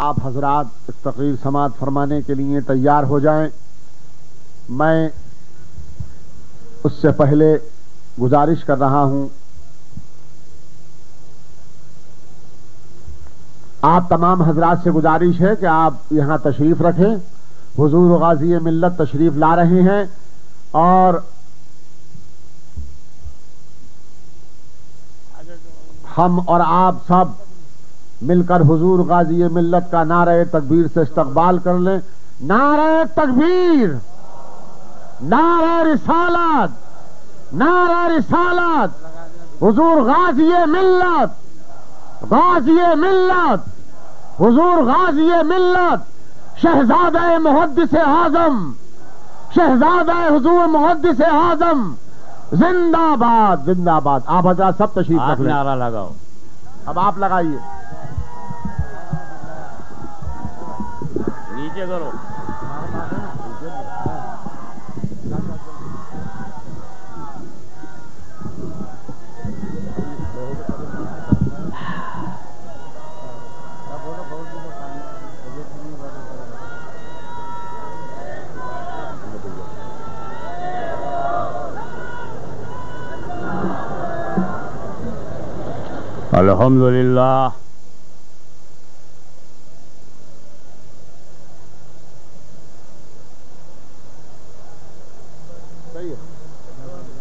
आप हजरात इस तकरीर समात फरमाने के लिए तैयार हो जाएँ। मैं उससे पहले गुजारिश कर रहा हूँ। आप तमाम हजरात से गुजारिश है कि आप यहाँ तशरीफ़ रखें। हुजूर गाजी मिल्लत तशरीफ़ ला रहे हैं और हम और आप सब मिलकर हुजूर गाजी मिल्लत का नारे तकबीर से इस्तकबाल कर लें। नारे तकबीर नारा रिसालत नारा रिसालत। हुजूर गाजी मिल्लत गाजी मिल्लत हुजूर गाजी मिल्लत। शहजाद मुहदस आज़म शहजाद हुजूर मुहदस आज़म। जिंदाबाद जिंदाबाद। आप हजरा सब तशरीफ़ नारा लगाओ। अब आप लगाइए। नीचे करो। अल्हम्दुलिल्लाह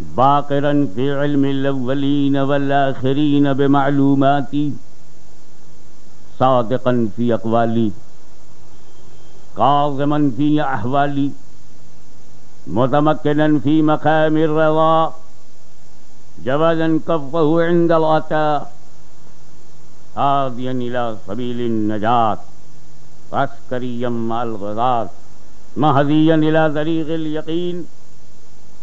बाकरन फ़िल्मिन वलखरीन बेमालूमती, सादकन फ़ी अकवाली, काजमन फ़ी अहवाली मतमकन फ़ी मकाम रवा, जवाजन कफ़ुंदवाता हादिया नीला सबील नजात अस्करियम अलगजात महदिया नीला तरीक़ यकीन।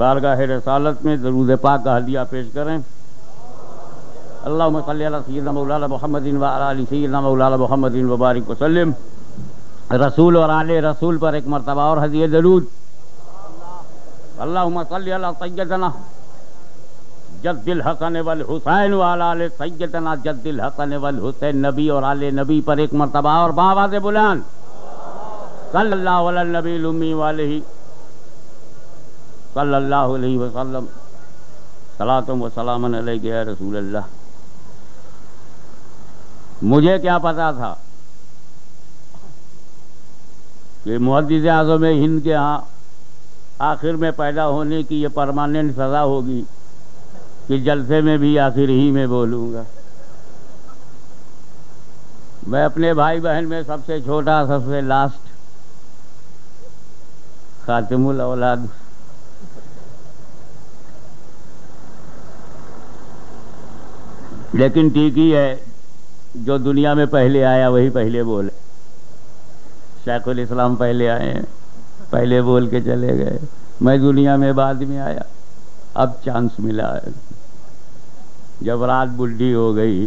बारगाह रसालत में दरूद पाक का हदिया पेश करें अल्लाह सैदना मौलाना मोहम्मद व अली सैदना मौलाना मोहम्मद वबारक वसलम रसूल और आले रसूल पर एक मरतबा और हदिय दरूद अल्लाह सैदना जद्दिल हसन वल हुसैन वाला सैदना जद्दिल हसन वल हुसैन नबी और आले नबी पर एक मरतबा और बाबा से बुलान सल्लल्लाहु अलैहि नबी उम्मी वाले ही सल्लल्लाहु अलैहि वसल्लम। सलातम व सलामन अलैहि या रसूल अल्लाह मुझे क्या पता था कि मुहदस आज़म हिंद के यहाँ आखिर में पैदा होने की ये परमानेंट सज़ा होगी। कि जलसे में भी आखिर ही में बोलूँगा। मैं अपने भाई बहन में सबसे छोटा, सबसे लास्ट खातिमुल औलाद। लेकिन ठीक ही है, जो दुनिया में पहले आया, वही पहले बोले। शेखुल इस्लाम पहले आए, पहले बोल के चले गए। मैं दुनिया में बाद में आया, अब चांस मिला है। जब रात बुढ़ी हो गई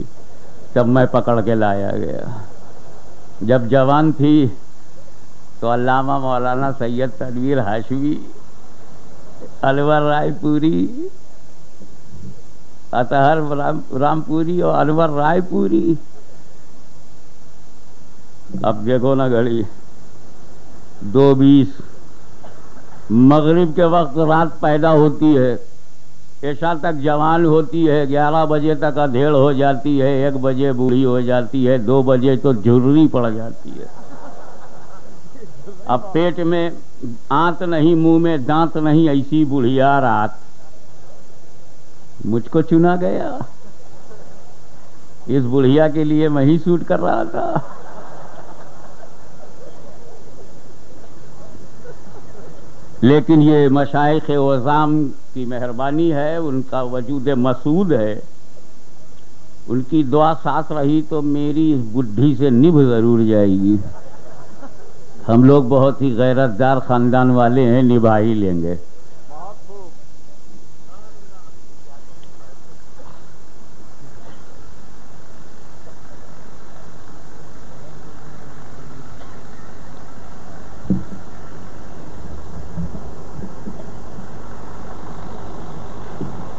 तब मैं पकड़ के लाया गया। जब जवान थी तो अल्लामा मौलाना सैयद तनवीर हाशवी अलवर रायपुरी अतहर राम, रामपुरी और अलवर रायपुरी। अब देखो ना घड़ी दो बीस मगरिब के वक्त रात पैदा होती है। ऐसा तक जवान होती है, ग्यारह बजे तक अधेड़ हो जाती है, एक बजे बूढ़ी हो जाती है, दो बजे तो ज़रूरी पड़ जाती है। अब पेट में आंत नहीं, मुँह में दांत नहीं, ऐसी बुढ़िया रात। मुझको चुना गया। इस बुढ़िया के लिए मैं ही शूट कर रहा था। लेकिन ये मशाइ वज़ाम की मेहरबानी है, उनका वजूद मसूद है। उनकी दुआ साथ रही तो मेरी इस बुद्धि से निभ ज़रूर जाएगी। हम लोग बहुत ही गैरतदार ख़ानदान वाले हैं, निभा ही लेंगे।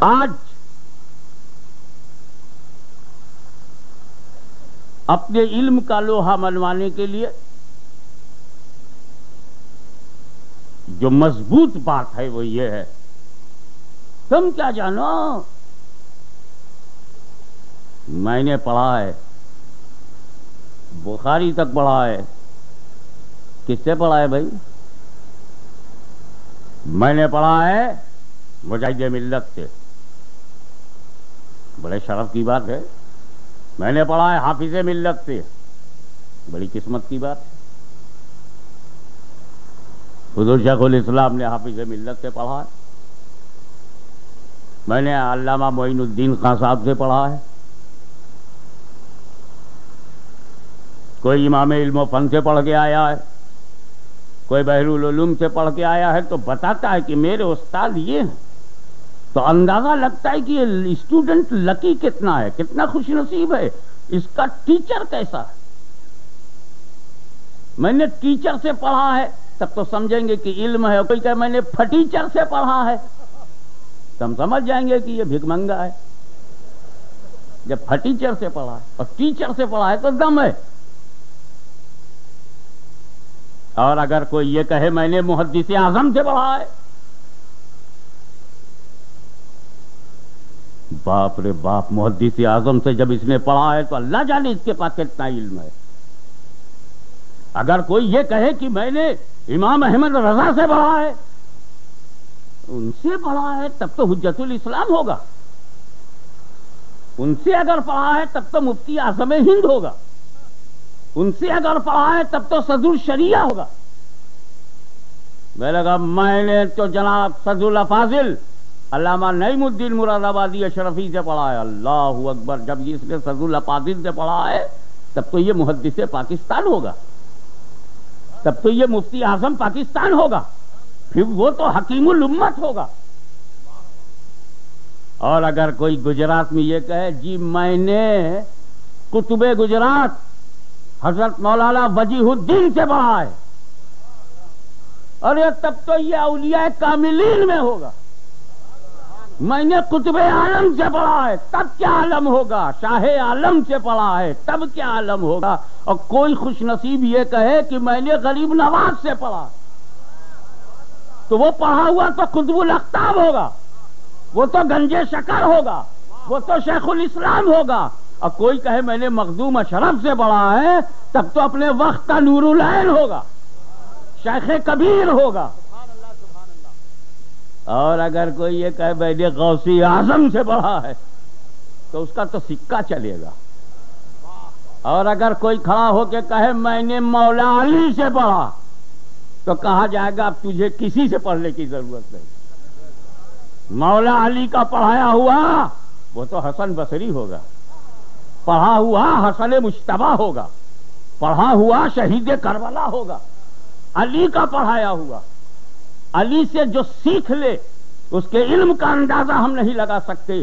आज अपने इल्म का लोहा मनवाने के लिए जो मज़बूत बात है वो ये है। तुम क्या जानो? मैंने पढ़ा है, बुखारी तक पढ़ा है। किससे पढ़ा है भाई? मैंने पढ़ा है मुजाहिद मिल्लत से। बड़े शरफ की बात है। मैंने पढ़ा है, हाफिज मिल्लत से। बड़ी किस्मत की बात है। हजूर शेखुल इस्लाम ने हाफिज मिल्लत से पढ़ा है। मैंने अल्लामा मोइनुद्दीन खान साहब से पढ़ा है। कोई इमाम इल्म फन से पढ़ के आया है। कोई बहरुल से पढ़ के आया है तो बताता है कि मेरे उस्ताद ये हैं। तो अंदाज़ा लगता है कि ये स्टूडेंट लकी कितना है, कितना खुश नसीब है, इसका टीचर कैसा है? मैंने टीचर से पढ़ा है, तब तो समझेंगे कि इल्म है, कोई कहे मैंने फटीचर से पढ़ा है। तो हम समझ जाएँगे कि ये भिगमंगा है। जब फटीचर से पढ़ा है, और टीचर से पढ़ा है तो दम है। और अगर कोई ये कहे मैंने मुहदस आज़म से पढ़ा है बाप रे बाप मुहदस आज़म से जब इसने पढ़ा है तो अल्लाह जाने इसके पास कितना इल्म है। अगर कोई ये कहे कि मैंने इमाम अहमद रजा से पढ़ा है, उनसे पढ़ा है, तब तो हुज्जतुल इस्लाम होगा। उनसे अगर पढ़ा है, तब तो मुफ्ती आज़म हिंद होगा। उनसे अगर पढ़ा है, तब तो सदुल शरिया होगा। मैं लगा, मैंने तो जनाब सदुल अफाजिल अल्लामा नईमुद्दीन मुरादाबादी अशरफी से पढ़ा है। अल्लाह अकबर। जब इसने सदुल अफाजिल से पढ़ा है, तब तो ये मुहदस पाकिस्तान होगा। तब तो ये मुफ्ती आज़म पाकिस्तान होगा। फिर वो तो हकीमुल उम्मत होगा। और अगर कोई गुजरात में ये कहे, जी, मैंने कुतुब गुजरात हज़रत मौलाना वजीहुद्दीन से पढ़ा है। अरे, तब तो ये अलिया कामिलीन में होगा। मैंने कुतुब आलम से पढ़ा है, तब क्या आलम होगा? शाह आलम से पढ़ा है, तब क्या आलम होगा? और कोई खुश नसीब ये कहे कि मैंने गरीब नवाज़ से पढ़ा। तो वो पढ़ा हुआ तो कुतुबुल अख्ताब होगा, वो तो गंजे शकर होगा, वो तो शेखुल इस्लाम होगा। और कोई कहे मैंने मखदूम अशरफ से पढ़ा है, तब तो अपने वक्त का नूरुलैन होगा, शेख कबीर होगा। और अगर कोई ये कहे मैंने गौसी आज़म से पढ़ा है तो उसका तो सिक्का चलेगा। और अगर कोई खड़ा होके कहे, मैंने मौला अली से पढ़ा तो कहा जाएगा, अब तुझे किसी से पढ़ने की ज़रूरत नहीं। मौला अली का पढ़ाया हुआ, वो तो हसन बसरी होगा। पढ़ा हुआ हसन मुश्तबा होगा। पढ़ा हुआ शहीद करबला होगा। अली का पढ़ाया हुआ। अली से जो सीख ले, उसके इल्म का अंदाज़ा हम नहीं लगा सकते।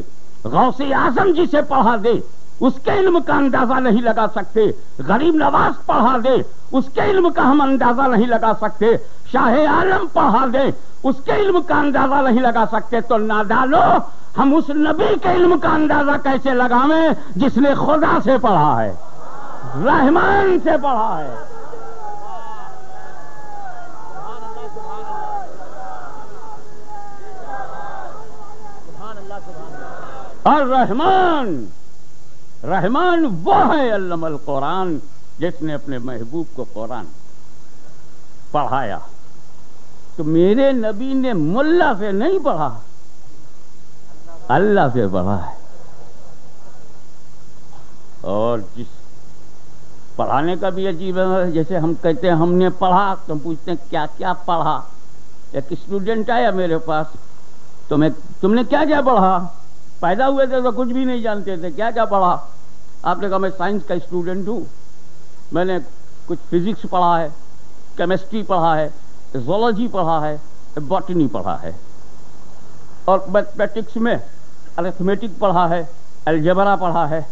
गौसे आज़म जिसे पढ़ा दे, उसके इल्म का अंदाज़ा नहीं लगा सकते। गरीब नवाज़ पढ़ा दे, उसके इल्म का हम अंदाज़ा नहीं लगा सकते। शाह आलम पढ़ा दे, उसके इल्म का अंदाज़ा नहीं लगा सकते। तो नादालो, हम उस नबी के इल्म का अंदाज़ा कैसे लगावे, जिसने खुदा से पढ़ा है, रहमान से पढ़ा है। और रहमान रहमान वो है अल्लमल कुरान जिसने अपने महबूब को कुरान पढ़ाया। तो मेरे नबी ने मुल्ला से नहीं पढ़ा, अल्लाह से पढ़ा है। और जिस पढ़ाने का भी अजीब है, जैसे हम कहते हैं, हमने पढ़ा तो हम पूछते हैं क्या क्या पढ़ा? एक स्टूडेंट आया मेरे पास तो मैं, तुमने क्या क्या पढ़ा? पैदा हुए थे तो कुछ भी नहीं जानते थे। क्या क्या पढ़ा? आपने कहा, मैं साइंस का स्टूडेंट हूँ। मैंने कुछ फिजिक्स पढ़ा है केमिस्ट्री पढ़ा है जोलॉजी पढ़ा है बॉटनी पढ़ा है। और मैथमेटिक्स में अरेथमेटिक पढ़ा है एल्जेबरा पढ़ा है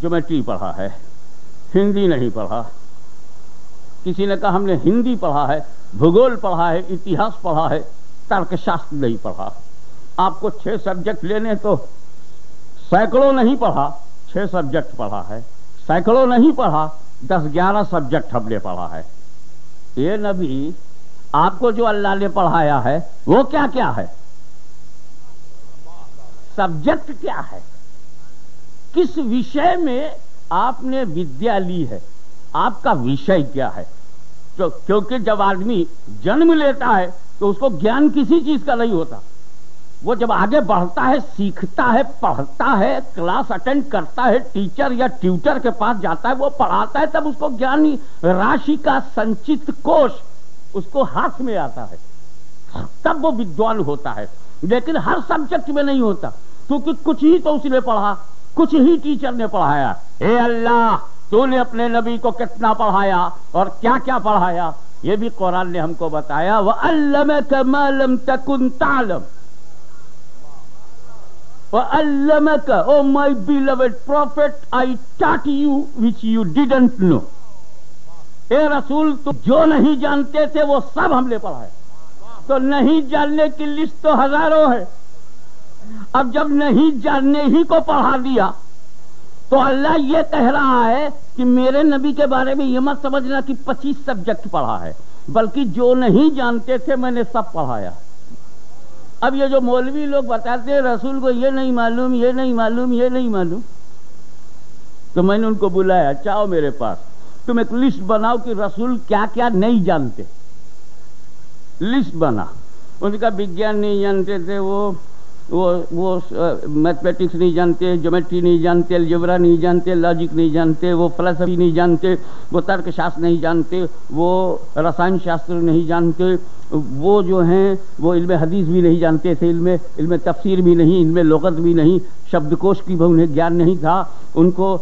ज्योमेट्री पढ़ा है। हिंदी नहीं पढ़ा। किसी ने कहा, हमने हिंदी पढ़ा है, भूगोल पढ़ा है, इतिहास पढ़ा है, तर्कशास्त्र नहीं पढ़ा। आपको छह सब्जेक्ट लेने तो सैकड़ों नहीं पढ़ा, छह सब्जेक्ट पढ़ा है। सैकड़ों नहीं पढ़ा, दस ग्यारह सब्जेक्ट हमने पढ़ा है। ये नबी, आपको जो अल्लाह ने पढ़ाया है, वो क्या क्या है? सब्जेक्ट क्या है? किस विषय में आपने विद्या ली है? आपका विषय क्या है? तो क्योंकि जब आदमी जन्म लेता है तो उसको ज्ञान किसी चीज़ का नहीं होता। वो जब आगे बढ़ता है, सीखता है, पढ़ता है, क्लास अटेंड करता है, टीचर या ट्यूटर के पास जाता है, वो पढ़ाता है, तब उसको ज्ञान राशि का संचित कोष उसको हाथ में आता है। तब वो विद्वान होता है। लेकिन हर सब्जेक्ट में नहीं होता, क्योंकि कुछ ही तो उसने पढ़ा, कुछ ही टीचर ने पढ़ाया। हे अल्लाह, तूने अपने नबी को कितना पढ़ाया और क्या क्या पढ़ाया? ये भी कुरान ने हमको बताया वह Allam तकुन तालम। Allamaka, oh my beloved prophet, I taught you which you didn't know. ए रसूल तो जो नहीं जानते थे वो सब हमने पढ़ा है तो नहीं जानने की लिस्ट तो हज़ारों है। अब जब नहीं जानने ही को पढ़ा दिया तो अल्लाह ये कह रहा है कि मेरे नबी के बारे में ये मत समझना कि 25 सब्जेक्ट पढ़ा है बल्कि जो नहीं जानते थे मैंने सब पढ़ाया। अब ये जो मौलवी लोग बताते हैं, रसूल को ये नहीं मालूम, ये नहीं मालूम, ये नहीं मालूम। तो मैंने उनको बुलाया चाहो मेरे पास। तुम एक लिस्ट बनाओ कि रसूल क्या क्या नहीं जानते। लिस्ट बना। उनका विज्ञान नहीं जानते थे, वो वो वो मैथमेटिक्स नहीं जानते, ज्योमेट्री नहीं जानते, अलजेब्रा नहीं जानते, लॉजिक नहीं जानते, वो फलसफी नहीं जानते वो तर्कशास्त्र नहीं जानते, वो रसायन शास्त्र नहीं जानते वो जो हैं, वो इल्म हदीस भी नहीं जानते थे, इल्म इल्म तफसीर भी नहीं, इल्म लगत भी नहीं, शब्दकोश की भी उन्हें ज्ञान नहीं था, उनको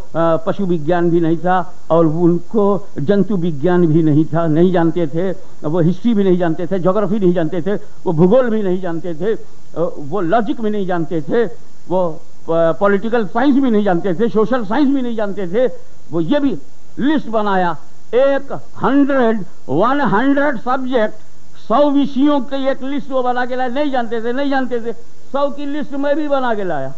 पशु विज्ञान भी नहीं था, और उनको जंतु विज्ञान भी नहीं था, नहीं जानते थे, वो हिस्ट्री भी नहीं जानते थे जोग्राफी नहीं जानते थे, वो भूगोल भी नहीं जानते थे वो लॉजिक भी नहीं जानते थे, वो पॉलिटिकल साइंस भी नहीं जानते थे, सोशल साइंस भी नहीं जानते थे, वो ये भी लिस्ट बनाया, एक हंड्रेड वन हंड्रेड सब्जेक्ट सौ विषयों की एक लिस्ट वो बना के लाया। नहीं जानते थे, नहीं जानते थे। सौ की लिस्ट में भी बना के लाया।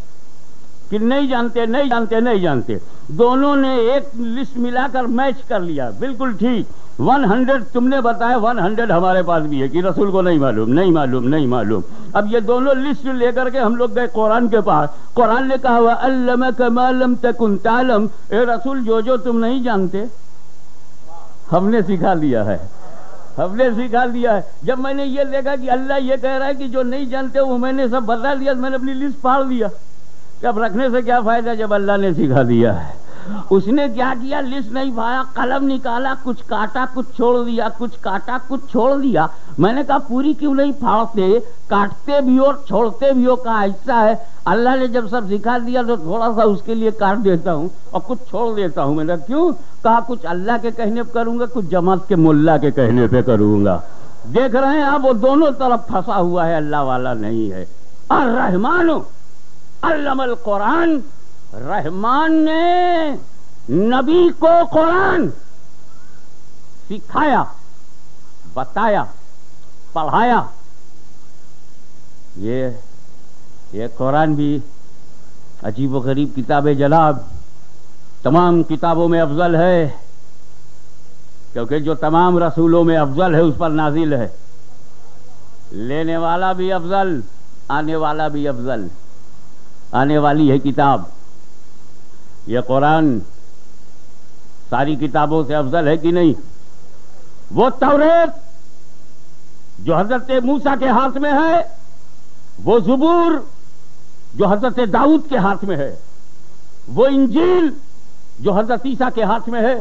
कि नहीं जानते नहीं जानते नहीं जानते। दोनों ने एक लिस्ट मिलाकर मैच कर लिया। बिल्कुल ठीक। 100 तुमने बताया 100 हमारे पास भी है कि रसूल को नहीं मालूम नहीं मालूम नहीं मालूम। अब ये दोनों लिस्ट लेकर के हम लोग गए कुरान के पास। कुरान ने कहा हुआ अल्लम कमालम तकुन ए रसूल जो जो तुम नहीं जानते, हमने सिखा लिया है। हमने सिखा लिया है। जब मैंने ये देखा कि अल्लाह ये कह रहा है कि जो नहीं जानते वो मैंने सब बता दिया मैंने अपनी लिस्ट फाड़ दिया कि अब रखने से क्या फ़ायदा जब अल्लाह ने सिखा दिया है? उसने क्या किया? लिस्ट नहीं पाया, कलम निकाला, कुछ काटा, कुछ छोड़ दिया, कुछ काटा, कुछ छोड़ दिया। मैंने कहा, पूरी क्यों नहीं फाड़ते? काटते भी हो छोड़ते भी हो, कहा ऐसा है। अल्लाह ने जब सब सिखा दिया तो थोड़ा सा उसके लिए काट देता हूँ और कुछ छोड़ देता हूँ। मैंने क्यों? कहा, कुछ अल्लाह के कहने पर करूँगा, कुछ जमात के मुल्ला के कहने पे करूँगा। देख रहे हैं आप वो दोनों तरफ़ फंसा हुआ है, अल्लाह वाला नहीं है। और रहमान अल्लमल कुरान रहमान ने नबी को कुरान सिखाया, बताया, पढ़ाया। ये ये कुरान भी अजीब गरीब किताब जनाब तमाम किताबों में अफजल है, क्योंकि जो तमाम रसूलों में अफजल है, उस पर नाजिल है। लेने वाला भी अफजल, आने वाला भी अफजल, आने वाली है किताब। यह कुरान सारी किताबों से अफजल है कि नहीं? वो तवरेत जो हज़रत मूसा के हाथ में है, वो जुबूर जो हज़रत दाऊद के हाथ में है, वो इंजील जो हज़रत ईसा के हाथ में है,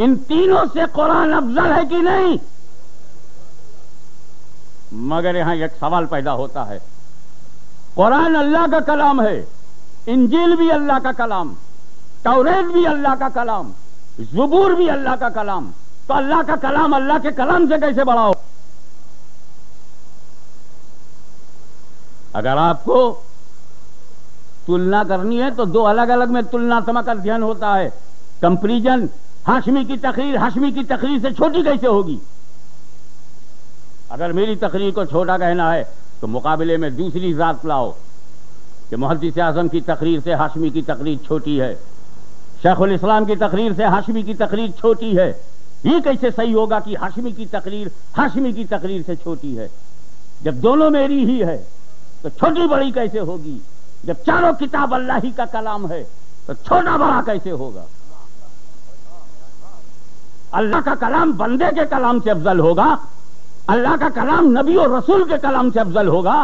इन तीनों से कुरान अफजल है कि नहीं? मगर यहाँ एक सवाल पैदा होता है। कुरान अल्लाह का कलाम है, इंजील भी अल्लाह का कलाम। तौरेत भी अल्लाह का कलाम, जुबूर भी अल्लाह का कलाम। तो अल्लाह का कलाम अल्लाह के कलाम से कैसे बढ़ाओ? अगर आपको तुलना करनी है तो दो अलग अलग में तुलनात्मक अध्ययन होता है। कंपेरिजन, हाशमी की तकरीर हाशमी की तकरीर से छोटी कैसे होगी? अगर मेरी तकरीर को छोटा कहना है तो मुकाबले में दूसरी जात लाओ, कि मुहदस आज़म की तकरीर से हाशमी की तकरीर छोटी है। शेखुल इस्लाम की तकरीर से हाशमी की तकरीर छोटी है। ये कैसे सही होगा कि हाशमी की तकरीर, हाशमी की तकरीर से छोटी है? जब दोनों मेरी ही है तो छोटी बड़ी कैसे होगी? जब चारों किताब अल्लाह ही का कलाम है तो छोटा बड़ा कैसे होगा? अल्लाह का कलाम बंदे के कलाम से अफजल होगा। अल्लाह का कलाम नबी और रसूल के कलाम से अफजल होगा।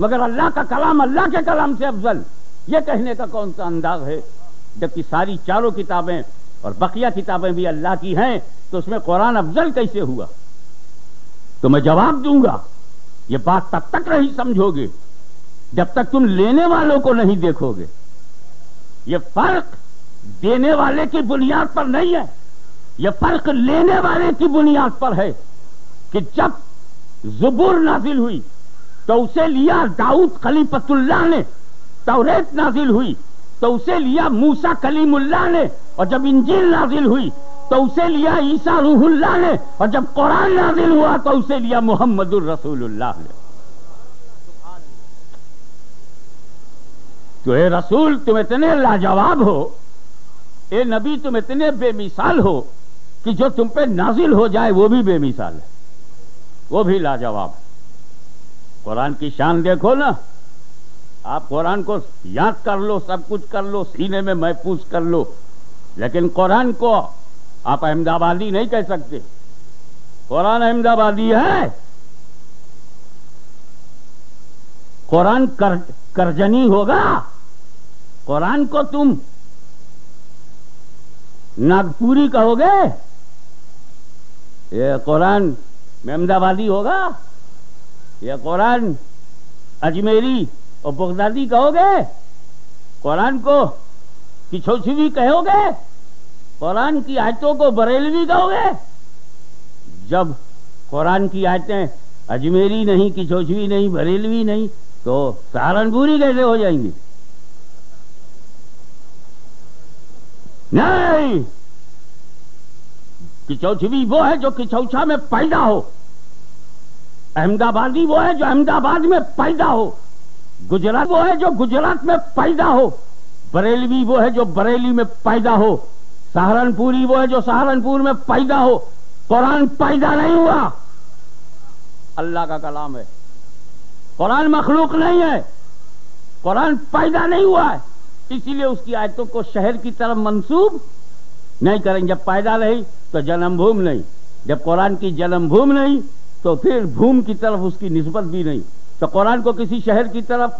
मगर अल्लाह का कलाम अल्लाह के कलाम से अफजल। ये कहने का कौन सा अंदाज है? जबकि सारी चारों किताबें और बकिया किताबें भी अल्लाह की हैं तो उसमें कुरान अफजल कैसे हुआ? तो मैं जवाब दूँगा, ये बात तब तक नहीं समझोगे, जब तक तुम लेने वालों को नहीं देखोगे। ये फ़र्क देने वाले की बुनियाद पर नहीं है, ये फ़र्क लेने वाले की बुनियाद पर है कि जब जुबुर नाजिल हुई तो उसे लिया दाऊद खलीफतुल्लाह ने, तौरेत नाजिल हुई तो उसे लिया मूसा कलीमुल्लाह ने, और जब इंजील नाजिल हुई तो उसे लिया ईसा रूहुल्लाह ने, और जब कुरान नाजिल हुआ तो उसे लिया मोहम्मद रसूलुल्लाह ने। तो ए रसूल, तुम इतने लाजवाब हो, ए नबी, तुम इतने बेमिसाल हो, कि जो तुम पे नाजिल हो जाए, वो भी बेमिसाल है। वो भी लाजवाब कुरान की शान देखो ना। आप कुरान को याद कर लो सब कुछ कर लो सीने में महफूज कर लो। लेकिन कुरान को आप अहमदाबादी नहीं कह सकते। कुरान अहमदाबादी है। कुरान कर, करजनी होगा। कुरान को तुम नागपुरी कहोगे। ये कुरान मेमदाबादी होगा। या कुरान अजमेरी और बगदादी कहोगे? कुरान को किछोछवी कहोगे? कुरान की आयतों को बरेलवी कहोगे? जब कुरान की आयतें अजमेरी नहीं किछोछवी नहीं बरेलवी नहीं तो सहारनपुरी कैसे हो जाएँगी? नहीं! किचौछवी वो है जो किचौछा में पैदा हो। अहमदाबादी वो है जो अहमदाबाद में पैदा हो। गुजरात वो है जो गुजरात में पैदा हो। बरेलवी वो है जो बरेली में पैदा हो। सहारनपुरी वो है जो सहारनपुर में पैदा हो। कुरान पैदा नहीं हुआ। अल्लाह का कलाम है। कुरान मखलूक नहीं है। कुरान पैदा नहीं हुआ है। इसीलिए उसकी आयतों को शहर की तरफ़ मंसूब नहीं करेंगे जब पैदा नहीं तो जन्मभूमि नहीं। जब कुरान की जन्मभूमि नहीं तो फिर भूमि की तरफ़ उसकी निस्बत भी नहीं। तो कुरान को किसी शहर की तरफ़,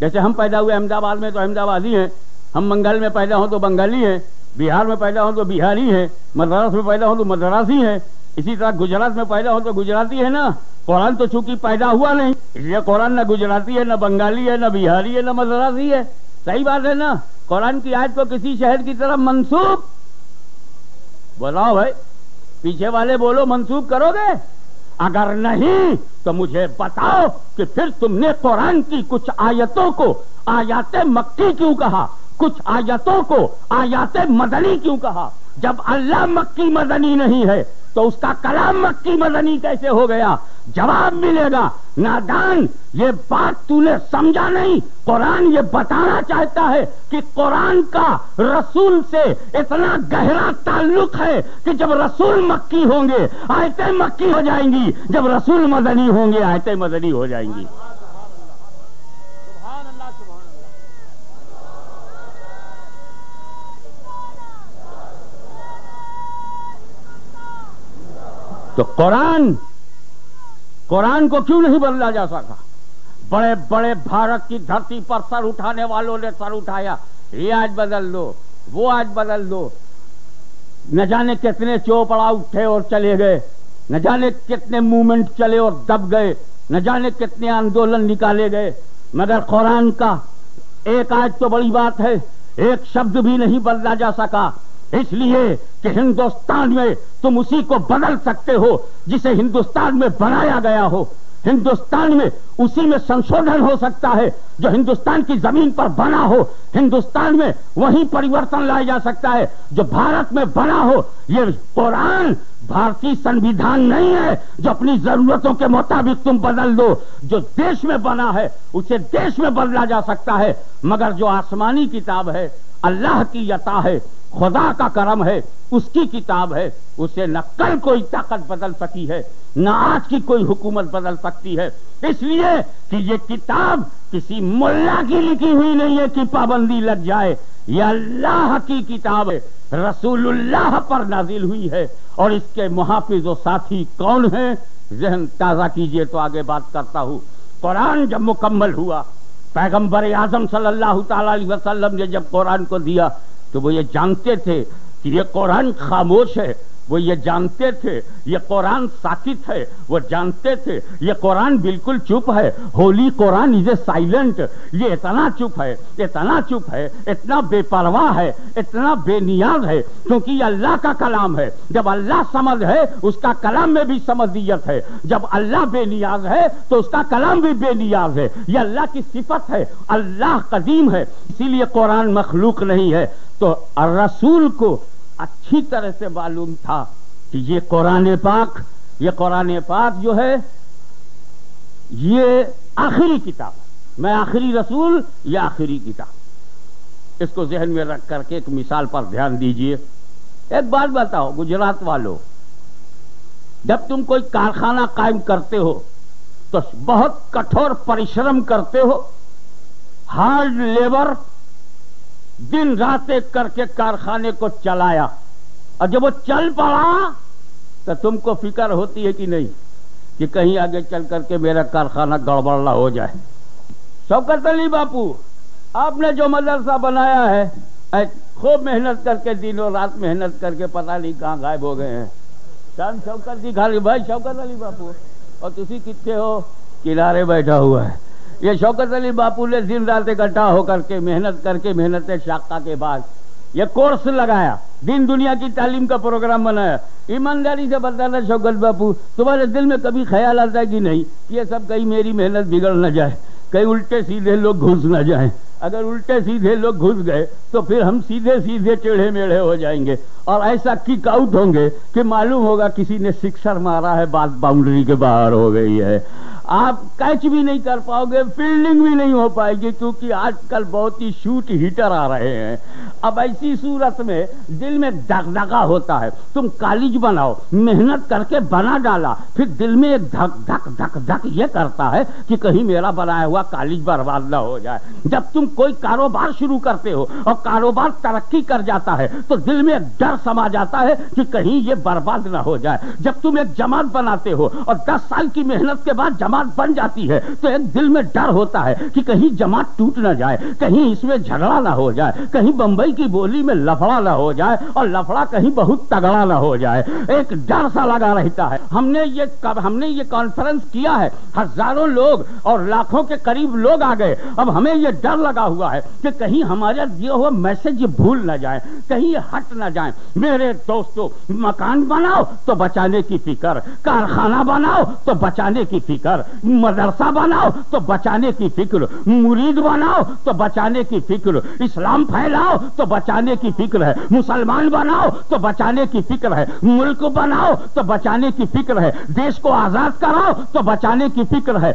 जैसे हम पैदा हुए अहमदाबाद में तो अहमदाबादी हैं हम बंगाल में पैदा हो तो बंगाली हैं बिहार में पैदा हो तो बिहारी हैं मद्रास में पैदा हो तो मद्रासी हैं इसी तरह गुजरात में पैदा हो तो गुजराती है ना? कुरान तो चूँकि पैदा हुआ नहीं, इसलिए कुरान न गुजराती है, न बंगाली है, न बिहारी है, न मद्रासी है। सही बात है ना? कुरान की आयत को किसी शहर की तरफ़ मंसूब? बताओ भाई, पीछे वाले बोलो, मंसूब करोगे? अगर नहीं तो मुझे बताओ कि फिर तुमने कुरान की कुछ आयतों को, आयात मक्की क्यों कहा? कुछ आयतों को, आयात मदनी क्यों कहा? जब अल्लाह मक्की मदनी नहीं है तो उसका कलाम मक्की मदनी कैसे हो गया? जवाब मिलेगा, नादान, ये बात तूने समझा नहीं। कुरान ये बताना चाहता है कि कुरान का रसूल से इतना गहरा ताल्लुक है कि जब रसूल मक्की होंगे, आयतें मक्की हो जाएँगी। जब रसूल मदनी होंगे, आयतें मदनी हो जाएँगी। तो कुरान कुरान को क्यों नहीं बदला जा सका? बड़े बड़े भारत की धरती पर सर उठाने वालों ने सर उठाया। ये आज बदल दो, वो आज बदल दो। न जाने कितने चौपड़ा उठे और चले गए, न जाने कितने मूवमेंट चले और दब गए, न जाने कितने आंदोलन निकाले गए। मगर कुरान का एक आज तो बड़ी बात है, एक शब्द भी नहीं बदला जा सका। इसलिए कि हिंदुस्तान में तुम उसी को बदल सकते हो, जिसे हिंदुस्तान में बनाया गया हो। हिंदुस्तान में उसी में संशोधन हो सकता है, जो हिंदुस्तान की ज़मीन पर बना हो। हिंदुस्तान में वही परिवर्तन लाया जा सकता है, जो भारत में बना हो। ये कुरान भारतीय संविधान नहीं है, जो अपनी जरूरतों के मुताबिक तुम बदल दो। जो देश में बना है, उसे देश में बदला जा सकता है। मगर जो आसमानी किताब है, अल्लाह की यता है खुदा का करम है, उसकी किताब है, उसे न कल कोई ताकत बदल सकी है, न आज की कोई हुकूमत बदल सकती है। इसलिए कि ये किताब किसी मुल्ला की लिखी हुई नहीं है कि पाबंदी लग जाए। ये अल्लाह की किताब है, रसूलुल्लाह पर नाजिल हुई है, और इसके मुहाफिज और साथी कौन है? जहन ताज़ा कीजिए तो आगे बात करता हूँ। कुरान जब मुकम्मल हुआ, पैगंबर आज़म सल्लल्लाहु अलैहि वसल्लम ने जब कुरान को दिया तो वो ये जानते थे कि ये कुरान खामोश है, वो ये जानते थे, ये कुरान साकित है, वो जानते थे, ये कुरान बिल्कुल चुप है, holy Quran is a silent, ये इतना चुप है, इतना चुप है, इतना बेपरवाह है, इतना बेनियाज है, क्योंकि ये अल्लाह का कलाम है। जब अल्लाह समझ है, उसका कलाम में भी समझियत है। जब अल्लाह बेनियाज है तो उसका कलाम भी बेनियाज है। ये अल्लाह की सिफत है, अल्लाह कदीम है, इसीलिए कुरान मखलूक नहीं है। तो रसूल को अच्छी तरह से मालूम था कि ये कुरान पाक, ये कुरान पाक जो है, ये आखिरी किताब मैं आखिरी रसूल, या आखिरी किताब। इसको जहन में रख करके एक मिसाल पर ध्यान दीजिए। एक बात बताओ, गुजरात वालों, जब तुम कोई कारखाना कायम करते हो तो बहुत कठोर परिश्रम करते हो। हार्ड लेबर दिन रात एक करके कारखाने को चलाया। और जब वो चल पड़ा तो तुमको फ़िक्र होती है कि नहीं, कि कहीं आगे चल करके मेरा कारखाना गड़बड़ ना हो जाए। शौकत अली बापू। आपने जो मदरसा बनाया है खूब मेहनत करके, दिनों रात मेहनत करके पता नहीं कहाँ गायब हो गए हैं। शाम शौकत जी खाली भाई, शौकत अली बापू। और तुम कितने हो? किनारे बैठा हुआ है। ये शौकत अली बापू ने दिन रात इकट्ठा होकर के मेहनत करके, मेहनत शाखा के बाद ये कोर्स लगाया। दिन दुनिया की तालीम का प्रोग्राम बनाया। ईमानदारी से बताना शौकत बापू, तुम्हारे दिल में कभी ख्याल आता है कि नहीं ये सब कहीं मेरी मेहनत बिगड़ न जाए, कहीं उल्टे सीधे लोग घुस न जाए। अगर उल्टे सीधे लोग घुस गए तो फिर हम सीधे सीधे टेढ़े मेढ़े हो जाएँगे और ऐसा किक आउट होंगे कि मालूम होगा किसी ने सिक्सर मारा है, बात बाउंड्री के बाहर हो गई है। आप कैच भी नहीं कर पाओगे फील्डिंग भी नहीं हो पाएगी, क्योंकि आजकल बहुत ही शूट हीटर आ रहे हैं। अब ऐसी सूरत में दिल में दगदगा होता है, तुम कॉलेज बनाओ, मेहनत करके बना डाला, फिर दिल में एक धक धक धक धक ये करता है कि कहीं मेरा बनाया हुआ कॉलेज बर्बाद ना हो जाए। जब तुम कोई कारोबार शुरू करते हो और कारोबार तरक्की कर जाता है तो दिल में डर समा जाता है कि कहीं ये बर्बाद ना हो जाए। जब तुम एक जमात बनाते हो और दस साल की मेहनत के बाद जमात जमात बन जाती है तो एक दिल में डर होता है कि कहीं जमात टूट ना जाए, कहीं इसमें झगड़ा ना हो जाए, कहीं बंबई की बोली में लफड़ा ना हो जाए और लफड़ा कहीं बहुत तगड़ा ना हो जाए। एक डर सा लगा रहता है। हमने ये कब, हमने ये कॉन्फ्रेंस किया है, हज़ारों लोग और लाखों के करीब लोग आ गए। अब हमें ये डर लगा हुआ है कि कहीं हमारा दिया हुआ मैसेज भूल ना जाए, कहीं हट ना जाए। मेरे दोस्तों, मकान बनाओ तो बचाने की फ़िक्र, कारखाना बनाओ तो बचाने की फ़िक्र मदरसा बनाओ तो बचाने की फ़िक्र, मुरीद बनाओ तो बचाने की फ़िक्र, इस्लाम फैलाओ तो बचाने की फ़िक्र है, मुसलमान बनाओ तो बचाने की फ़िक्र है, मुल्क बनाओ तो बचाने की फ़िक्र है, देश को आज़ाद कराओ तो बचाने की फ़िक्र है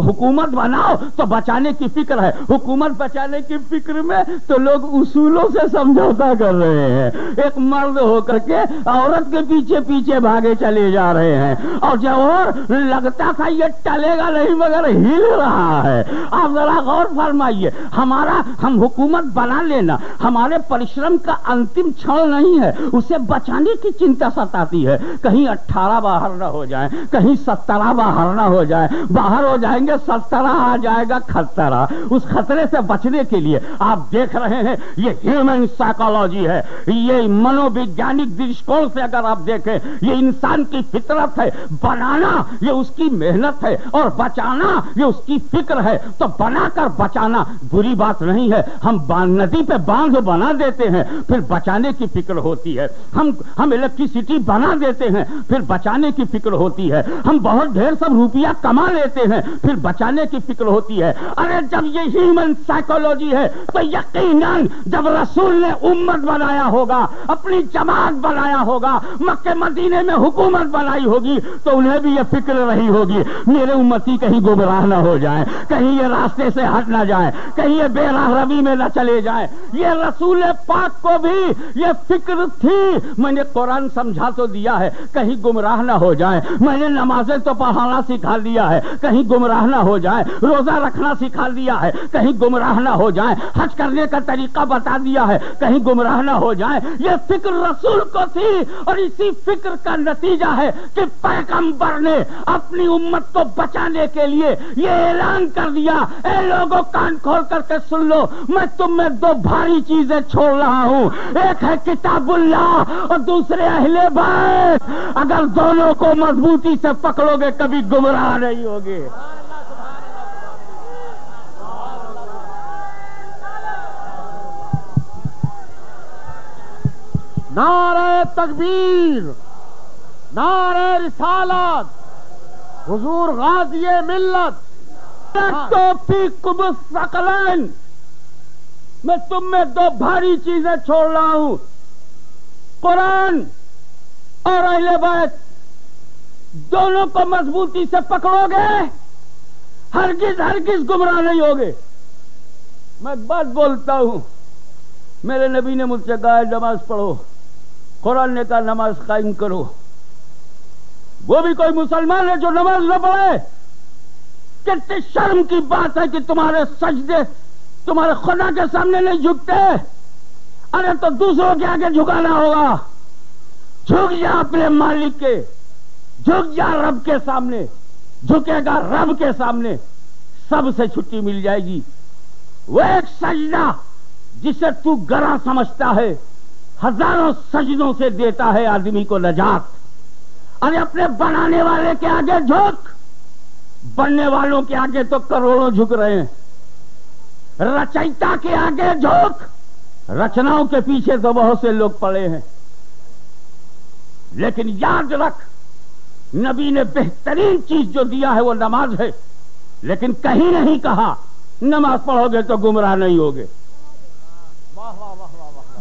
हुकूमत बनाओ तो बचाने की फ़िक्र है, हुकूमत बचाने की फ़िक्र में तो लोग उसूलों से समझौता कर रहे हैं। एक मर्द होकर के औरत के पीछे पीछे भागे चले जा रहे हैं। और जब और लगता था ये टलेगा नहीं, मगर हिल रहा है। आप जरा गौर फरमाइए, हमारा, हम हुकूमत बना लेना, हमारे परिश्रम का अंतिम क्षण नहीं है, उसे बचाने की चिंता सताती है। कहीं अट्ठारह बाहर न हो जाए, कहीं सत्तरा बाहर न हो जाए। बाहर हो जाएँगे सत्तरा आ जाएगा खतरा। उस खतरे से बचने के लिए आप देख रहे हैं, ये ह्यूमन साइकोलॉजी है। ये मनोवैज्ञानिक दृष्टिकोण से अगर आप देखें, ये इंसान की फितरत है, बनाना, ये उसकी मेहनत है और बचाना ये उसकी फ़िक्र है तो बनाकर बचाना बुरी बात नहीं है। हम नदी पे बाँध बना देते हैं, फिर बचाने की फ़िक्र होती है। हम हम इलेक्ट्रिसिटी बना देते हैं, फिर बचाने की फ़िक्र होती है। हम बहुत ढेर सब रुपया कमा लेते हैं, फिर बचाने की फ़िक्र होती है। अरे जब ये ह्यूमन साइकोलॉजी है तो यकीनन जब रसूल ने उम्मत बनाया होगा, अपनी जमात बनाया होगा मक्के मदीने में हुकूमत बनाई होगी तो उन्हें भी ये फ़िक्र रही होगी। मेरे उम्मती कहीं गुमराह ना हो जाए, कहीं ये रास्ते से हट ना जाए, कहीं ये बेराह रवि में न चले जाए। ये रसूल पाक को भी ये फ़िक्र थी। मैंने कुरान समझा तो दिया है, कहीं गुमराह ना हो जाए। मैंने नमाजें तो पढ़ाना सिखा दिया है, कहीं गुमराह ना हो जाए। रोजा रखना सिखा दिया है, कहीं गुमराह ना हो जाए। हज करने का तरीका बता दिया है, कहीं गुमराह ना हो जाए। ये फ़िक्र रसूल को थी और इसी फ़िक्र का नतीजा है कि पैगंबर ने अपनी उम्मत को बचाने के लिए ये ऐलान कर दिया, ए लोगों, कान खोल करके सुन लो, मैं तुम में दो भारी चीज़ें छोड़ रहा हूँ। एक है किताबुल्ला और दूसरे अहले भाई अगर दोनों को मजबूती से पकड़ोगे, कभी गुमराह नहीं होगे। नारे तकबीर, नारे रिसालत हुजूर गाजिए मिल्लत। सकलन। मैं तुम में दो भारी चीज़ें छोड़ रहा हूँ। कुरान और अहले बैत दोनों को मजबूती से पकड़ोगे? हरगिज हरगिज गुमराह नहीं होगे। मैं बात बोलता हूँ। मेरे नबी ने मुझसे कहा नमाज़ पढ़ो। कुरान ने कहा नमाज़ कायम करो। वो भी कोई मुसलमान है जो नमाज़ न पढ़े। कितनी शर्म की बात है कि तुम्हारे सजदे तुम्हारे खुदा के सामने नहीं झुकते। अरे तो दूसरों के आगे झुकाना होगा। झुक जा अपने मालिक के। झुक जा रब के सामने। झुकेगा रब के सामने। सबसे छुट्टी मिल जाएगी। वो एक सजदा जिसे तू गरा समझता है। हज़ारों सजदों से देता है आदमी को नजात। अरे अपने बनाने वाले के आगे झुक। बनने वालों के आगे तो करोड़ों झुक रहे हैं। रचयिता के आगे झुक। रचनाओं के पीछे तो बहुत से लोग पड़े हैं। लेकिन याद रख, नबी ने बेहतरीन चीज़ जो दिया है वो नमाज़ है। लेकिन कहीं नहीं कहा, नमाज़ पढ़ोगे तो गुमराह नहीं होगे।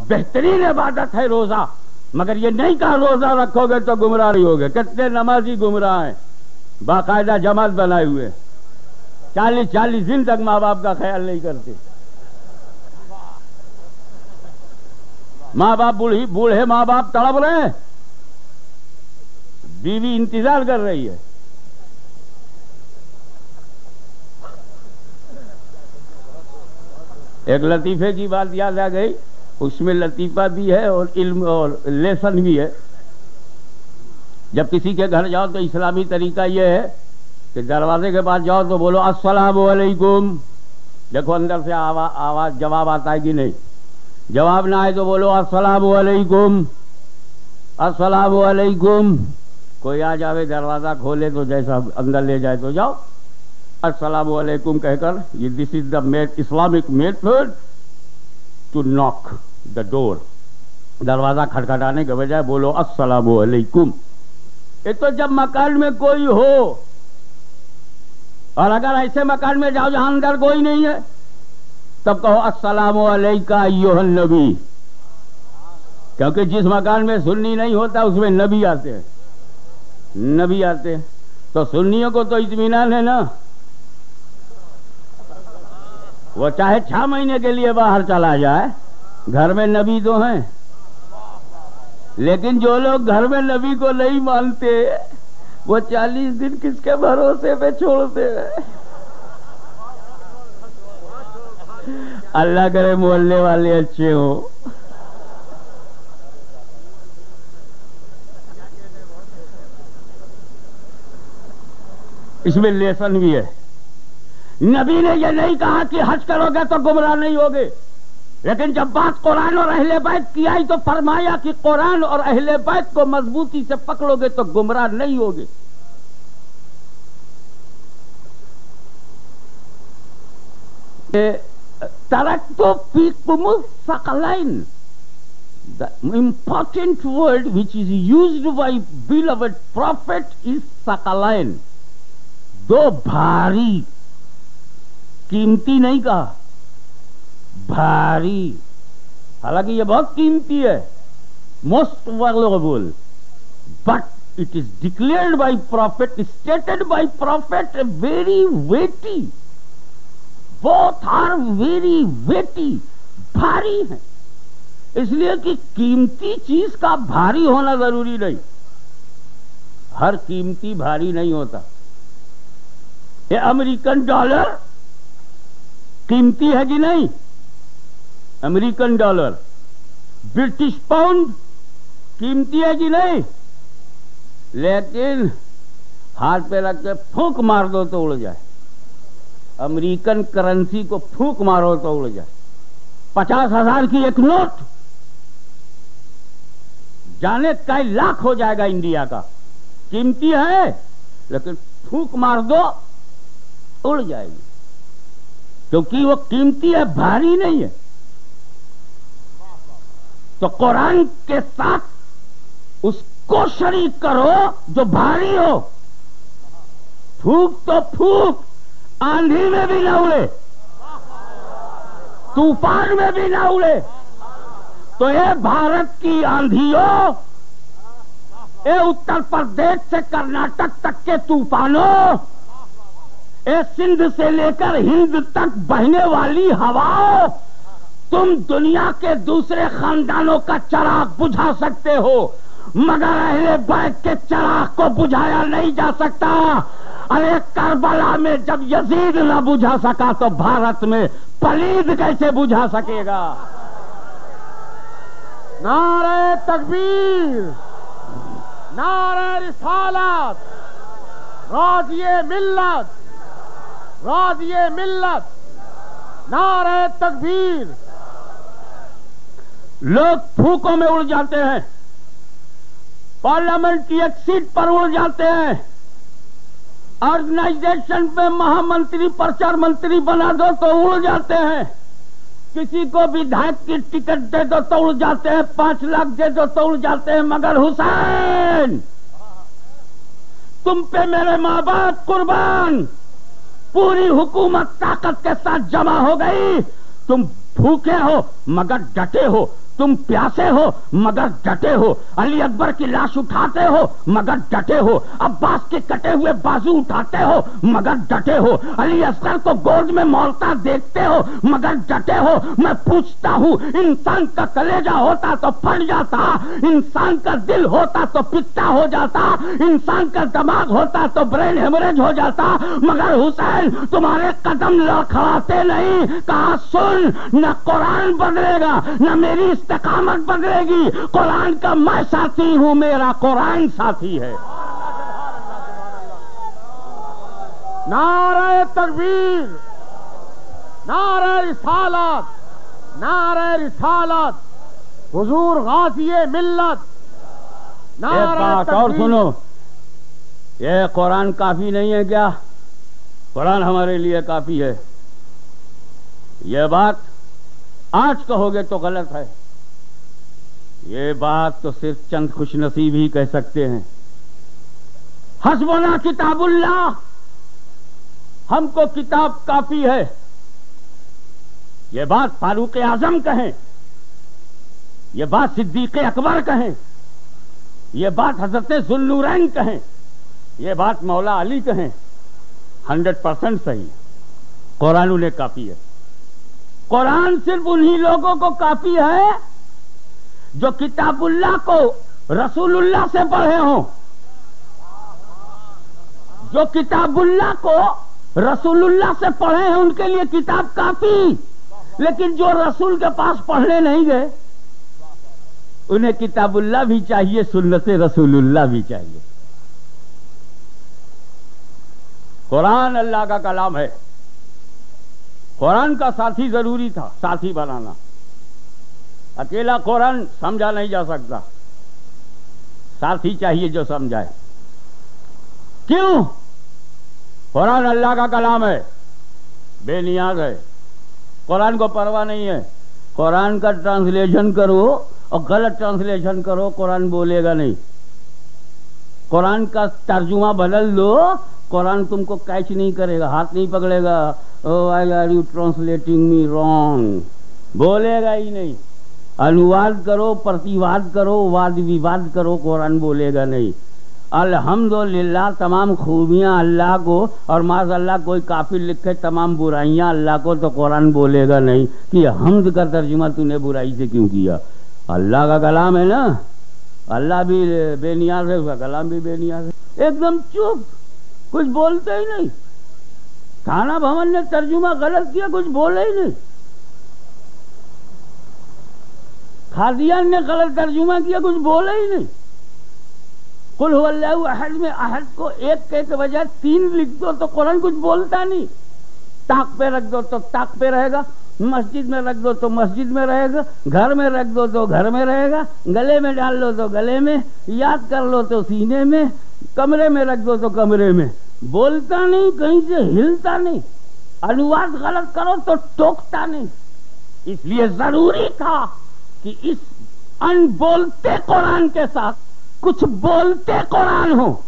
बेहतरीन इबादत है रोजा। मगर ये नहीं कहा रोजा रखोगे तो गुमराह नहीं होगे। कितने नमाजी गुमराह हैं। बाकायदा जमात बनाए हुए। चालीस चालीस दिन तक माँ बाप का ख्याल नहीं करते। माँ बाप बूढ़ी बूढ़े माँ बाप तड़प रहे हैं। बीवी इंतज़ार कर रही है। एक लतीफे की बात याद आ गई। उसमें लतीफा भी है और इल्म और लेसन भी है। जब किसी के घर जाओ तो इस्लामी तरीका यह है कि दरवाजे के पास जाओ तो बोलो अस्सलाम वालेकुम देखो अंदर से आवा, आवाज़ जवाब आता है कि नहीं? जवाब ना आए तो बोलो अस्सलाम वालेकुम कोई आ जावे दरवाज़ा खोले तो जैसा अंदर ले जाए तो जाओ। अस्सलाम वालेकुम कहकर ये this is the Islamic method to knock the door दरवाज़ा खटखटाने के बजाय बोलो, अस्सलाम वालेकुम ये तो जब मकान में कोई हो, और अगर ऐसे मकान में जाओ जहाँ अंदर कोई नहीं है, तब कहो, अस्सलाम वालेकुम नबी. क्योंकि जिस मकान में सुन्नी नहीं होता, उसमें नबी आते हैं। नबी आते हैं। तो सुन्नियों को तो इतमान है ना? वो चाहे छह महीने के लिए बाहर चला जाए घर में नबी तो हैं। लेकिन जो लोग घर में नबी को नहीं मानते, वो चालीस दिन किसके भरोसे पे छोड़ते हैं? अल्लाह करे मोहल्ले वाले अच्छे हो। इसमें लेसन भी है। नबी ने यह नहीं कहा कि हज करोगे तो गुमराह नहीं होगे। लेकिन जब बात कुरान और अहले बैत की आई तो फरमाया कि कुरान और अहले बैत को मजबूती से पकड़ोगे तो गुमराह नहीं होगे। तरक तो सकलाइन The important word which is used by beloved prophet. दो भारी, कीमती नहीं कहा। भारी। हालाँकि ये बहुत कीमती है। Most valuable but it is declared by prophet stated by prophet very weighty both are very weighty भारी है। इसलिए कि कीमती चीज़ का भारी होना ज़रूरी नहीं। हर कीमती भारी नहीं होता। ये अमेरिकन डॉलर कीमती है कि नहीं? American dollar. British pound? कीमती है कि नहीं? लेकिन हाथ पे रख के फूक मार दो तो उड़ जाए। अमेरिकन करेंसी को फूक मारो तो उड़ जाए। पचास हज़ार की एक नोट। जाने कई लाख हो जाएगा इंडिया का। कीमती है, लेकिन फूक मार दो, उड़ जाएगी। क्योंकि वो कीमती है, भारी नहीं है। तो कुरान के साथ उसको शरीक करो जो भारी हो। फूक तो फूक, आंधी में भी ना उड़े, तूफ़ान में भी ना उड़े। तो ये भारत की आंधियों ये उत्तर प्रदेश से कर्नाटक तक के तूफानों ये सिंध से लेकर हिंद तक बहने वाली हवाओं तुम दुनिया के दूसरे खानदानों का चराग बुझा सकते हो, मगर अहले बैत के चराग को बुझाया नहीं जा सकता। अरे करबला में जब यजीद न बुझा सका तो भारत में पलीद कैसे बुझा सकेगा? नारे तकबीर, नारे रिसालत, राजिए मिल्लत राजिए मिल्लत, नारे तकबीर। लोग फूकों में उड़ जाते हैं। पार्लियामेंट की एक सीट पर उड़ जाते हैं। ऑर्गेनाइजेशन पे महामंत्री, प्रचार मंत्री बना दो तो उड़ जाते हैं। किसी को विधायक की टिकट दे दो तो उड़ जाते हैं। पाँच लाख दे दो तो उड़ जाते हैं, मगर हुसैन, तुम पे मेरे माँ बाप कुर्बान। पूरी हुकूमत ताकत के साथ जमा हो गई। तुम भूखे हो, मगर डटे हो। तुम प्यासे हो, मगर डटे हो। अली अकबर की लाश उठाते हो, मगर डटे हो। अब्बास के कटे हुए बाजू उठाते हो, मगर डटे हो। अली असगर को गोद में मोलता देखते हो, मगर डटे हो। मैं पूछता हूँ, इंसान का कलेजा होता तो फट जाता, इंसान का दिल होता तो पिता हो जाता, इंसान का दिमाग होता तो ब्रेन हेमरेज हो जाता। मगर हुसैन, तुम्हारे कदम लड़खड़ाते नहीं। कहा, सुन, न कुरान बदलेगा, न मेरी इस्तकामत बदलेगी। कुरान का मैं साथी हूँ मेरा कुरान साथी है। नारे तकबीर नारे रिसालत नारे रिसालत। हुजूर गाजिए मिल्लत एक बात और सुनो ये कुरान काफ़ी नहीं है क्या? कुरान हमारे लिए काफ़ी है। यह बात आज कहोगे तो गलत है। ये बात तो सिर्फ़ चंद खुशनसीब ही कह सकते हैं। हसबना किताबुल्ला हमको किताब काफ़ी है। ये बात फारूक आज़म कहें, ये बात सिद्दीक अकबर कहें, ये बात हज़रत जुल्लूरैन कहें, ये बात मौला अली कहें, हंड्रेड परसेंट सही है। कुरान उन्हें काफ़ी है। कुरान सिर्फ़ उन्हीं लोगों को काफ़ी है जो किताबुल्लाह को रसूलुल्लाह से पढ़े हों, जो किताबुल्लाह को रसूलुल्लाह से पढ़े हैं, उनके लिए किताब काफ़ी। लेकिन जो रसूल के पास पढ़ने नहीं गए, उन्हें किताबुल्लाह भी चाहिए, सुन्नत रसूलुल्लाह भी चाहिए। कुरान अल्लाह का कलाम है। कुरान का साथी ज़रूरी था, साथी बनाना। अकेला कुरान समझा नहीं जा सकता। साथी चाहिए जो समझाए। क्यों? कुरान अल्लाह का कलाम है। बेनियाज है। कुरान को परवाह नहीं है। कुरान का ट्रांसलेशन करो और गलत ट्रांसलेशन करो कुरान बोलेगा नहीं। कुरान का तर्जुमा बदल दो कुरान तुमको कैच नहीं करेगा, हाथ नहीं पकड़ेगा। ओ I are you translating me wrong बोलेगा ही नहीं। अनुवाद करो, प्रतिवाद करो, वाद विवाद करो, कुरान बोलेगा नहीं। अल्हम्दुलिल्लाह, तमाम खूबियाँ अल्लाह को, और माज अल्लाह कोई काफिर लिखे तमाम बुराइयाँ अल्लाह को तो कुरान बोलेगा नहीं कि हमद का तर्जुमा तूने बुराई से क्यों किया? अल्लाह का कलाम है ना? अल्लाह भी बेनियाज है, उसका कलाम भी बेनियाज है। एकदम चुप, कुछ बोलते ही नहीं। थाना भवन ने तर्जुमा गलत किया, कुछ बोले ही नहीं। खादियान ने गलत तर्जुमा किया, कुछ बोला ही नहीं। कुल अहद में अहद को एक के बजाय तीन लिख दो तो कुरान कुछ बोलता नहीं। ताक पे रख दो तो ताक पे रहेगा। मस्जिद में रख दो तो मस्जिद में रहेगा। घर में रख दो तो घर में रहेगा। गले में डाल लो तो गले में। याद कर लो तो सीने में। कमरे में रख दो तो कमरे में। बोलता नहीं, कहीं से हिलता नहीं। अनुवाद गलत करो तो टोकता नहीं। इसलिए ज़रूरी था कि इस अनबोलते कुरान के साथ कुछ बोलते कुरान हो।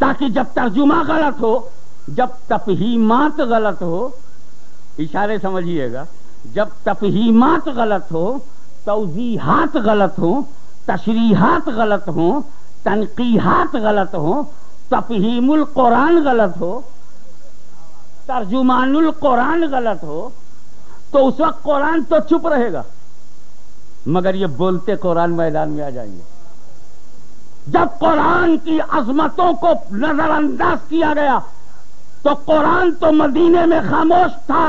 ताकि जब तर्जुमा गलत हो, जब तफहीमात गलत हो, इशारे समझिएगा, जब तफहीमात गलत हो, तोजीहात गलत हो, तशरीहात गलत हो, तनकीहात गलत हो, तफहीमुल कुरान गलत हो, तर्जुमानुल कुरान गलत हो तो उस वक्त कुरान तो चुप रहेगा। मगर ये बोलते कुरान मैदान में आ जाएँगे जब कुरान की अजमतों को नजरअंदाज किया गया तो कुरान तो मदीने में खामोश था,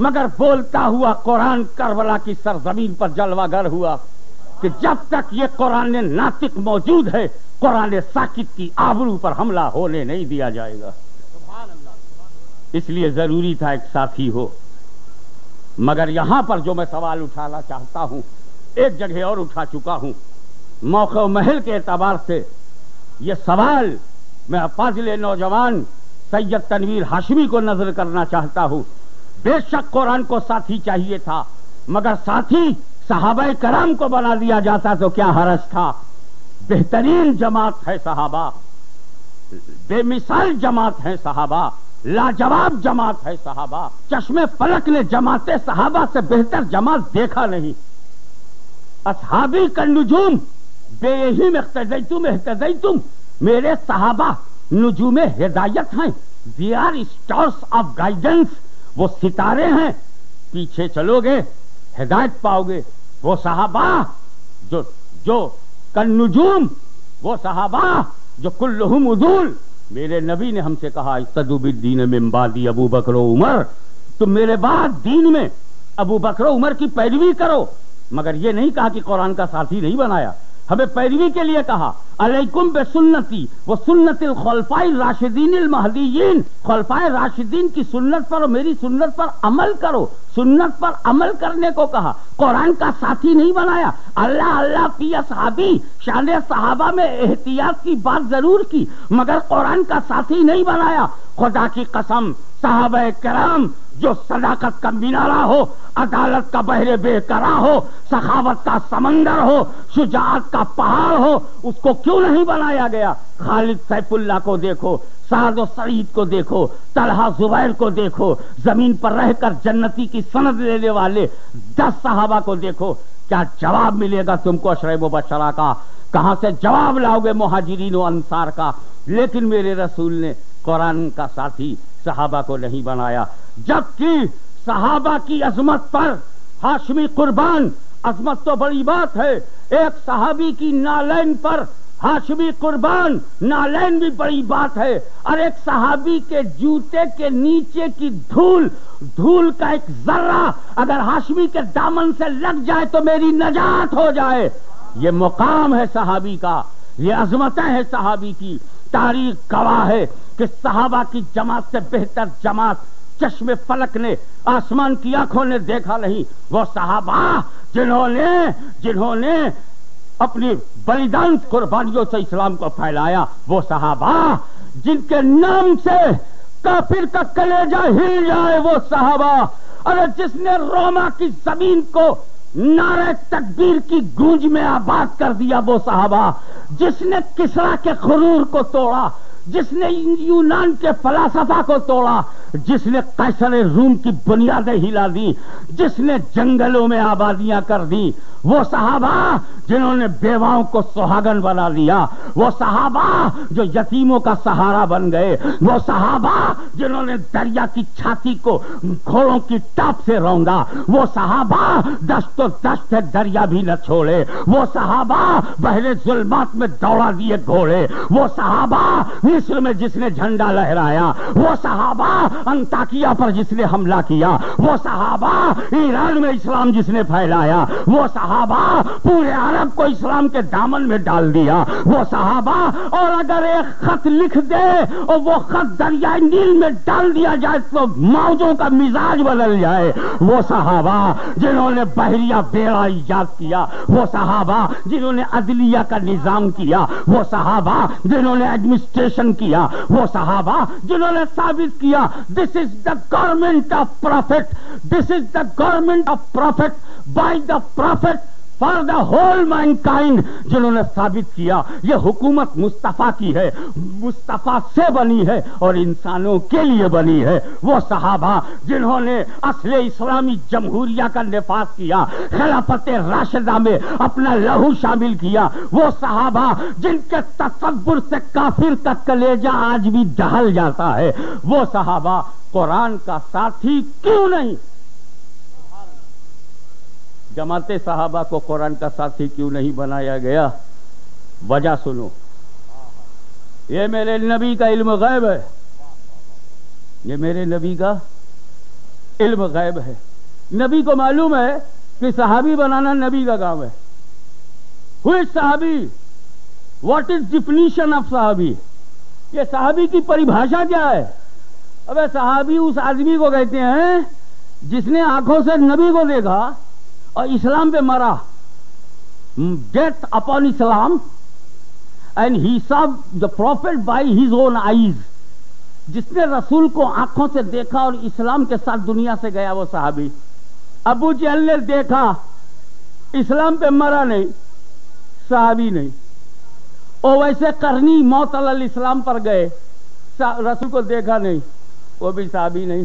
मगर बोलता हुआ कुरान करबला की सरजमीन पर जलवागर हुआ कि जब तक ये कुरान नातिक मौजूद है, कुरान साकित की आबरू पर हमला होने नहीं दिया जाएगा। इसलिए ज़रूरी था एक साथी हो मगर यहाँ पर जो मैं सवाल उठाना चाहता हूँ, एक जगह और उठा चुका हूँ। मौके महल के एतबार से यह सवाल मैं फाजिल नौजवान सैयद तनवीर हाशमी को नज़र करना चाहता हूँ। बेशक कुरान को साथी चाहिए था, मगर साथी साहब कराम को बना दिया जाता तो क्या हरज था? बेहतरीन जमात है साहबा। बेमिसाल जमात है सहाबा। लाजवाब जमात है साहबा। चश्मे फलक ने जमाते सहाबा से बेहतर जमात देखा नहीं। असहाबी का नजूम बेही में तुम मेरे सहाबा नजूम हिदायत हैं। They are stars of guidance वो सितारे हैं। पीछे चलोगे, हिदायत पाओगे, वो साहबा जो जो कन्नुजूम वो साहबा जो कुल्लुहुम उदूल मेरे नबी ने हमसे कहा तदुबिद्दीन में बादी अबू बकरो उमर। तुम मेरे बाद दीन में अबू बकरो उमर की पैरवी करो। मगर ये नहीं कहा कि कुरान का साथी नहीं बनाया। हमें पैरवी के लिए कहा, अलैकुम बे सुन्नति वो सुन्नत खलफाई राशिदीन महदीन खलफाए राशिदीन की सुन्नत पर और मेरी सुन्नत पर अमल करो। सुन्नत पर अमल करने को कहा। कुरान का साथी नहीं बनाया। अल्लाह अल्लाह पी सहाबी, शान सहाबा में एहतियात की बात ज़रूर की, मगर कुरान का साथी नहीं बनाया। खुदा की कसम साहब कराम जो सदाकत का मीनारा हो, अदालत का बहरे बेकरा हो, सखावत का समंदर हो, शुजात का पहाड़ हो, उसको क्यों नहीं बनाया गया? खालिद सैफुल्ला को देखो, साद सईद को देखो, तलहा जुबैर को देखो, ज़मीन पर रहकर जन्नती की सनद लेने वाले दस साहबा को देखो। क्या जवाब मिलेगा तुमको अशरब बशरा का? कहाँ से जवाब लाओगे मुहाजिरीन अंसार का? लेकिन मेरे रसूल ने, कुरान का साथी सहाबा को नहीं बनाया, जबकि सहाबा की अजमत पर हाशमी कुर्बान, अजमत तो बड़ी बात है, एक सहाबी की नालैन पर हाशमी कुर्बान, नालैन भी बड़ी बात है, और एक सहाबी के जूते के नीचे की धूल धूल का एक जर्रा अगर हाशमी के दामन से लग जाए तो मेरी नजात हो जाए। ये मुकाम है सहाबी का, ये अजमतें है सहाबी की, तारीख गवाह है कि सहाबा की जमात से बेहतर जमात चश्मे फलक ने आसमान की आँखों ने देखा नहीं। वो सहाबा जिन्होंने जिन्होंने अपनी बलिदान कुर्बानियों से इस्लाम को फैलाया, वो सहाबा जिनके नाम से काफिर का कलेजा हिल जाए, वो सहाबा। अरे जिसने रोमा की ज़मीन को नारे तकबीर की गूंज में आबाद कर दिया, वो साहबा। जिसने किसरा के खरूर को तोड़ा जिसने यूनान के फलासफा को तोड़ा, जिसने कैसर रूम की बुनियादें हिला दी, जिसने जंगलों में आबादियाँ कर दी, वो सहाबा जिन्होंने बेवाओं को सुहागन बना दिया, वो सहाबा जो यतीमों का सहारा बन गए, वो सहाबा जिन्होंने दरिया की छाती को घोड़ों की टाप से रौंदा, वो सहाबा दस्तो दस्त दरिया भी न छोड़े, वो सहाबा पहले जुल्मात में दौड़ा दिए घोड़े, वो सहाबा मिस्र में जिसने झंडा लहराया, वो सहाबा अंताकिया पर जिसने हमला किया, वो सहाबा ईरान में इस्लाम जिसने फैलाया, वो सहाबा पूरे अरब को इस्लाम के दामन में डाल दिया, वो सहाबा, और अगर एक खत लिख दे, और वो खत दरिया नील में डाल दिया जाए तो मौजों का मिजाज बदल जाए। वो सहाबा जिन्होंने बहरिया बेड़ा ईजाद किया, वो सहाबा जिन्होंने अदलिया का निज़ाम किया, वो सहाबा जिन्होंने एडमिनिस्ट्रेशन किया, वो सहाबा जिन्होंने साबित किया this is the government of prophet this is the government of prophet by the prophet for the whole mankind जिन्होंने साबित किया, ये हुकूमत मुस्तफ़ा की है, मुस्तफ़ा से बनी है, और इंसानों के लिए बनी है। वो सहाबा जिन्होंने असले इस्लामी जमहूरिया का नफाज किया खिलाफत राशिदा में अपना लहू शामिल किया, वो सहाबा जिनके तस्वुर से काफिर का कलेजा आज भी दहल जाता है। वो सहाबा कुरान का साथी क्यों नहीं? जमाते साहबा को कुरान का साथी क्यों नहीं बनाया गया? वजह सुनो। ये मेरे नबी का इल्म गैब है। ये मेरे नबी का इल्म गैब है। नबी को मालूम है कि सहाबी बनाना नबी का काम है। हुई सहाबी? व्हाट इज़ डिफिनीशन ऑफ़ सहाबी? ये सहाबी की परिभाषा क्या है? अबे सहाबी उस आदमी को कहते हैं जिसने आँखों से नबी को देखा और इस्लाम पे मरा। Death upon Islam and he saw the prophet by his own eyes जिसने रसूल को आँखों से देखा और इस्लाम के साथ दुनिया से गया वो साहबी। अबू जहल ने देखा, इस्लाम पे मरा नहीं, साहबी नहीं। और वैसे करनी मौत अल इस्लाम पर गए रसूल को देखा नहीं, वो भी साहबी नहीं।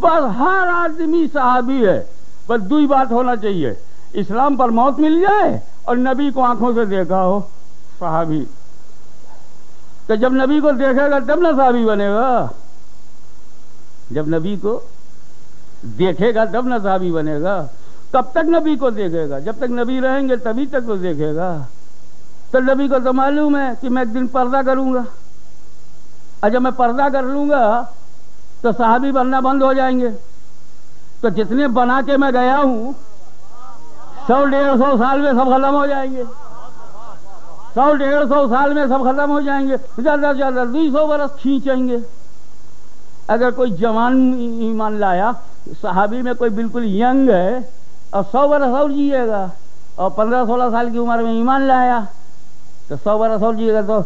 बस हर आदमी साहबी है। बस दो बात होना चाहिए। इस्लाम पर मौत मिल जाए और नबी को आँखों से देखा हो, साहबी। तो जब नबी को देखेगा, तब ना साहबी बनेगा। जब नबी को देखेगा, तब ना साहबी बनेगा। कब तक नबी को देखेगा? जब तक नबी रहेंगे, तभी तक तो देखेगा। तो नबी को तो मालूम है कि मैं एक दिन पर्दा करूँगा। और जब मैं पर्दा कर लूँगा तो साहबी बनना बंद हो जाएँगे। तो जितने बना के मैं गया हूँ, सौ डेढ़ सौ साल में सब खत्म हो जाएँगे। सौ डेढ़ सौ साल में सब खत्म हो जाएँगे। ज़्यादा से ज़्यादा दो सौ बरस खींचेंगे। अगर कोई जवान ईमान लाया, सहाबी में कोई बिल्कुल यंग है, और सौ बरस और जिएगा, और पंद्रह सोलह साल की उम्र में ईमान लाया तो सौ बरस और जिएगा तो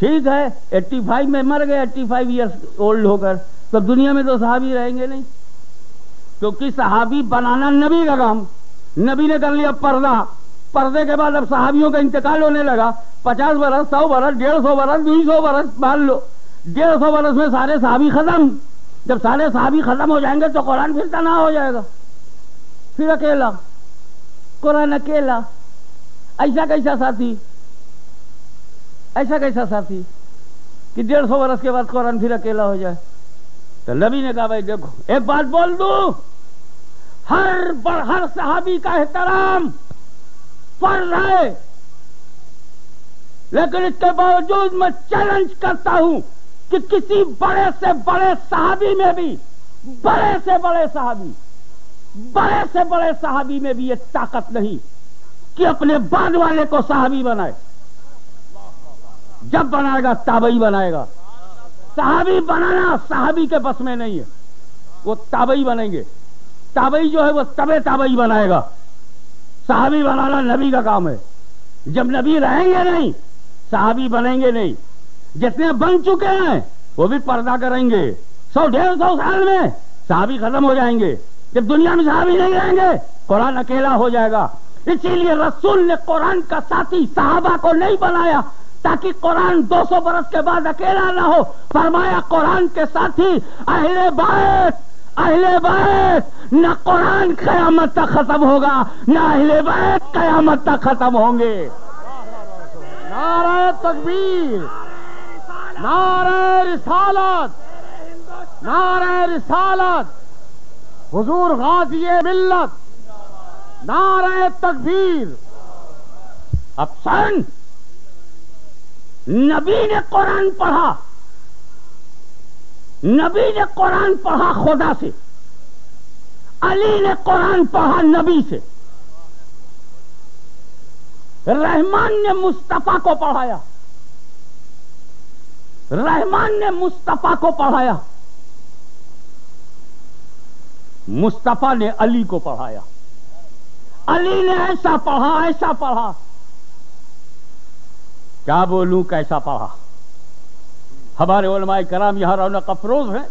ठीक है, एट्टी फाइव में मर गए, एट्टी फाइव ईयर्स ओल्ड होकर तो दुनिया में तो सहाबी रहेंगे नहीं। क्योंकि सहाबी बनाना नबी का काम नबी ने कर लिया पर्दा। पर्दे के बाद अब सहाबियों का इंतकाल होने लगा। पचास बरस, सौ बरस, डेढ़ सौ बरस, दो सौ बरस मान लो। डेढ़ सौ बरस में सारे सहाबी खत्म। जब सारे सहाबी खत्म हो जाएँगे तो कुरान फिर तना हो जाएगा। फिर अकेला। कुरान अकेला। ऐसा कैसा साथी? ऐसा कैसा साथी? कि डेढ़ सौ बरस के बाद कुरान फिर अकेला हो जाए। तो नबी ने कहा, भाई देखो, एक बात बोल दू? हर हर सहाबी का एहतराम फ़र्ज़ है लेकिन इसके बावजूद मैं चैलेंज करता हूँ कि किसी बड़े से बड़े सहाबी में भी, बड़े से बड़े सहाबी, बड़े से बड़े सहाबी में भी ये ताकत नहीं कि अपने बाद वाले को सहाबी बनाए। जब बनाएगा, ताबई बनाएगा। सहाबी बनाना सहाबी के बस में नहीं है। वो ताबई बनेंगे। ताबई जो है, वो तबे ताबई बनाएगा। सहाबी बनाना नबी का काम है। जब नबी रहेंगे नहीं, सहाबी बनेंगे नहीं। जितने बन चुके हैं, वो भी पर्दा करेंगे। सौ, डेढ़ सौ साल में साहबी खत्म हो जाएँगे। जब दुनिया में साहबी नहीं रहेंगे, कुरान अकेला हो जाएगा। इसीलिए रसूल ने कुरान का साथी साहबा को नहीं बनाया। ताकि कुरान 200 बरस के बाद अकेला ना हो। फरमाया, कुरान के साथी, अहले बैत अहले बैत, न कुरान कयामत तक खत्म होगा, न अहले बैत कयामत तक खत्म होंगे। नारे तकबीर नारे रिसालत नारे रिसालत हुजूर गाजिए मिल्लत नारे तकबीर अब सन। नबी ने कुरान पढ़ा। नबी ने कुरान पढ़ा खुदा से। अली ने कुरान पढ़ा नबी से। रहमान ने मुस्तफ़ा को पढ़ाया। रहमान ने मुस्तफ़ा को पढ़ाया। मुस्तफ़ा ने अली को पढ़ाया। अली ने ऐसा पढ़ा ऐसा पढ़ा। क्या बोलूँ, कैसा पढ़ा? हमारे उलमाए कराम यहाँ रौनक अफरोज है।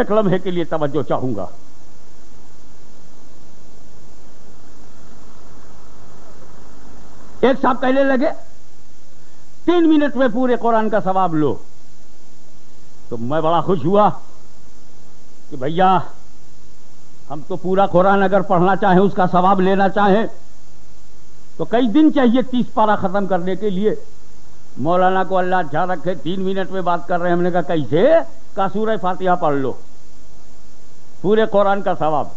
एक लम्हे के लिए तवज्जो चाहूँगा। एक साहब कहने लगे, तीन मिनट में पूरे कुरान का सवाब लो। तो मैं बड़ा खुश हुआ कि भैया, हम तो पूरा कुरान अगर पढ़ना चाहें, उसका सवाब लेना चाहें तो कई दिन चाहिए तीस पारा खत्म करने के लिए। मौलाना को अल्लाह अच्छा रखे, तीन मिनट में बात कर रहे हैं। हमने कहा, कैसे? का सूरह फातिहा पढ़ लो। पूरे कुरान का सवाब।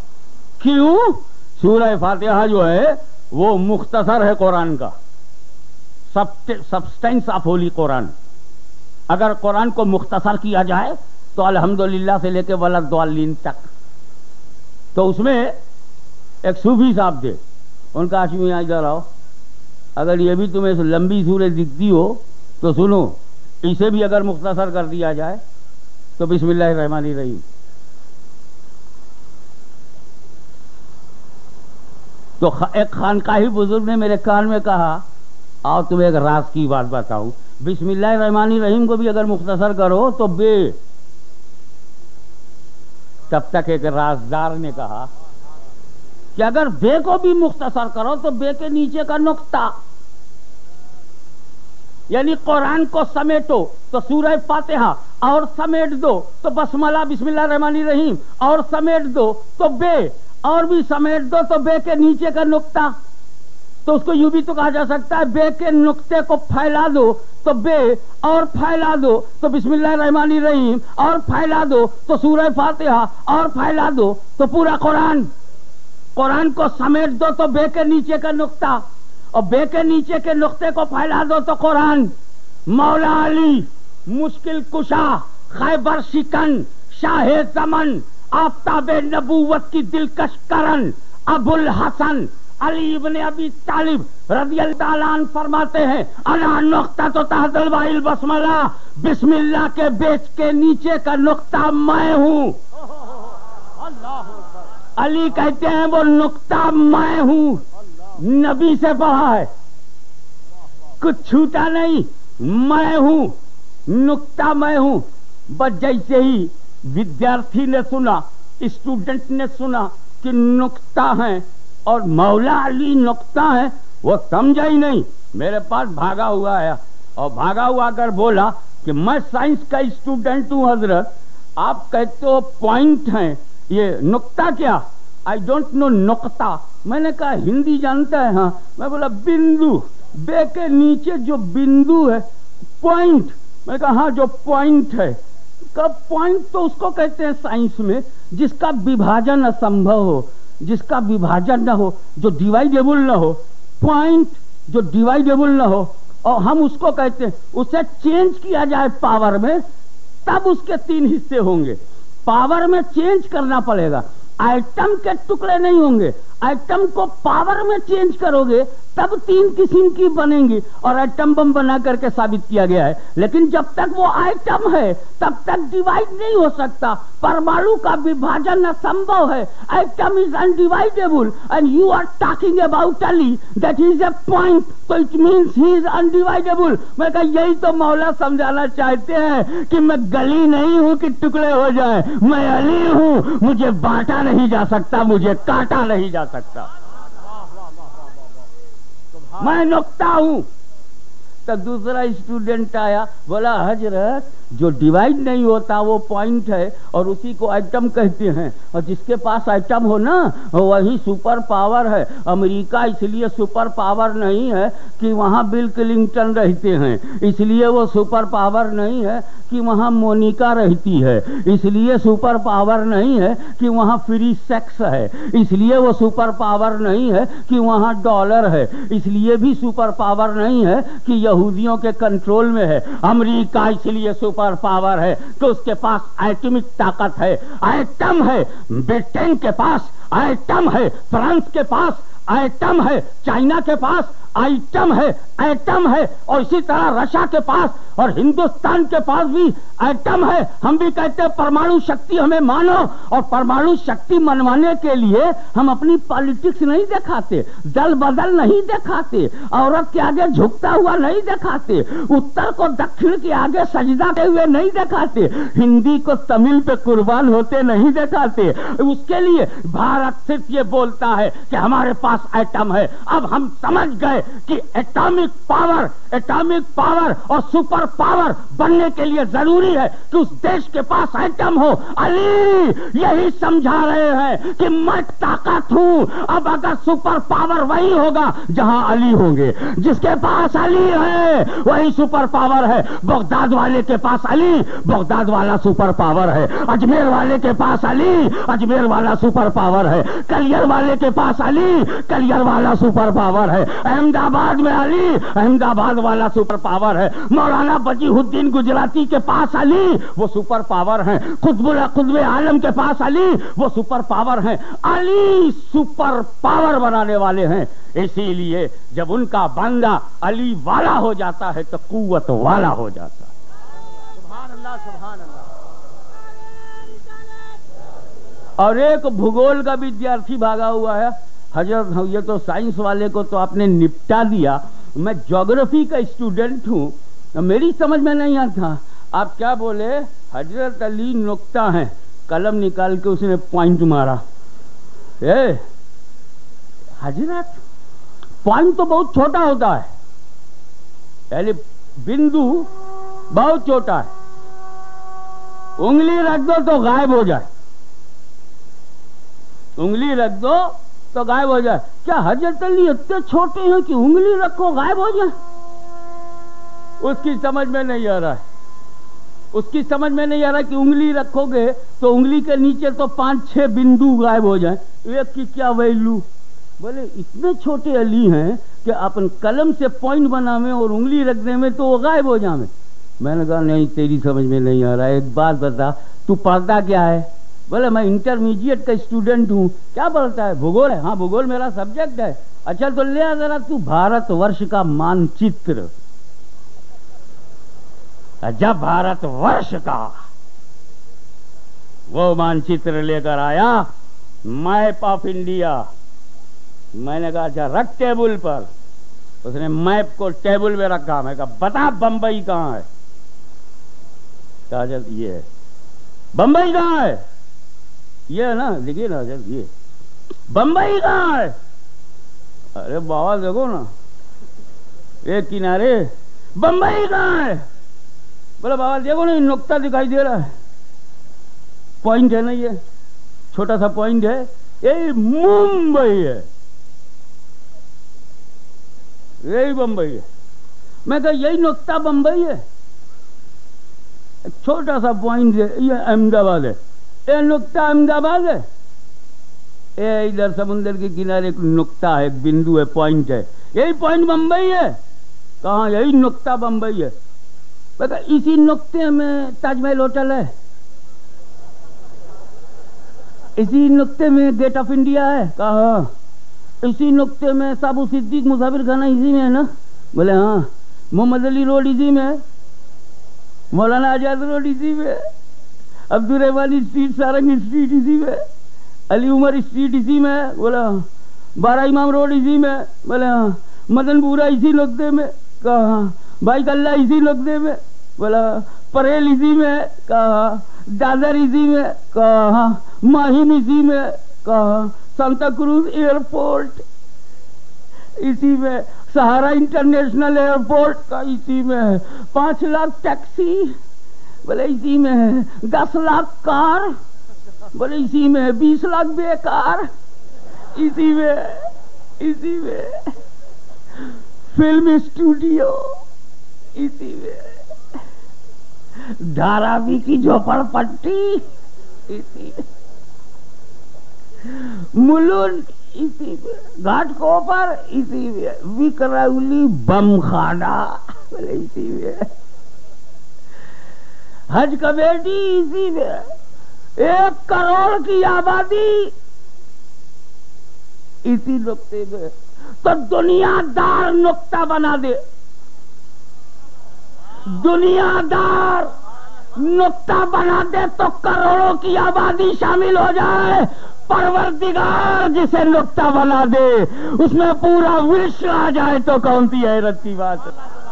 क्यों? सूरह फातिहा जो है, वो मुख्तसर है कुरान का। Substance of holy Quran. अगर कुरान को मुख्तसर किया जाए तो अल्हम्दुलिल्लाह से लेके वलदवालीन तक। तो उसमें एक सूफी साहब थे। उनका आशमी यहाँ इधर आओ अगर ये भी तुम्हें लंबी सूरज दिखती हो तो सुनो, इसे भी अगर मुख्तसर कर दिया जाए तो रहमानी रहीम तो एक खानकाही बुज़ुर्ग ने मेरे कान में कहा, आओ तुम्हें एक राज की बात बताऊँ। बिस्मिल्लाह रहमानी रहीम को भी अगर मुख्तसर करो तो बे तब तक एक राजदार ने कहा कि अगर बे को भी मुख्तसर करो तो बे के नीचे का नुकता। यानी कुरान को समेटो तो सूरह फातिहा, और समेट दो तो बसमला बिस्मिल्लाह रहमानी रहीम, और समेट दो तो बे, और भी समेट दो तो बे के नीचे का नुकता। तो उसको यूँ भी तो कहा जा सकता है, बे के नुक्ते को फैला दो तो बे, और फैला दो तो बिस्मिल्लाह रहमानी रहीम, और फैला दो तो सूरह फातिहा, और फैला दो तो पूरा कुरान। कुरान को समेट दो तो बे के नीचे का नुकता, और बे के नीचे के नुकते को फैला दो तो कुरान मौला अली, मुश्किल कुशा, खैबर शिकन, शाह जमन, आफ्ताब नबूवत की दिलकश करन अबुल हसन, अली इब्ने अबी तालिब रज़ी अल्लाह फरमाते हैं, अला नुक्ता तो तहदल वाइल बसमला, बिस्मिल्लाह के बेच के नीचे का नुक्ता मैं हूँ। अली कहते हैं वो नुकता मैं हूँ। नबी से पढ़ा है। कुछ छूटा नहीं, मैं हूँ। नुकता मैं हूँ। बस जैसे ही विद्यार्थी ने सुना, स्टूडेंट ने सुना कि नुकता है और मौला अली नुकता है, वो समझा ही नहीं। मेरे पास भागा हुआ है और भागा हुआ कर बोला कि मैं साइंस का स्टूडेंट हूँ, हज़रत। आप कहते हो पॉइंट है। ये नुक्ता क्या? आई डोंट नो नुकता। मैंने कहा, हिंदी जानता है हाँ। मैं बोला, बिंदु। बे के नीचे जो बिंदु है पॉइंट मैं कहा हाँ जो पॉइंट है। कब पॉइंट तो उसको कहते हैं साइंस में, जिसका विभाजन असंभव हो, जिसका विभाजन न हो, जो डिवाइडेबल न हो। पॉइंट जो डिवाइडेबल न हो, और हम उसको कहते हैं, उसे चेंज किया जाए पावर में, तब उसके तीन हिस्से होंगे। पावर में चेंज करना पड़ेगा। आइटम के टुकड़े नहीं होंगे। आइटम को पावर में चेंज करोगे, तब तीन किस्म की बनेंगी। और आइटम बम बना करके साबित किया गया है। लेकिन जब तक वो आइटम है, तब तक डिवाइड नहीं हो सकता। परमाणु का विभाजन असंभव है। Atom is undividable and you are talking about Ali that is a point तो it means he is undividable मैं कहा, यही तो मौला समझाना चाहते हैं कि मैं गली नहीं हूँ कि टुकड़े हो जाए। मैं अली हूँ। मुझे बांटा नहीं जा सकता, मुझे काटा नहीं जा सकता। मैं नुकता हूँ। तब दूसरा स्टूडेंट आया बोला हज़रत जो डिवाइड नहीं होता, वो पॉइंट है और उसी को आइटम कहते हैं। और जिसके पास आइटम हो ना, वही सुपर पावर है। अमेरिका इसलिए सुपर पावर नहीं है कि वहाँ बिल क्लिंटन रहते हैं। इसलिए वो सुपर पावर नहीं है कि वहाँ मोनिका रहती है। इसलिए सुपर पावर नहीं है कि वहाँ फ्री सेक्स है। इसलिए वो सुपर पावर नहीं है कि वहाँ डॉलर है। इसलिए भी सुपर पावर नहीं है कि यहूदियों के कंट्रोल में है। अमरीका इसलिए सुपर पावर है कि उसके पास एटमिक ताकत है, आइटम है। ब्रिटेन के पास आइटम है, फ्रांस के पास आइटम है, चाइना के पास आइटम है एटम है। और इसी तरह रशिया के पास और हिंदुस्तान के पास भी एटम है। हम भी कहते हैं, परमाणु शक्ति हमें मानो। और परमाणु शक्ति मनवाने के लिए हम अपनी पॉलिटिक्स नहीं दिखाते, दल बदल नहीं दिखाते, औरत के आगे झुकता हुआ नहीं दिखाते, उत्तर को दक्षिण के आगे सजदा के हुए नहीं दिखाते, हिंदी को तमिल पे कुर्बान होते नहीं दिखाते। उसके लिए भारत सिर्फ़ ये बोलता है कि हमारे पास एटम है। अब हम समझ गए कि एटॉमिक पावर एटॉमिक पावर और सुपर पावर बनने के लिए ज़रूरी है कि उस देश के पास आइटम हो। अली, यही समझा रहे हैं कि मैं ताकत हूँ। अब अगर सुपर पावर वही होगा जहाँ अली होंगे, जिसके पास अली है, वही सुपर पावर है। बगदाद वाले के पास अली, बगदाद वाला सुपर पावर है। अजमेर वाले के पास अली, अजमेर वाला सुपर पावर है। कलियर वाले के पास अली, कलियर वाला सुपर पावर है। अहमदाबाद में अली। अहमदाबाद वाला सुपर पावर है। मौलाना बजीहुद्दीन गुजराती के पास अली। वो सुपर पावर है। खुतबुल खुतब आलम के पास अली। वो सुपर पावर है। अली सुपर पावर बनाने वाले हैं। इसीलिए जब उनका बंदा अली वाला हो जाता है तो कुवत वाला हो जाता है। सुभान अल्लाह सुभान अल्लाह और एक भूगोल का विद्यार्थी भागा हुआ है। हज़रत ये तो साइंस वाले को तो आपने निपटा दिया। मैं ज्योग्राफी का स्टूडेंट हूँ। मेरी समझ में नहीं आता। आप क्या बोले? हज़रत अली नुकता है। कलम निकाल के उसने पॉइंट मारा। ए, हज़रत पॉइंट तो बहुत छोटा होता है। यानी बिंदु बहुत छोटा है। उंगली रख दो तो गायब हो जाए। उंगली रख दो तो गायब हो जाए। क्या हज़रत अली इतने छोटे हैं कि उंगली रखो, गायब हो जाए? उसकी समझ में नहीं आ रहा है। उसकी समझ में नहीं आ रहा कि उंगली रखोगे तो उंगली के नीचे तो पाँच, छह बिंदु गायब हो जाए। एक की क्या वैल्यू? बोले, इतने छोटे अली हैं कि अपन कलम से पॉइंट बनावे और उंगली रखने में तो वो गायब हो जावे। मैंने कहा, नहीं, तेरी समझ में नहीं आ रहा एक बात बता, तू पढ़ता क्या है? बोले, मैं इंटरमीडिएट का स्टूडेंट हूँ। क्या बोलता है? भूगोल है। हाँ भूगोल मेरा सब्जेक्ट है। अच्छा तो ले आ जरा तू भारत वर्ष का मानचित्र। जब भारत वर्ष का? वो मानचित्र लेकर आया मैप ऑफ़ इंडिया मैंने कहा अच्छा रख टेबल पर। उसने मैप को टेबल में रखा। मैं कहा, बता, बंबई कहाँ है? कहा, ये है। बंबई कहाँ है? ये है ना, देखिए ना, जब ये। बम्बई कहाँ है? अरे बाबा, देखो ना। एक किनारे। बम्बई कहाँ है? बोले, बाबा, देखो ना नुकता दिखाई दे रहा है। पॉइंट है ना ये। छोटा सा पॉइंट है। ये मुंबई है। यही बम्बई है। मैं कहा, यही नुकता बम्बई है। छोटा सा पॉइंट है, ये अहमदाबाद है। ये नुकता अहमदाबाद है ये इधर समुद्र के किनारे एक नुकता है बिंदु है पॉइंट है यही पॉइंट बम्बई है कहा यही नुकता बम्बई है कहा इसी नुकते में ताजमहल होटल है इसी नुकते में गेट ऑफ़ इंडिया है कहा इसी नुकते में साबु सिद्दीक मुसाफिर खाना इसी में है ना बोले हाँ मोहम्मद अली रोड इसी में है मौलाना आज़ाद रोड इसी में है अब्दुल रहमान स्ट्रीट सारंग स्ट्रीट इसी में। अली उमर स्ट्रीट इसी में, बोला बारा इमाम रोड इसी में, बोले हाँ मदनपुरा इसी नुक्ते में, कहा भाई कल्ला इसी नुक्ते में, बोला, परेल इसी में, कहा, दादर इसी में, कहा, माहिम इसी में, कहा, सांता क्रूज एयरपोर्ट इसी में, सहारा इंटरनेशनल एयरपोर्ट का इसी में, पाँच लाख टैक्सी बोले, इसी में दस लाख कार। बोले, इसी में बीस लाख बेकार। इसी में इसी में फ़िल्म स्टूडियो। इसी में धारावी की झोपड़पट्टी। इसी में मुलुन। इसी में घाट कोपर इसी में विकराउली बम खाना बोले, इसी में हज कमेटी इसी में एक करोड़ की आबादी इसी नुकते में तो दुनियादार नुकता बना दे। दुनियादार नुकता बना दे तो करोड़ों की आबादी शामिल हो जाए। परवरदिगार जिसे नुकता बना दे, उसमें पूरा विश्व आ जाए तो कौन सी हैरत की बात है?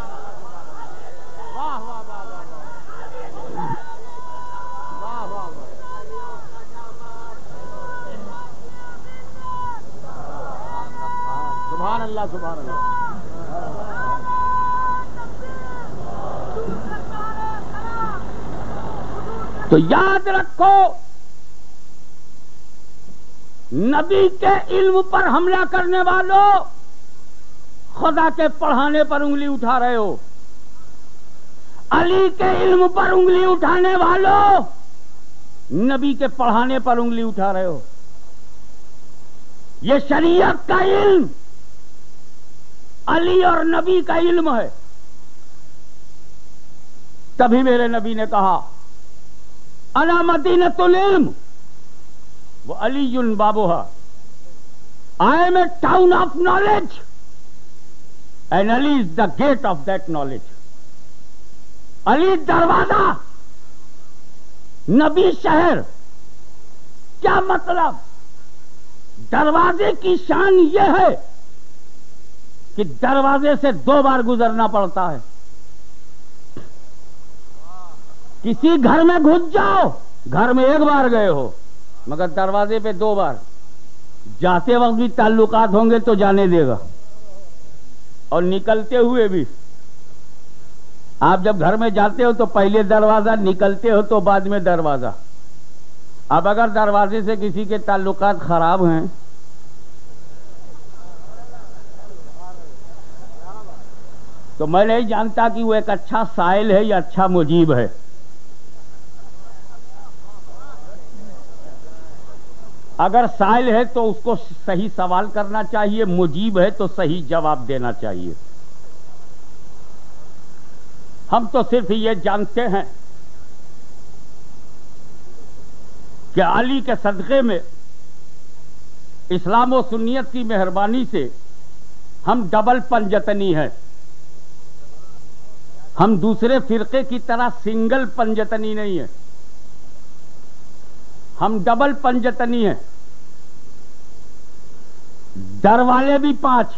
सुभान तो याद रखो, नबी के इल्म पर हमला करने वालों खुदा के पढ़ाने पर उंगली उठा रहे हो। अली के इल्म पर उंगली उठाने वालों नबी के पढ़ाने पर उंगली उठा रहे हो। ये शरीयत का इल्म अली और नबी का इल्म है। तभी मेरे नबी ने कहा, अला मदीनतुल इल्म, वो अली बाबू है। I am a town of knowledge and Ali is the gate of that knowledge Ali दरवाज़ा, नबी शहर, क्या मतलब? दरवाजे की शान यह है कि दरवाजे से दो बार गुजरना पड़ता है। किसी घर में घुस जाओ, घर में एक बार गए हो, मगर दरवाजे पे दो बार। जाते वक्त भी ताल्लुकात होंगे तो जाने देगा। और निकलते हुए भी। आप जब घर में जाते हो तो पहले दरवाज़ा, निकलते हो तो बाद में दरवाज़ा। अब अगर दरवाजे से किसी के ताल्लुकात खराब हैं तो मैं नहीं जानता कि वो एक अच्छा साइल है या अच्छा मुजीब है। अगर साइल है तो उसको सही सवाल करना चाहिए, मुजीब है तो सही जवाब देना चाहिए। हम तो सिर्फ़ ये जानते हैं कि अली के सदक़े में इस्लाम और सुन्नियत की मेहरबानी से हम डबल पंजतनी हैं। हम दूसरे फिरके की तरह सिंगल पंजतनी नहीं है। हम डबल पंजतनी है। दर वाले भी पाँच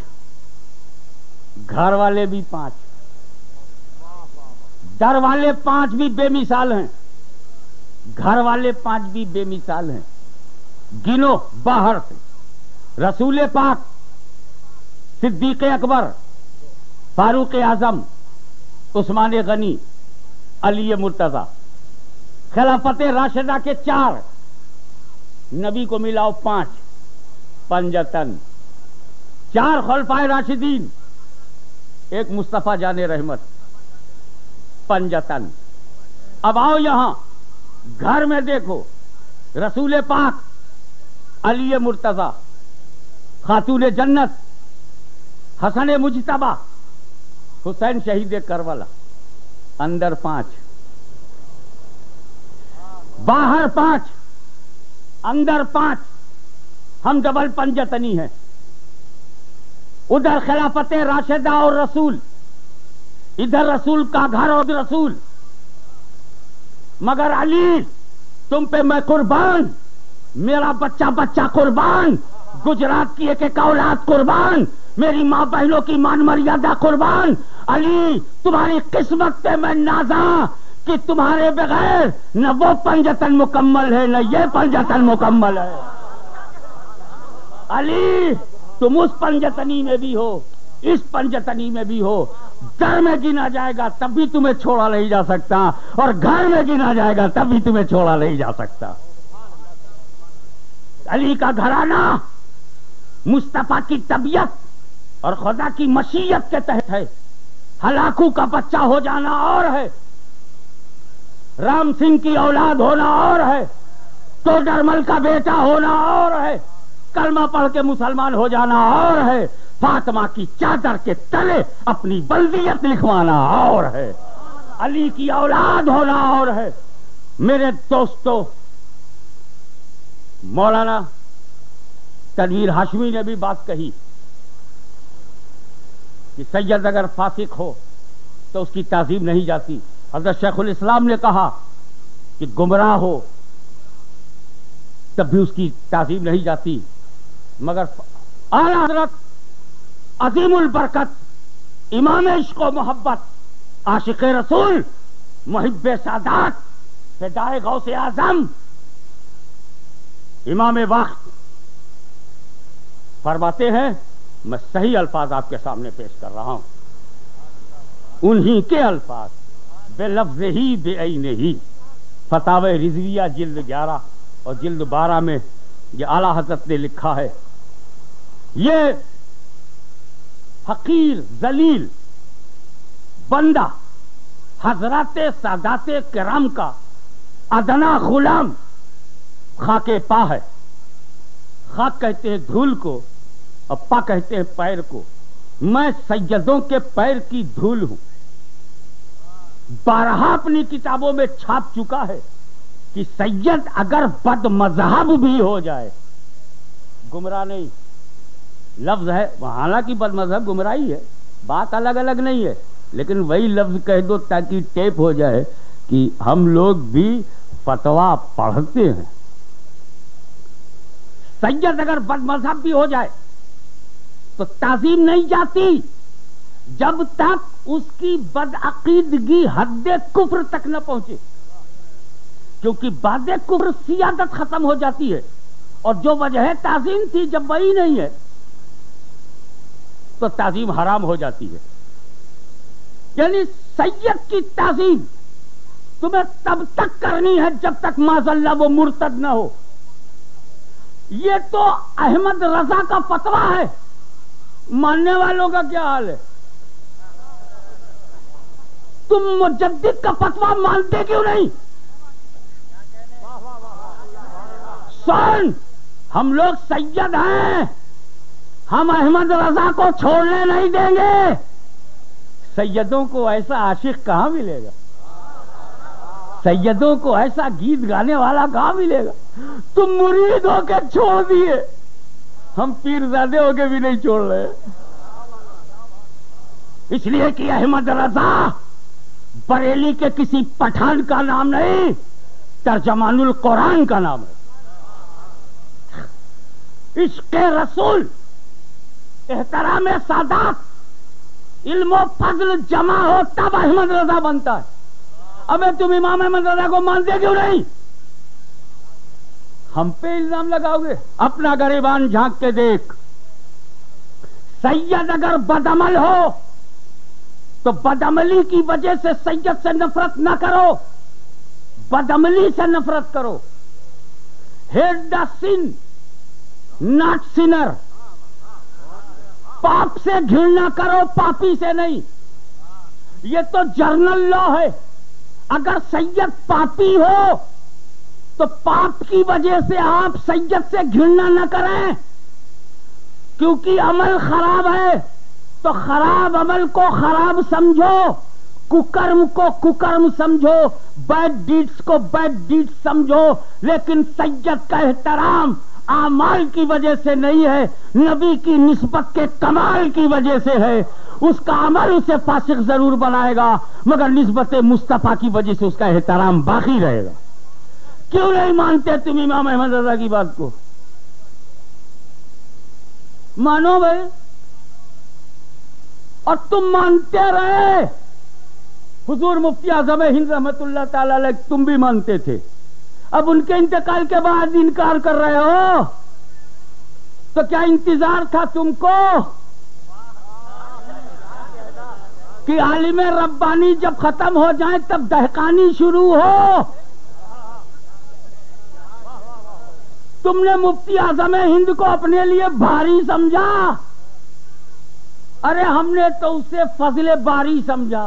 घर वाले भी पाँच। दर वाले पाँच भी बेमिसाल हैं। घर वाले पाँच भी बेमिसाल हैं। गिनो बाहर से। रसूल पाक, सिद्दीक अकबर, फारूक आज़म। उस्मान गनी, अली मुर्तजा। खिलाफत राशिदा के चार, नबी को मिलाओ पाँच पंजतन चार खलफाए राशिदीन, एक मुस्तफ़ा जाने रहमत पंजतन अब आओ यहाँ, घर में देखो, रसूल पाक, अली मुर्तजा, खातून जन्नत, हसन मुजतबा हुसैन शहीद करबला। अंदर पाँच। बाहर पाँच। अंदर पाँच। हम डबल पंजतनी हैं। उधर खिलाफत राशिदा और रसूल। इधर रसूल का घर और रसूल। मगर अली, तुम पे मैं कुर्बान। मेरा बच्चा बच्चा कुर्बान। गुजरात की एक एक औलाद कुर्बान। मेरी माँ बहनों की मान मर्यादा कुर्बान। अली, तुम्हारी किस्मत पे मैं नाजा कि तुम्हारे बगैर न वो पंजतन मुकम्मल है, न ये पंजतन मुकम्मल है। अली, तुम उस पंजतनी में भी हो, इस पंजतनी में भी हो। घर में गिना जाएगा, तब भी तुम्हें छोड़ा नहीं जा सकता। और घर में गिना जाएगा, तब भी तुम्हें छोड़ा नहीं जा सकता। अली का घराना मुस्तफ़ा की तबीयत और खुदा की मशीयत के तहत है। हलाकू का बच्चा हो जाना और है। राम सिंह की औलाद होना और है। तो डरमल का बेटा होना और है। कलमा पढ़ के मुसलमान हो जाना और है। फातिमा की चादर के तले अपनी बल्दियत लिखवाना और है। अली की औलाद होना और है। मेरे दोस्तों, मौलाना तनवीर हाशमी ने भी बात कही कि सैयद अगर फासिक हो तो उसकी ताजीम नहीं जाती। हज़रत शेखुल इस्लाम ने कहा कि गुमराह हो तब भी उसकी ताजीम नहीं जाती। मगर आला हज़रत अजीमुल बरकत, इमाम इश्क मोहब्बत, आशिक रसूल मुहिब सादात, फिदाए गौ से आज़म, इमाम वक्त फरमाते हैं, मैं सही अल्फाज आपके सामने पेश कर रहा हूँ। उन्हीं के अल्फाज, बेलफ्ज ही बेअने ही। फताव रिजविया जिल्द ग्यारह और जिल्द बारह में ये आला हज़रत ने लिखा है। ये हकीर जलील बंदा हज़रत सादात कराम का अदना गुलाम खाके पा है। खाक कहते हैं धूल को अप्पा कहते हैं पैर को, मैं सैयदों के पैर की धूल हूँ। बारहा अपनी किताबों में छाप चुका है कि सैयद अगर बद मज़हब भी हो जाए, गुमराह नहीं। लफ्ज है, हालाँकि बद मज़हब गुमराही है, बात अलग अलग नहीं है, लेकिन वही लफ्ज कह दो ताकि टेप हो जाए कि हम लोग भी फतवा पढ़ते हैं। सैयद अगर बद मज़हब भी हो जाए तो ताजीम नहीं जाती। जब तक उसकी बदअकीदगी हद कुफ्र तक न पहुँचे। क्योंकि बाद कुफ्र सियादत खत्म हो जाती है। और जो वजह ताजीम थी जब वही नहीं है तो ताजीम हराम हो जाती है। यानी सैयद की ताजीम तुम्हें तब तक करनी है जब तक माजल्ला वो मुर्तद न हो। ये तो अहमद रजा का फतवा है। मानने वालों का क्या हाल है? तुम मुजद्दिद का फतवा मानते क्यों नहीं? सुन, हम लोग सैयद हैं। हम अहमद रजा को छोड़ने नहीं देंगे। सैयदों को ऐसा आशिक कहाँ मिलेगा? सैयदों को ऐसा गीत गाने वाला कहाँ मिलेगा? तुम मुरीद होकर छोड़ दिए। हम पीरजादे होके भी नहीं छोड़ रहे। इसलिए कि अहमद रजा बरेली के किसी पठान का नाम नहीं, तर्जमानुल कुरान का नाम है। इश्क रसूल, एहतराम सादात, इल्म फजल जमा हो, तब अहमद रजा बनता है। अबे तुम इमाम अहमद रजा को मानते क्यों नहीं? हम पे इल्ज़ाम लगाओगे? अपना गरीबान झाँक के देख। सैयद अगर बदमल हो तो बदमली की वजह से सैयद से नफरत ना करो। बदमली से नफरत करो। Hate the sin, not sinner. पाप से घृणा करो, पापी से नहीं। ये तो जर्नल लॉ है। अगर सैयद पापी हो तो पाप की वजह से आप सैयद से घृणा न करें। क्योंकि अमल खराब है तो खराब अमल को खराब समझो, कुकर्म को कुकर्म समझो बैड डीड्स को बैड डीड्स समझो। लेकिन सैयद का एहतराम आमाल की वजह से नहीं है, नबी की निस्बत के कमाल की वजह से है। उसका अमल उसे फासिक ज़रूर बनाएगा, मगर निस्बत मुस्तफ़ा की वजह से उसका एहतराम बाकी रहेगा। क्यों नहीं मानते तुम इमाम अहमद रजा की बात को? मानो भाई। और तुम मानते रहे। हुजूर मुफ्ती आज़म हिंद रहमतुल्लाह ताला तुम भी मानते थे। अब उनके इंतकाल के बाद इनकार कर रहे हो। तो क्या इंतज़ार था तुमको? कि आलिम रब्बानी जब खत्म हो जाए, तब दहकानी शुरू हो। तुमने मुफ्ती आज़म हिंद को अपने लिए भारी समझा? अरे हमने तो उसे फजले बारी समझा।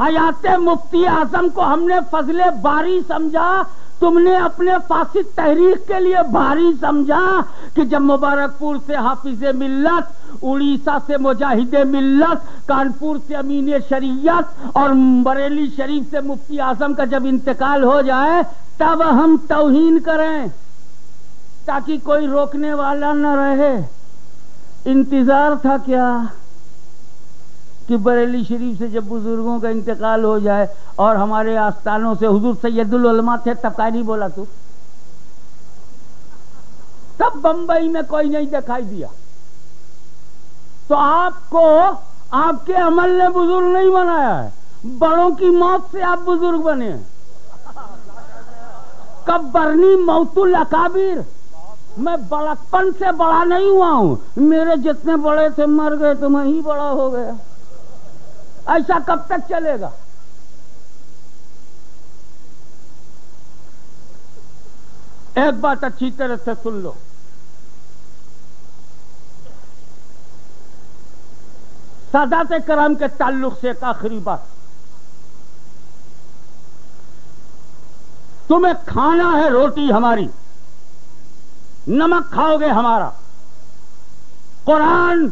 हयात मुफ्ती आज़म को हमने फजले बारी समझा। तुमने अपने फासिद तहरीक के लिए भारी समझा कि जब मुबारकपुर से हाफिज मिल्लत उड़ीसा से मुजाहिद मिल्लत, कानपुर से अमीन शरीयत और बरेली शरीफ से मुफ्ती आज़म का जब इंतकाल हो जाए, तब हम तोहीन करें ताकि कोई रोकने वाला न रहे। इंतज़ार था क्या कि बरेली शरीफ से जब बुज़ुर्गों का इंतकाल हो जाए और हमारे आस्थानों से हुजूर सैयदुल उलमा थे, तब का नहीं बोला तू? तब बंबई में कोई नहीं दिखाई दिया। तो आपको, आपके अमल ने बुज़ुर्ग नहीं बनाया है। बड़ों की मौत से आप बुज़ुर्ग बने कब बरनी मौतुल अकाबिर। मैं बड़कपन से बड़ा नहीं हुआ हूँ। मेरे जितने बड़े थे मर गए तो मैं ही बड़ा हो गया। ऐसा कब तक चलेगा? एक बात अच्छी तरह से सुन लो। सादात कराम के ताल्लुक से एक आखिरी बात। तुम्हें खाना है रोटी हमारी, नमक खाओगे हमारा। कुरान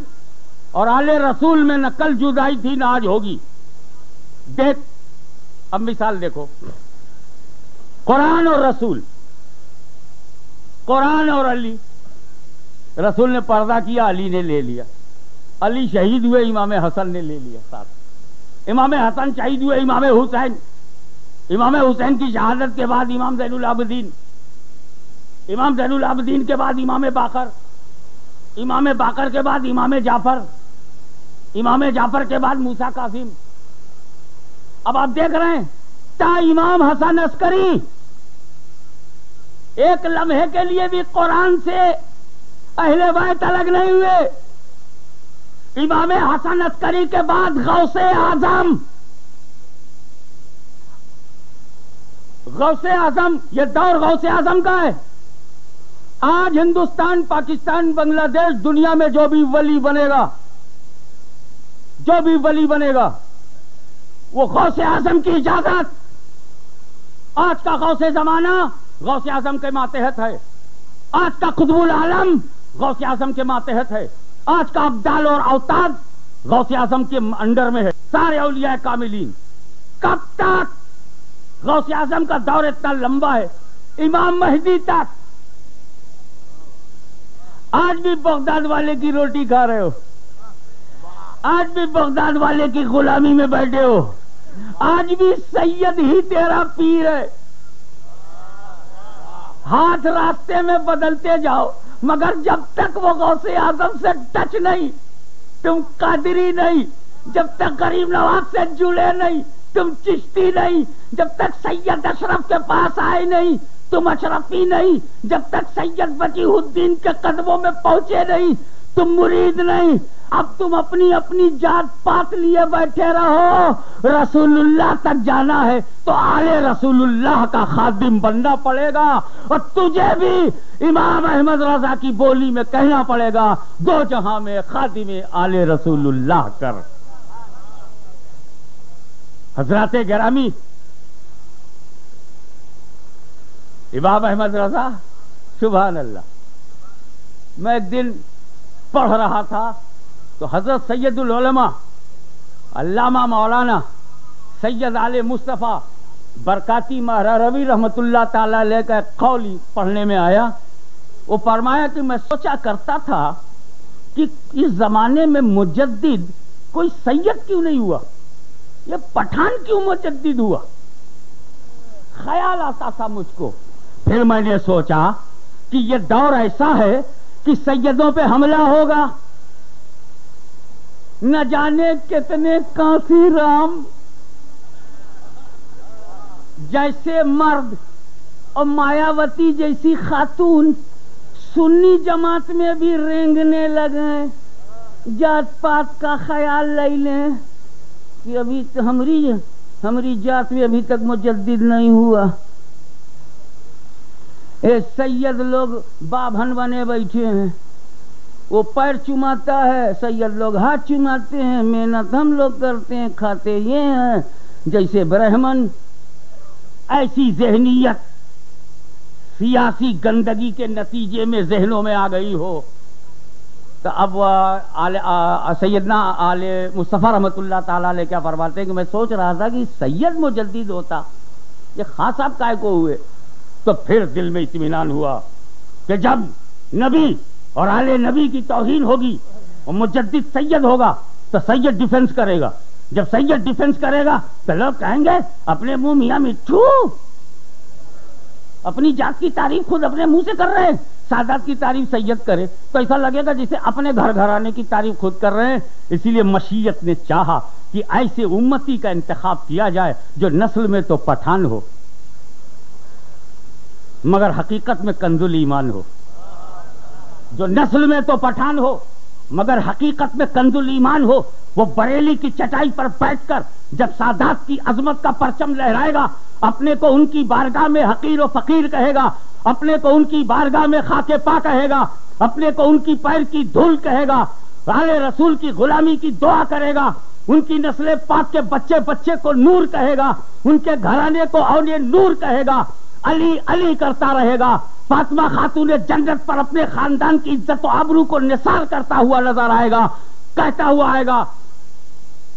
और आले रसूल में न कल जुदाई थी ना आज होगी। देख, अब मिसाल देखो। कुरान और रसूल, कुरान और अली। रसूल ने पर्दा किया, अली ने ले लिया। अली शहीद हुए, इमाम हसन ने ले लिया साथ। इमाम हसन शहीद हुए, इमाम हुसैन। इमाम हुसैन की शहादत के बाद इमाम जैनुल आबदीन। इमाम जैनुल आबदीन के बाद इमाम बाकर। इमाम बाकर के बाद इमाम जाफ़र। इमाम जाफ़र के बाद मूसा कासिम। अब आप देख रहे हैं, ता इमाम हसन अस्करी एक लम्हे के लिए भी कुरान से अहले वायत अलग नहीं हुए। इमाम हसन अस्करी के बाद गौसे आज़म। गौसे आज़म, ये दौर गौसे आज़म का है। आज हिंदुस्तान, पाकिस्तान, बांग्लादेश दुनिया में जो भी वली बनेगा, जो भी वली बनेगा, वो गौसे आज़म की इजाज़त। आज का गौसे जमाना गौसे आज़म के मातहत है। आज का खुदबुल आलम गौसे आज़म के मातहत है। आज का अब्दाल और अवताद गौसे आज़म के अंडर में है। सारे अलिया कामिलीन। कब तक? गौसे आज़म का दौर इतना लंबा है। इमाम महदी तक। आज भी बगदाद वाले की रोटी खा रहे हो। आज भी बगदाद वाले की गुलामी में बैठे हो। आज भी सैयद ही तेरा पीर है। हाथ रास्ते में बदलते जाओ। मगर जब तक वो गौसे आज़म से टच नहीं, तुम कादरी नहीं, जब तक गरीब नवाज़ से जुड़े नहीं, तुम चिश्ती नहीं, जब तक सैयद अशरफ के पास आए नहीं, तुम अशरफी नहीं, जब तक सैयद बजीहुद्दीन के कदमों में पहुँचे नहीं तुम मुरीद नहीं। अब तुम अपनी अपनी जात पात लिए बैठे रहो। रसूलुल्लाह तक जाना है तो आले रसूलुल्लाह का खादिम बनना पड़ेगा और तुझे भी इमाम अहमद रजा की बोली में कहना पड़ेगा, दो जहाँ में खादिम आले रसूलुल्लाह कर। हज़रत गरामी, इमाम अहमद रजा सुबह अल्लाह मैं एक दिन पढ़ रहा था तो हज़रत सैयदुल उलमा, अल्लामा मौलाना सैयद आले मुस्तफ़ा बरकाती महरा रवि ताला लेकर कौली पढ़ने में आया। वो फरमाया कि मैं सोचा करता था कि इस जमाने में मुजद्दिद कोई सैयद क्यों नहीं हुआ? ये पठान क्यों मुजद्दिद हुआ? ख्याल आता था मुझको। फिर मैंने सोचा कि ये दौर ऐसा है कि सैयदों पे हमला होगा। न जाने कितने काफ़ी राम जैसे मर्द और मायावती जैसी खातून सुन्नी जमात में भी रेंगने लगे जात पात का ख्याल ले लें कि अभी तो हमारी हमारी जात में अभी तक मुजद्दिद नहीं हुआ। ए सैयद लोग बाभन बने बैठे हैं। वो पैर चुमाता है, सैयद लोग हाथ चुमाते हैं, मेहनत हम लोग करते हैं, खाते ये हैं, जैसे ब्राह्मण, ऐसी जहनीयत सियासी गंदगी के नतीजे में जहनों में आ गई हो। तो अब आले सैयदना आले मुस्तफ़ा रहमतुल्लाह ताला ले क्या फरमाते हैं कि मैं सोच रहा था कि सैयद मुजद्दिद होता, ये खास साहब काय को हुए? तो फिर दिल में इतमान हुआ कि जब नबी और आले नबी की तोहीन होगी और मुजद्दिद सैयद होगा तो सैयद डिफेंस करेगा। जब सैयद डिफेंस करेगा तो लोग कहेंगे, अपने मुँह मियाँ मिट्टू अपनी जात की तारीफ़ खुद अपने मुँह से कर रहे हैं। सादात की तारीफ़ सैयद करे तो ऐसा लगेगा जैसे अपने घर घराने की तारीफ़ खुद कर रहे हैं। इसीलिए मशीयत ने चाहा कि ऐसे उम्मती का इंतखाब किया जाए, जो नस्ल में तो पठान हो। मगर हकीकत में कंजुल ईमान हो। जो नस्ल में तो पठान हो, मगर हकीकत में कंजुल ईमान हो, वो बरेली की चटाई पर बैठकर जब सादात की अजमत का परचम लहराएगा, अपने को उनकी बारगाह में हकीर और फकीर कहेगा, अपने को उनकी बारगाह में खाके पा कहेगा, अपने को उनकी पैर की धूल कहेगा, आले रसूल की गुलामी की दुआ करेगा, उनकी नस्ले पाक के बच्चे बच्चे को नूर कहेगा, उनके घराने को औने नूर कहेगा अली अली करता रहेगा। फातिमा खातून जन्नत पर अपने खानदान की इज़्ज़त आबरू को निसार करता हुआ नज़र आएगा, कहता हुआ आएगा,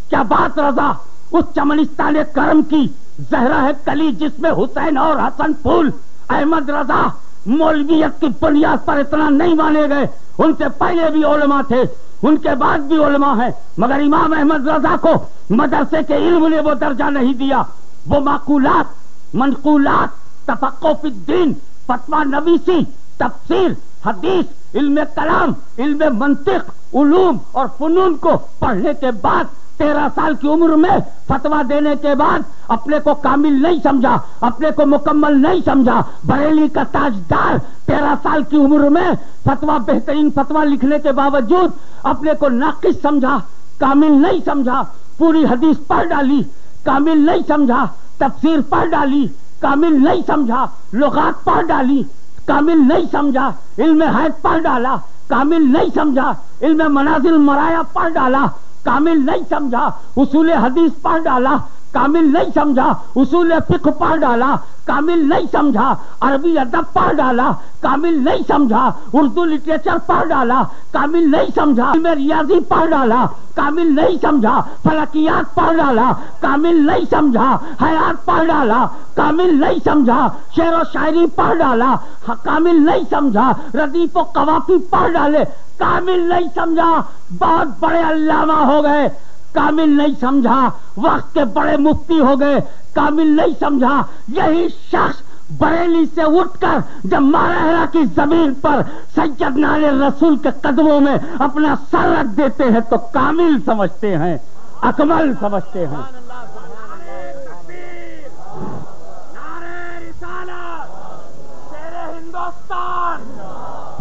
क्या बात रजा, उस चमनिस्तान करम की, जहरा है कली जिसमें हुसैन और हसन फूल। अहमद रजा, मौलवियत की बुनियाद पर इतना नहीं माने गए। उनसे पहले भी ओलमा थे, उनके बाद भी ओलमा है। मगर इमाम अहमद रजा को मदरसे के इल्म ने वो दर्जा नहीं दिया। वो माकूलात, मनकूलात तफक्फिद्दीन फतवा नबीसी तफसीर हदीस, इल्म कलाम, इल्म मंतिक, उलूम और फनून को पढ़ने के बाद, तेरह साल की उम्र में फतवा देने के बाद अपने को कामिल नहीं समझा, अपने को मुकम्मल नहीं समझा। बरेली का ताजदार तेरह साल की उम्र में फतवा, बेहतरीन फतवा लिखने के बावजूद अपने को नाकिस समझा, कामिल नहीं समझा। पूरी हदीस पढ़ डाली, कामिल नहीं समझा, तफसीर पढ़ डाली कामिल नहीं समझा। लोगात पढ़ डाली। कामिल नहीं समझा। इल्म हैद पढ़ डाला। कामिल नहीं समझा। इल्म मनाजिल मराया पढ़ डाला। कामिल नहीं समझा। उसूल हदीस पढ़ डाला। कामिल नहीं समझा, उसूल फिक पढ़ डाला, कामिल नहीं समझा, अरबी अदब पढ़ डाला, कामिल नहीं समझा, उर्दू लिटरेचर पढ़ डाला, कामिल नहीं समझा में रियाजी पढ़ डाला, कामिल नहीं समझा, फलकियात पढ़ डाला, कामिल नहीं समझा, हयात पढ़ डाला, कामिल नहीं समझा, शेर व शायरी पढ़ डाला कामिल नहीं समझा, रदीफ व कवाफी पढ़ डाले, कामिल नहीं समझा, बहुत बड़े अल्लामा हो गए। कामिल नहीं समझा, वक्त के बड़े मुफ्ती हो गए। कामिल नहीं समझा, यही शख्स बरेली से उठकर जब मारा की ज़मीन पर सैयद नाले रसूल के कदमों में अपना सर रख देते हैं तो कामिल समझते हैं, अकमल समझते हैं।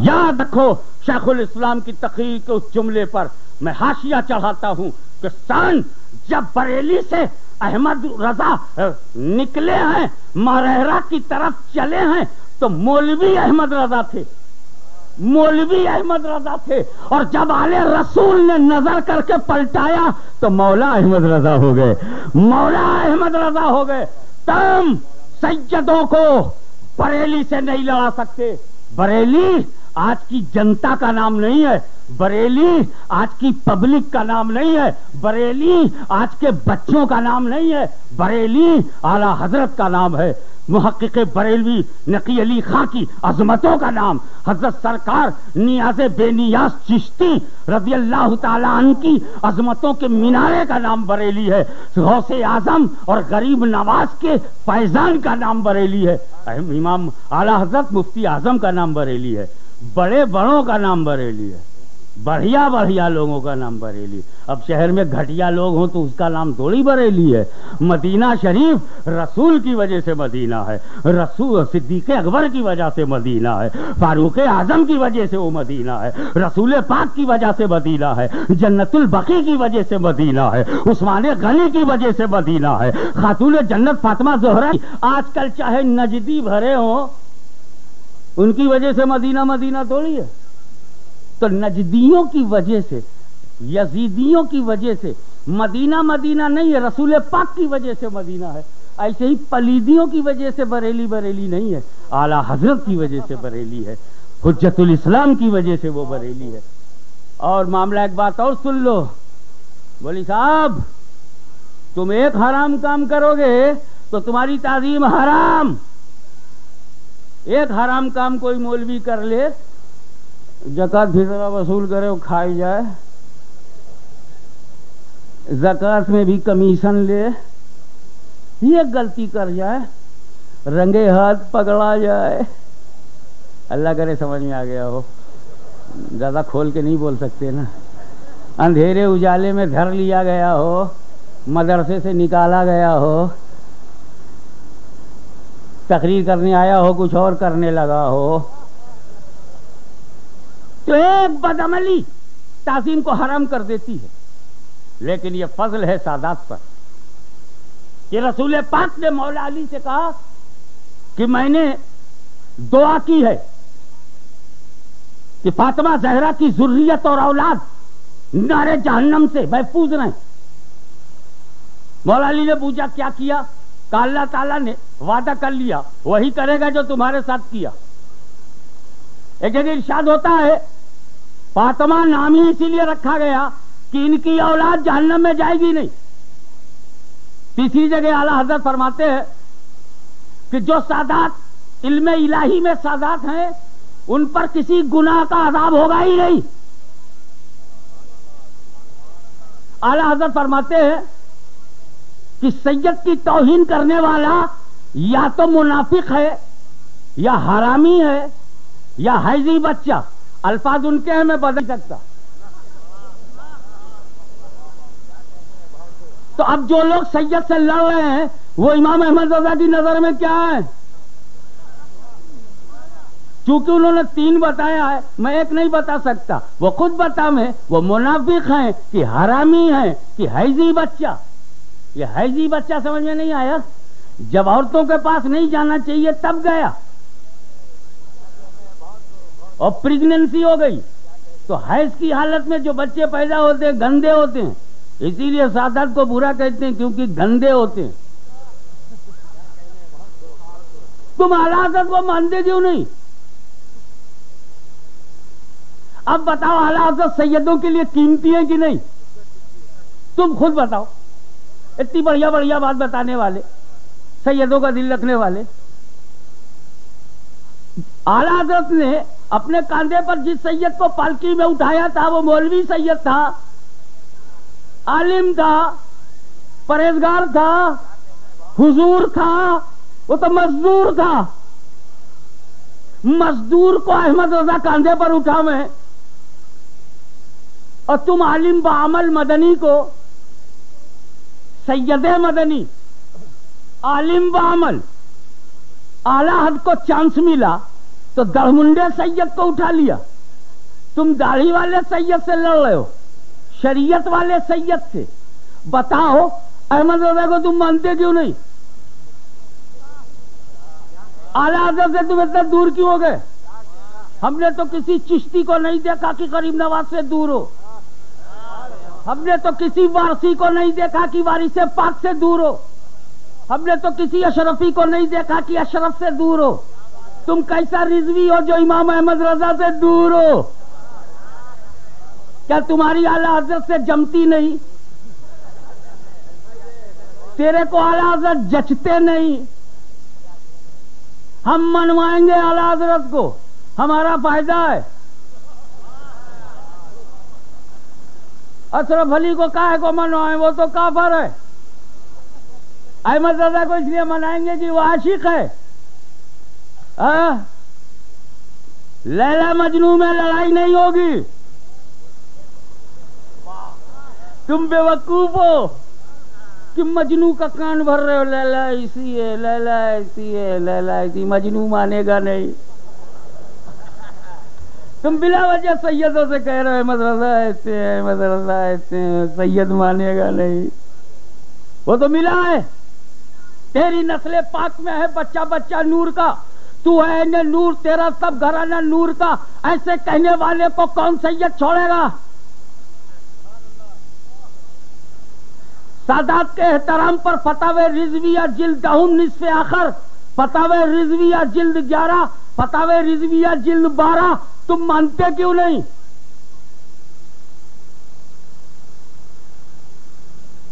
याद रखो, शेखुल इस्लाम की तकरीर के उस जुमले पर मैं हाशिया चढ़ाता हूँ। कि सन जब बरेली से अहमद रजा निकले हैं, मरहरा की तरफ़ चले हैं तो मौलवी अहमद रजा थे। मौलवी अहमद रजा थे। और जब आले रसूल ने नज़र करके पलटाया तो मौला अहमद रजा हो गए। मौला अहमद रजा हो गए। तुम सैयदों को बरेली से नहीं लड़ा सकते। बरेली आज की जनता का नाम नहीं है, बरेली आज की पब्लिक का नाम नहीं है, बरेली आज के बच्चों का नाम नहीं है, बरेली आला हज़रत का नाम है मुहक्क बरेलवी नकी अली खां की अजमतों का नाम, हज़रत सरकार नियाज बेनियाज चिश्ती रज़ी अल्लाह तन की अजमतों के मीनारे का नाम बरेली है, गौसे आज़म और गरीब नवाज़ के फैजान का नाम बरेली है इमाम आला हज़रत मुफ्ती आज़म का नाम बरेली है। बड़े बड़ों का नाम बरेली है। बढ़िया बढ़िया लोगों का नाम बरेली। अब शहर में घटिया लोग हों तो उसका नाम थोड़ी बरेली है। मदीना शरीफ रसूल की वजह से मदीना है। रसूल, सिद्दीक अकबर की वजह से मदीना है। फारूक आज़म की वजह से वो मदीना है। रसूल पाक की वजह से मदीना है। जन्नतुल बकी की वजह से मदीना है। उस्मान गनी की वजह से मदीना है। खातून जन्नत फातिमा जोहरा, आजकल चाहे नजदी भरे हों उनकी वजह से मदीना मदीना थोड़ी है। तो नजदियों की वजह से, यजीदियों की वजह से मदीना मदीना नहीं है, रसूल पाक की वजह से मदीना है। ऐसे ही पलीदियों की वजह से बरेली बरेली नहीं है, आला हज़रत की वजह से बरेली है हजतुल इस्लाम की वजह से वो बरेली है। और मामला एक बात और सुन लो बोली साहब, तुम एक हराम काम करोगे तो तुम्हारी ताजीम हराम। एक हराम काम कोई मौलवी कर ले, जक़ात फितरा वसूल करे खाई जाए। जक़ात में भी कमीशन ले, ये गलती कर जाए, रंगे हाथ पकड़ा जाए। अल्लाह करे समझ में आ गया हो। ज़्यादा खोल के नहीं बोल सकते ना। अंधेरे उजाले में धर लिया गया हो, मदरसे से निकाला गया हो। तकरीर करने आया हो, कुछ और करने लगा हो। तो एक बदमली ताजीम को हराम कर देती है। लेकिन यह फजल है सादात पर कि रसूल पाक ने मौला अली से कहा कि मैंने दुआ की है कि फातिमा जहरा की जुर्रियत और औलाद नारे जहन्नम से महफूज रहे। मौला अली ने पूछा, क्या किया? का ताला ने वादा कर लिया, वही करेगा जो तुम्हारे साथ किया। एक इर्शाद होता है, फातिमा नाम ही इसीलिए रखा गया कि इनकी औलाद जहन्नम में जाएगी नहीं। तीसरी जगह आला हज़रत फरमाते हैं कि जो सादात इल्म इलाही में सादात हैं, उन पर किसी गुनाह का आजाब होगा ही नहीं। आला हज़रत फरमाते हैं कि सैयद की तोहिन करने वाला या तो मुनाफिक है, या हरामी है, या हैजी बच्चा। अल्फाज उनके हैं, मैं बदल सकता। तो अब जो लोग सैयद से लड़ रहे हैं, वो इमाम अहमद रजा की नज़र में क्या है? चूँकि उन्होंने तीन बताया है, मैं एक नहीं बता सकता। वो खुद बता मैं, वो मुनाफिक हैं कि हरामी हैं, कि हैजी बच्चा। ये हैजी बच्चा समझ में नहीं आया? जब औरतों के पास नहीं जाना चाहिए, तब गया। और प्रेगनेंसी हो गई। तो हैज़ की हालत में जो बच्चे पैदा होते हैं, गंदे होते हैं, इसीलिए सादात को बुरा कहते हैं, क्योंकि गंदे होते हैं। तुम हलाकत को मानते क्यों नहीं? अब बताओ हलाकत सैयदों के लिए कीमती है कि नहीं? तुम खुद बताओ। इतनी बढ़िया बढ़िया बात बताने वाले, सैयदों का दिल रखने वाले। आला हज़रत ने अपने कांधे पर जिस सैयद को पालकी में उठाया था, वो मौलवी सैयद था, आलिम था, परहेजगार था, हुजूर था, वो तो मजदूर था। मजदूर को अहमद रजा कांधे पर उठा मैं और तुम आलिम बामल मदनी को सैयद मदनी आलिम बामल आला हद को चांस मिला तो दड़मुंडे सैयद को उठा लिया। तुम दाढ़ी वाले सैयद से लड़ रहे हो, शरीयत वाले सैयद से। बताओ, अहमद रजा को तुम मानते क्यों नहीं? आला हज़रत से तुम इतना दूर क्यों हो गए? हमने तो किसी चिश्ती को नहीं देखा कि करीम नवाज़ से दूर हो। हमने तो किसी वारसी को नहीं देखा कि वारिस पाक से दूर हो। हमने तो किसी अशरफी को नहीं देखा कि अशरफ से दूर हो। तुम कैसा रिजवी हो जो इमाम अहमद रजा से दूर हो? क्या तुम्हारी आला हज़रत से जमती नहीं? तेरे को आला हज़रत जचते नहीं। हम मनवाएँगे आला हज़रत को। हमारा फ़ायदा है। अशरफ अली को काहे को मनवाए वो तो काफर है। अहमद रजा को इसलिए मनाएँगे कि वो आशिक है। आ? लैला मजनू में लड़ाई नहीं होगी। तुम बेवकूफ़ हो कि मजनू का कान भर रहे हो? लैला ऐसी है, लैला ऐसी है, लैला ऐसी मजनू मानेगा नहीं। तुम बिला वजह सैयदों से कह रहे हो, मदरसा ऐसे है, मदरसा ऐसे है, सैयद मानेगा नहीं। वो तो मिला है। तेरी नस्ल पाक में है, बच्चा बच्चा नूर का। तू है न नूर, तेरा सब घराना नूर का। ऐसे कहने वाले को कौन सैयद छोड़ेगा? सादात के एहतराम पर फतावे रिजविया जिल्द दहुम निसफ आखर, फतावे रिजविया जिल्द ग्यारह, फतावे रिजविया जिल्द बारह तुम मानते क्यों नहीं?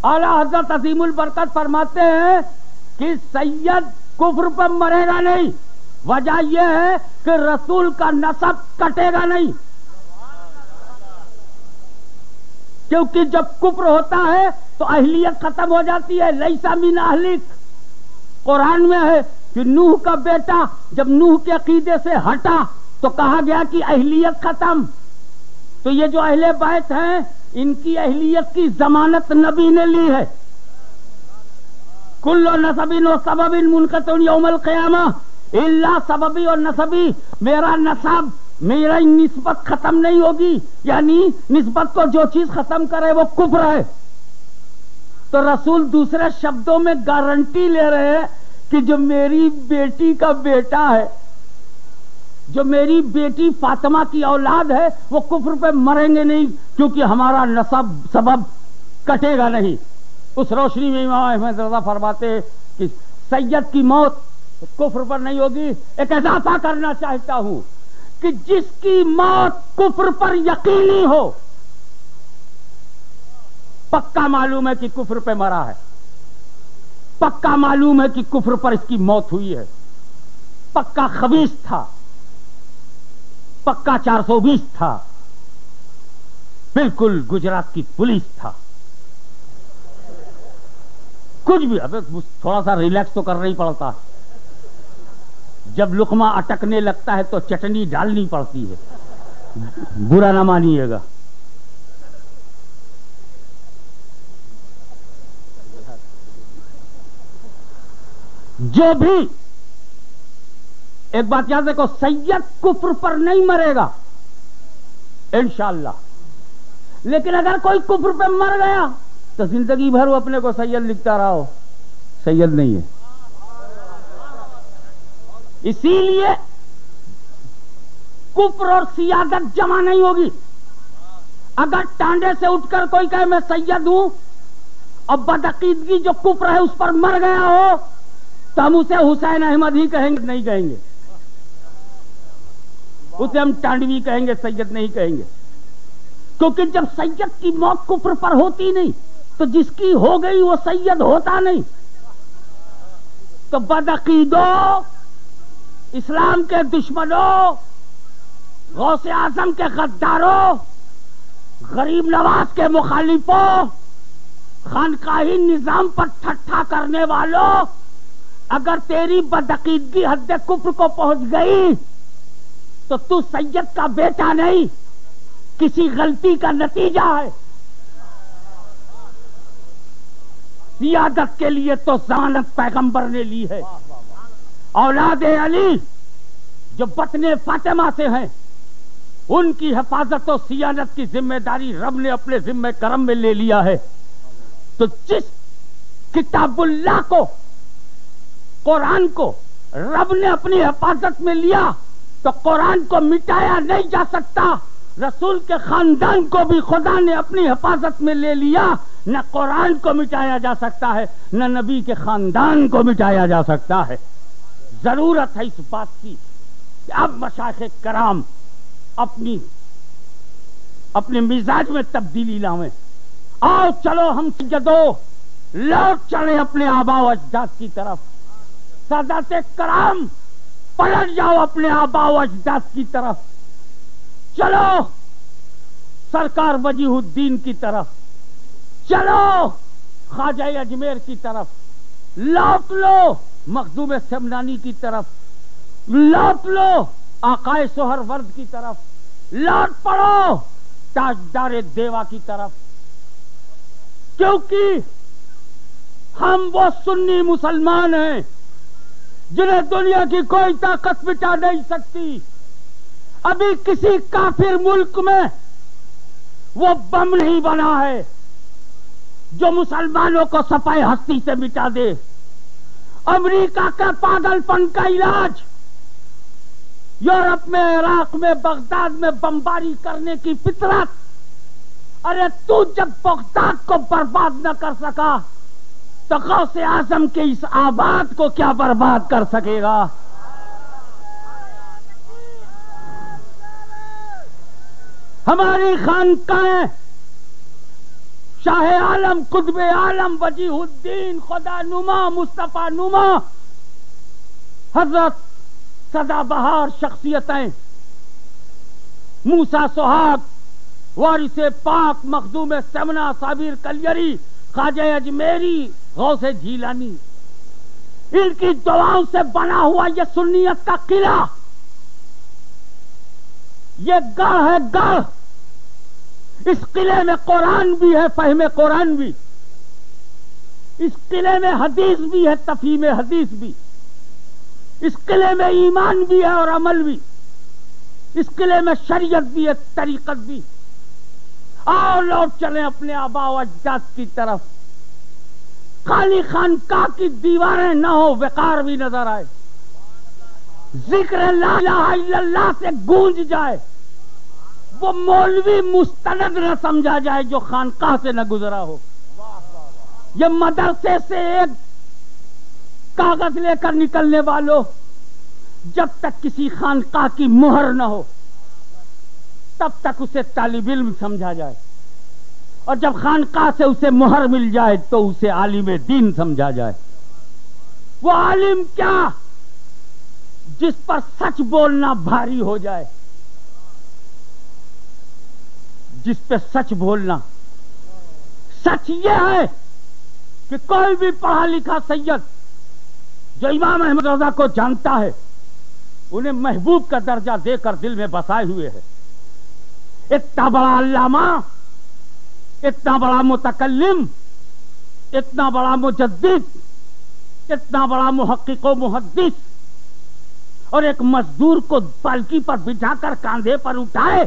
आला हज़रत अजीमुल बरकत फरमाते हैं कि सैयद कुफर पर मरेगा नहीं। वजह यह है कि रसूल का नसब कटेगा नहीं। क्योंकि जब कुफर होता है तो अहलियत खत्म हो जाती है। लईसा मिन अहलिक। कुरान में है कि नूह का बेटा जब नूह के अकीदे से हटा तो कहा गया कि अहलियत खत्म। तो ये जो अहले बैत हैं, इनकी अहलियत की जमानत नबी ने ली है। कुल्लो नसबिन और सबबिन मुनकतुन यौमल क़यामा। इल्ला सबबी और नसबी, मेरा नसब, मेरा निस्बत खत्म नहीं होगी। यानी निस्बत को जो चीज़ खत्म करे, वो कुफर है। तो रसूल दूसरे शब्दों में गारंटी ले रहे हैं कि जो मेरी बेटी का बेटा है जो मेरी बेटी फातिमा की औलाद है, वो कुफर पे मरेंगे नहीं, क्योंकि हमारा नसब, सबब कटेगा नहीं। उस रोशनी में इमाम अहमद रजा फरमाते कि सैयद की मौत कुफर पर नहीं होगी। एक इजाफा करना चाहता हूँ कि जिसकी मौत कुफर पर यकीनी हो, पक्का मालूम है कि कुफर पे मरा है। पक्का मालूम है कि कुफर पर इसकी मौत हुई है। पक्का खबीस था। पक्का 420 था। बिल्कुल गुजरात की पुलिस था। कुछ भी, अबे थोड़ा सा रिलैक्स तो करना ही पड़ता है। जब लुकमा अटकने लगता है तो चटनी डालनी पड़ती है। बुरा ना मानिएगा। जो भी एक बात याद रखो, सैयद कुफर पर नहीं मरेगा। इनशाला लेकिन अगर कोई कुफर पे मर गया तो ज़िंदगी भर वो अपने को सैयद लिखता रहा हो। सैयद नहीं है। इसीलिए कुफर और सियादत जमा नहीं होगी। अगर टांडे से उठकर कोई कहे, मैं सैयद हूँ, और बदअकीदगी जो कुफर है उस पर मर गया हो तो हम उसे हुसैन अहमद ही कहेंगे, नहीं कहेंगे। उसे हम टांडवी कहेंगे, सैयद नहीं कहेंगे। क्योंकि जब सैयद की मौत कुफर पर होती नहीं तो जिसकी हो गई वो सैयद होता नहीं। तो बदअकीदो इस्लाम के दुश्मनों गौसे आज़म के गद्दारों, गरीब नवाज़ के मुखालिफों, खानकाही निज़ाम पर ठट्ठा करने वालों, अगर तेरी बदअकीदगी हद कुफर को पहुँच गई तो तू सैयद का बेटा नहीं। किसी गलती का नतीजा है। सियादत के लिए तो जमानत पैगंबर ने ली है। औलाद अली, जो बतने फातिमा से हैं, उनकी हिफाजत और सियानत की ज़िम्मेदारी रब ने अपने जिम्मे करम में ले लिया है। तो जिस किताबुल्लाह को, कुरान को रब ने अपनी हिफाजत में लिया तो कुरान को मिटाया नहीं जा सकता। रसूल के खानदान को भी खुदा ने अपनी हिफाजत में ले लिया। न कुरान को मिटाया जा सकता है, न नबी के खानदान को मिटाया जा सकता है। ज़रूरत है इस बात की अब मशाख कराम अपनी, अपने मिजाज में तब्दीली लावे। आओ चलो हम जदो लौट चले अपने आबा अजदाद की तरफ़। सादात कराम पलट जाओ अपने आबा अजदाद की तरफ़। चलो, सरकार वजीहुद्दीन की तरफ़। चलो, ख्वाजा अजमेर की तरफ़। लौट लो, मखदूम समनानी की तरफ़। लौट लो, आकाए सोहर वर्द की तरफ़। लौट पड़ो, ताजदार देवा की तरफ़। क्योंकि हम वो सुन्नी मुसलमान हैं जिन्हें दुनिया की कोई ताकत मिटा नहीं सकती। अभी किसी काफिर मुल्क में वो बम नहीं बना है जो मुसलमानों को सफ़ाई हस्ती से मिटा दे। अमेरिका का पागलपन का इलाज यूरोप में, इराक में, बगदाद में बमबारी करने की फितरत। अरे तू जब बगदाद को बर्बाद न कर सका तो गौसे आज़म के इस आबाद को क्या बर्बाद कर सकेगा? हमारी खानकाएँ शाह आलम, कुतब आलम, वजीहुद्दीन खुदा नुमा मुस्तफ़ा नुमा, हज़रत सदा सदाबहार शख्सियतें, मूसा सुहाग, वारिस पाक मखदूम समना साबिर कलियरी खाजा अजमेरी गौसे झीलानी। इनकी दुआओं से बना हुआ यह सुन्नियत का किला। ये गढ़ है गढ़। इस किले में कुरान भी है, फहमे कुरान भी। इस किले में हदीस भी है, तफीम हदीस भी। इस किले में ईमान भी है और अमल भी। इस किले में शरीयत भी है, तरीकत भी। और लौट चले अपने आबा अजदाद की तरफ़। खाली खानका की दीवारें न हो बेकार भी नज़र आए। ज़िक्र से गूंज जाए। वो मौलवी मुस्तनद न समझा जाए जो खानकाह से न गुजरा हो। ये मदरसे से एक कागज़ लेकर निकलने वालों, जब तक किसी खानकाह की मुहर न हो, तब तक उसे तालिब इल्म समझा जाए। और जब खानकाह से उसे मुहर मिल जाए तो उसे आलिम दीन समझा जाए। वो आलिम क्या? जिस पर सच बोलना भारी हो जाए। जिस पे सच बोलना। सच ये है कि कोई भी पढ़ा लिखा सैयद, जो इमाम अहमद रजा को जानता है, उन्हें महबूब का दर्जा देकर दिल में बसाए हुए है। इतना बड़ा अल्लामा इतना बड़ा मुतकल्लिम इतना बड़ा मुजद्दिद इतना बड़ा मुहक्को मुहद्दिस और एक मजदूर को पालकी पर बिठाकर कांधे पर उठाए।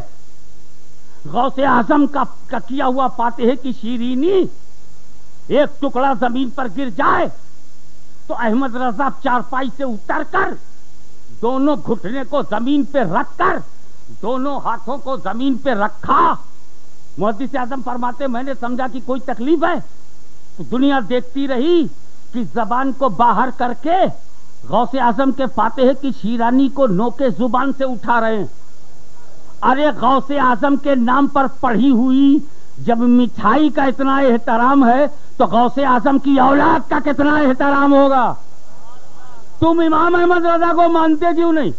गौसे आज़म का, का किया हुआ पाते है कि शीरीनी एक टुकड़ा ज़मीन पर गिर जाए तो अहमद रजा चारपाई से उतरकर दोनों घुटने को ज़मीन पे रखकर दोनों हाथों को ज़मीन पे रखा। मोदी से आज़म फरमाते, मैंने समझा कि कोई तकलीफ़ है? तो दुनिया देखती रही कि जबान को बाहर करके गौसे आज़म के फातेह की शीरानी को नोके ज़ुबान से उठा रहे हैं। अरे गौसे आज़म के नाम पर पढ़ी हुई जब मिठाई का इतना एहतराम है तो गौसे आज़म की औलाद का कितना एहतराम होगा? तुम इमाम अहमद रजा को मानते क्यों नहीं?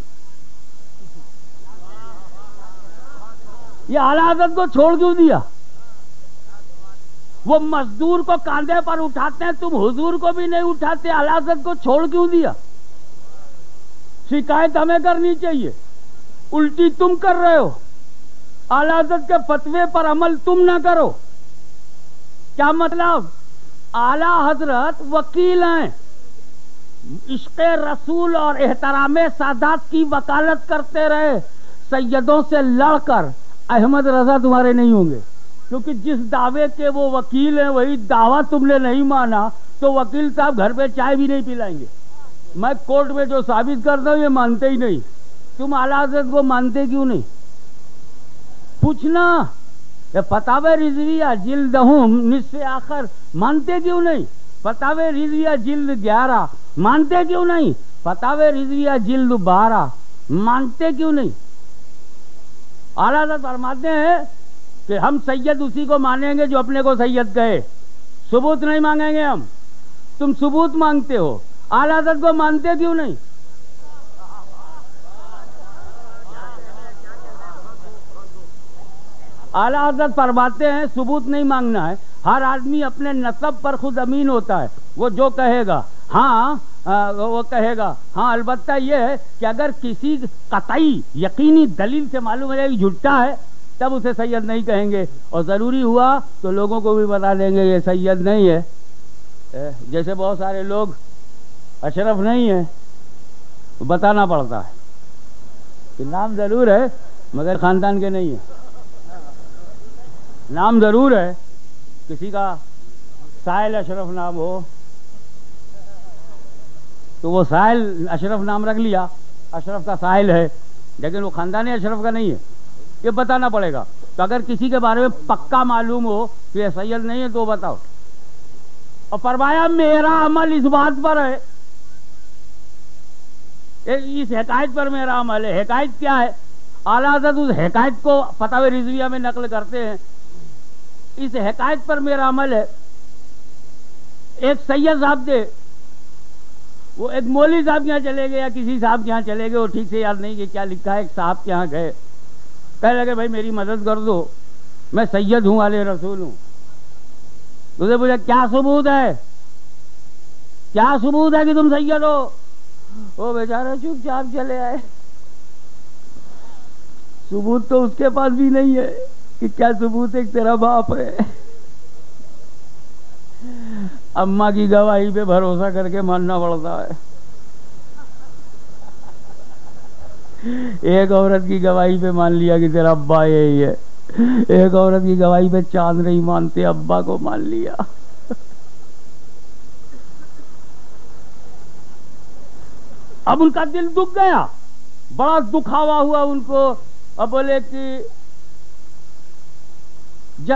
ये आलादत को छोड़ क्यों दिया? वो मजदूर को कांधे पर उठाते हैं, तुम हुजूर को भी नहीं उठाते अलाजत को छोड़ क्यों दिया? शिकायत हमें करनी चाहिए। उल्टी तुम कर रहे हो। आलाजत के फतवे पर अमल तुम ना करो। क्या मतलब? आला हज़रत वकील हैं। इश्क रसूल और एहतराम सादात की वकालत करते रहे, सैयदों से लड़कर। अहमद रजा तुम्हारे नहीं होंगे। क्योंकि जिस दावे के वो वकील हैं, वही दावा तुमने नहीं माना तो वकील साहब घर पे चाय भी नहीं पिलाएँगे। मैं कोर्ट में जो साबित करता हूँ, ये मानते ही नहीं। तुम आला हज़रत को मानते क्यों नहीं? पूछना। ये फतावे रिजविया जिल्द हूम निस्फ आखिर। मानते क्यों नहीं? फतावे रिजविया जिल्द ग्यारह। मानते क्यों नहीं? फतावे रिजविया जिल्द बारह। मानते क्यों नहीं? आला फरमाते हैं कि हम सैयद उसी को मानेंगे जो अपने को सैयद कहे। सबूत नहीं मांगेंगे हम। तुम सबूत मांगते हो। आला को मानते क्यों नहीं? आला हज़रत फरमाते हैं, सबूत नहीं मांगना है। हर आदमी अपने नसब पर खुद अमीन होता है। वो जो कहेगा हाँ आ, वो कहेगा हाँ अलबत्ता ये है कि अगर किसी कतई यकीनी दलील से मालूम हो झुट्टा है तब उसे सैयद नहीं कहेंगे। और ज़रूरी हुआ तो लोगों को भी बता देंगे ये सैयद नहीं है। जैसे बहुत सारे लोग अशरफ नहीं है तो बताना पड़ता है कि नाम ज़रूर है मगर ख़ानदान के नहीं है। नाम ज़रूर है किसी का साहिल अशरफ नाम हो तो वो साहिल अशरफ नाम रख लिया। अशरफ का साहिल है, लेकिन वो ख़ानदानी अशरफ का नहीं है। ये बताना पड़ेगा। तो अगर किसी के बारे में पक्का मालूम हो कि ये सैयद नहीं है तो बताओ। और फरमाया, मेरा अमल इस बात पर है। इस हकायत पर मेरा अमल है। हकायत क्या है? आला उस हकायत को फतावे रिजविया में नकल करते हैं। इस हकायत पर मेरा अमल है। एक सैयद साहब थे वो एक मौली साहब के यहाँ चले गए या किसी साहब के यहाँ चले गए, वो ठीक से याद नहीं कि क्या लिखा है, एक साहब के यहाँ गए। कह लगे, भाई, मेरी मदद कर दो। मैं सैयद हूँ वाले रसूल हूँ। तुझे पूछा, क्या सबूत है? क्या सबूत है कि तुम सैयद हो? वो बेचारा चुपचाप चले आए। सबूत तो उसके पास भी नहीं है कि क्या सबूत एक तेरा बाप है? अम्मा की गवाही पे भरोसा करके मानना पड़ता है। एक औरत की गवाही पे मान लिया कि तेरा अब्बा यही है। एक औरत की गवाही पे चाँद नहीं मानते, अब्बा को मान लिया। अब उनका दिल दुख गया। बड़ा दुखावा हुआ उनको। अब बोले कि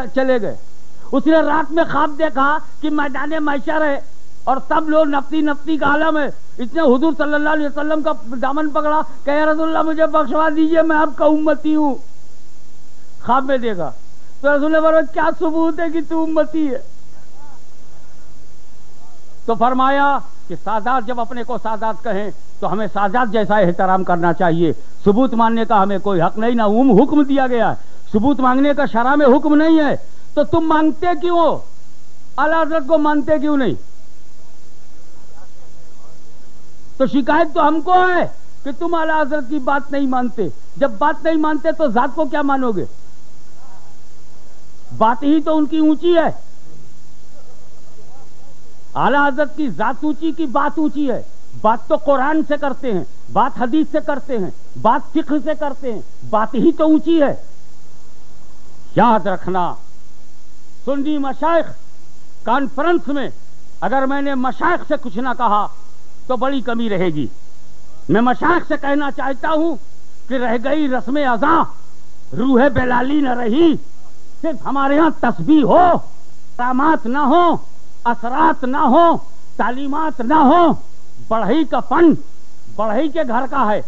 चले गए। उसने रात में ख्वाब देखा कि मैदान मैशर है और सब लोग नफती नफती का आलम है। इसने हुजूर सल्लल्लाहु अलैहि वसल्लम का दामन पकड़ा, कह रसुल्ला मुझे बख्शवा दीजिए, मैं आपका उम्मती हूँ। ख्वाब में देखा। तो रसुल्ला क्या सबूत है कि तू उम्मती है? तो फरमाया कि सादात जब अपने को सादात कहें तो हमें सादात जैसा एहतराम करना चाहिए। सबूत मानने का हमें कोई हक नहीं, ना उम हुक्म दिया गया है। सबूत मांगने का शरा में हुक्म नहीं है। तो तुम मांगते क्यों हो? अला हज़रत को मानते क्यों नहीं? तो शिकायत तो हमको है कि तुम आला हज़रत की बात नहीं मानते। जब बात नहीं मानते तो जात को क्या मानोगे? बात ही तो उनकी ऊँची है। आला हज़रत की जात ऊँची की बात ऊँची है। बात तो कुरान से करते हैं, बात हदीस से करते हैं, बात फ़िक्र से करते हैं, बात ही तो ऊँची है। याद रखना सुन्नी मशाइख कॉन्फ्रेंस में अगर मैंने मशाइख से कुछ ना कहा तो बड़ी कमी रहेगी। मैं मशाक से कहना चाहता हूँ कि रह गई रस्म अजा, रूह बेलाली न रही, सिर्फ़ हमारे यहाँ तस्बी हो रामात ना हो, असरात ना हो, तालीमात ना हो, बढ़ई का फन, बढ़ई के घर का है,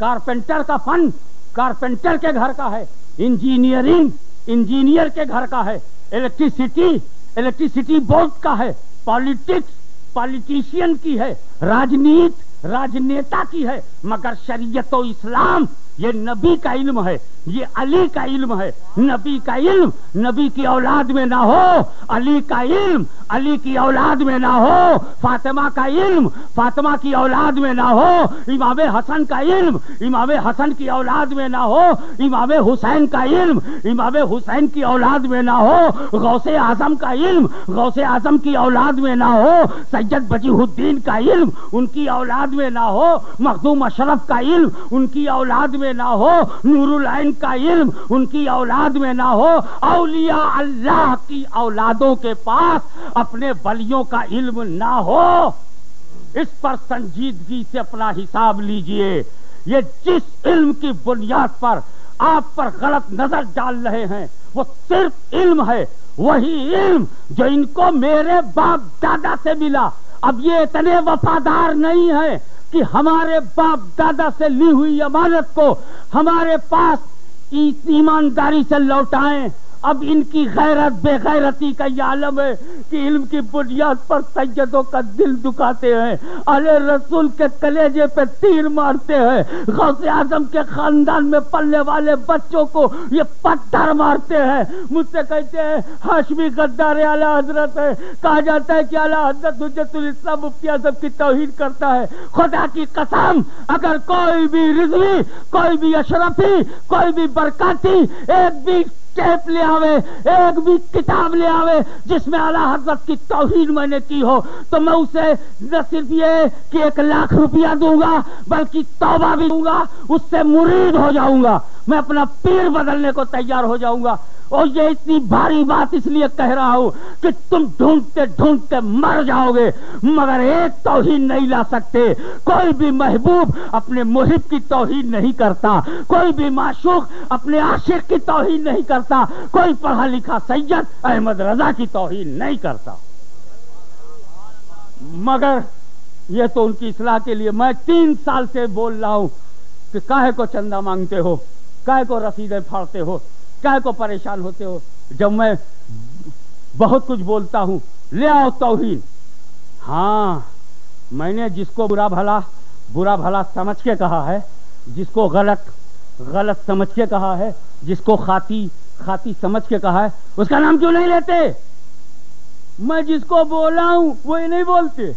कारपेंटर का फन, कारपेंटर के घर का है, इंजीनियरिंग, इंजीनियर के घर का है। इलेक्ट्रिसिटी इलेक्ट्रिसिटी बोर्ड का है पॉलिटिक्स पॉलिटिशियन की है, राजनीति, राजनेता की है, मगर शरीयत इस्लाम ये नबी का इल्म है, ये अली का इल्म है। नबी का इल्म, नबी की औलाद में ना हो, अली का इल्म, अली की औलाद में ना हो, फातिमा का इल्म, फातिमा की औलाद में ना हो, इमाम हसन का इल्म, इमाम हसन की औलाद में ना हो, इमाम हुसैन का इल्म, इमाम हुसैन की औलाद में ना हो, गौसे आज़म का इल्म, गौसे आज़म की औलाद में ना हो, सैयद बजीहुद्दीन का इल्म, उनकी औलाद में ना हो, मखदूम अशरफ का इल्म, उनकी औलाद में ना हो नूरुल का इल्म उनकी औलाद में ना हो, औलिया अल्लाह की औलादों के पास अपने वलियों का इल्म ना हो, इस पर संजीदगी से अपना हिसाब लीजिए। ये जिस इल्म की बुनियाद पर आप पर गलत नज़र डाल रहे हैं, वो सिर्फ़ इल्म है, वही इल्म जो इनको मेरे बाप दादा से मिला। अब ये इतने वफादार नहीं है कि हमारे बाप दादा से ली हुई अमानत को हमारे पास ईमानदारी से लौटाएँ। अब इनकी गैरत, बेगैरती का ये आलम है कि इल्म की बुनियाद पर सैयदों का दिल दुखाते हैं। अले रसूल के कलेजे पे तीर मारते हैं। गौसे आज़म के खानदान में पलने वाले बच्चों को ये पत्थर मारते हैं। मुझसे कहते हैं, हाशमी गद्दार आला हज़रत है। कहा जाता है कि आला हज़रत हुज्जतुल इस्लाम मुफ्ती आज़म की तोहीन करता है। खुदा की कसम, अगर कोई भी रिजवी, कोई भी अशरफी, कोई भी बरकाती, एक भी टेप ले आवे, एक भी किताब ले आवे, जिसमें आला हज़रत की तोहिन मैंने की हो तो मैं उसे न सिर्फ़ ये कि एक लाख रुपया दूँगा, बल्कि तौबा भी दूँगा, उससे मुरीद हो जाऊँगा। मैं अपना पीर बदलने को तैयार हो जाऊँगा। और ये इतनी भारी बात इसलिए कह रहा हूँ कि तुम ढूंढते ढूंढते मर जाओगे, मगर एक तोहीन नहीं ला सकते। कोई भी महबूब अपने मुहिब की तोहीन नहीं करता, कोई भी माशूक अपने आशिक की तोहीन नहीं करता, कोई पढ़ा लिखा सैयद अहमद रजा की तोहीन नहीं करता। मगर ये तो उनकी इसलाह के लिए मैं तीन साल से बोल रहा हूँ कि काहे को चंदा मांगते हो, काहे को रसीदें फाड़ते हो काय को परेशान होते हो? जब मैं बहुत कुछ बोलता हूँ, ले आओ तोहीन। हाँ मैंने जिसको बुरा भला बुरा भला समझ के कहा है, जिसको गलत गलत समझ के कहा है, जिसको खाती खाती समझ के कहा है, उसका नाम क्यों नहीं लेते? मैं जिसको बोला हूँ, वही नहीं बोलते।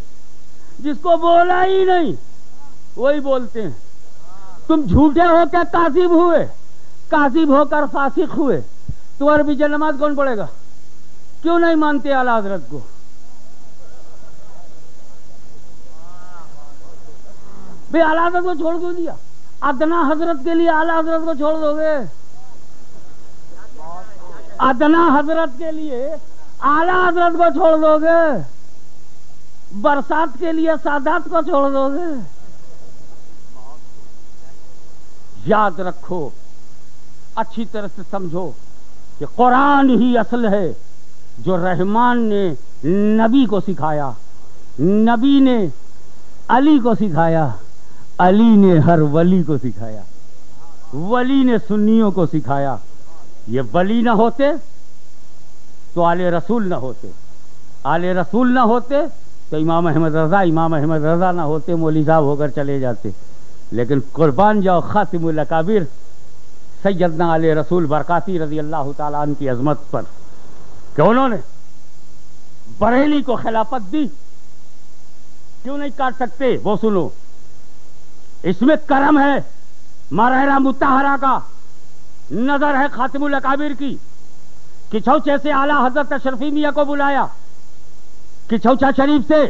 जिसको बोला ही नहीं, वही बोलते हैं। तुम झूठे हो क्या कासिब हुए? कासिब होकर फासिक हुए तुम्हारे पीछे नमाज़ कौन पड़ेगा क्यों नहीं मानते आला हज़रत को? भाई, आला हज़रत को छोड़ क्यों दिया? अदना हज़रत के लिए आला हज़रत को छोड़ दोगे? अदना हज़रत के लिए आला हज़रत को छोड़ दोगे? बरसात के लिए सादात को छोड़ दोगे? याद रखो अच्छी तरह से समझो कि कुरान ही असल है जो रहमान ने नबी को सिखाया, नबी ने अली को सिखाया, अली ने हर वली को सिखाया, वली ने सुन्नियों को सिखाया। ये वली ना होते तो आले रसूल ना होते। आले रसूल ना होते तो इमाम अहमद रजा, इमाम अहमद रजा ना होते, मौली साहब होकर चले जाते। लेकिन कुर्बान जाओ खातिमुल काबिर सैदना अल रसूल बरकाती रज़ी अल्लाह तन की अजमत पर कि उन्होंने बरेली को खिलाफत दी। क्यों नहीं काट सकते? वो सुनो, इसमें करम है, मरहरा मुताहरा का नज़र है खातिमुल अकाबिर की किछौचे से आला हज़रत अशरफी मियाँ को बुलाया किछौचा शरीफ से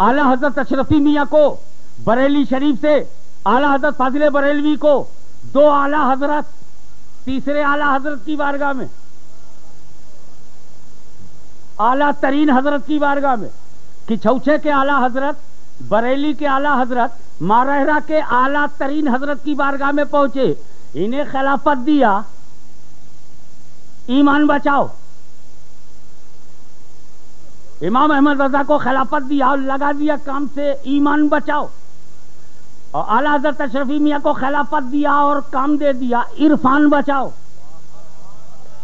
आला हज़रत अशरफी मियाँ को, बरेली शरीफ से आला हज़रत फाजिल बरेलवी को दो आला हज़रत, तीसरे आला हज़रत की बारगाह में। आला तरीन हज़रत की बारगाह में किछौछे के आला हज़रत, बरेली के आला हज़रत, मारहरा के आला तरीन हज़रत की बारगाह में पहुँचे। इन्हें खिलाफत दिया। ईमान बचाओ। इमाम अहमद रजा को खिलाफत दिया और लगा दिया काम से, ईमान बचाओ। और आला हज़रत अशरफी मियाँ को खिलाफत दिया और काम दे दिया। इरफान बचाओ।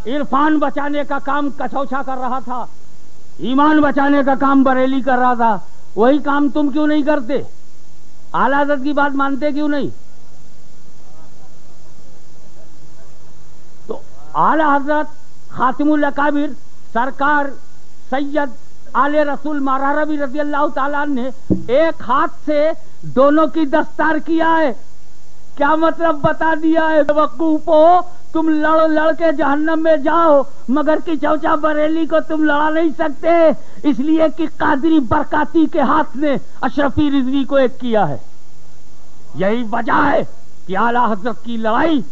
इरफान बचाने का काम कछौछा कर रहा था। ईमान बचाने का काम बरेली कर रहा था। वही काम तुम क्यों नहीं करते? आला हज़रत की बात मानते क्यों नहीं? तो आला हज़रत खातिमुल अकाबिर, सरकार सैयद आले रसूल मारा रबी रज़ी अल्लाह ने एक हाथ से दोनों की दस्तार किया है। क्या मतलब बता दिया है बेवकूफ़? तुम लड़ लड़ के जहन्नम में जाओ, मगर कि चौचा बरेली को तुम लड़ा नहीं सकते। इसलिए कि कादरी बरकाती के हाथ ने अशरफी रिजवी को एक किया है। यही वजह है कि आला हज़रत की लड़ाई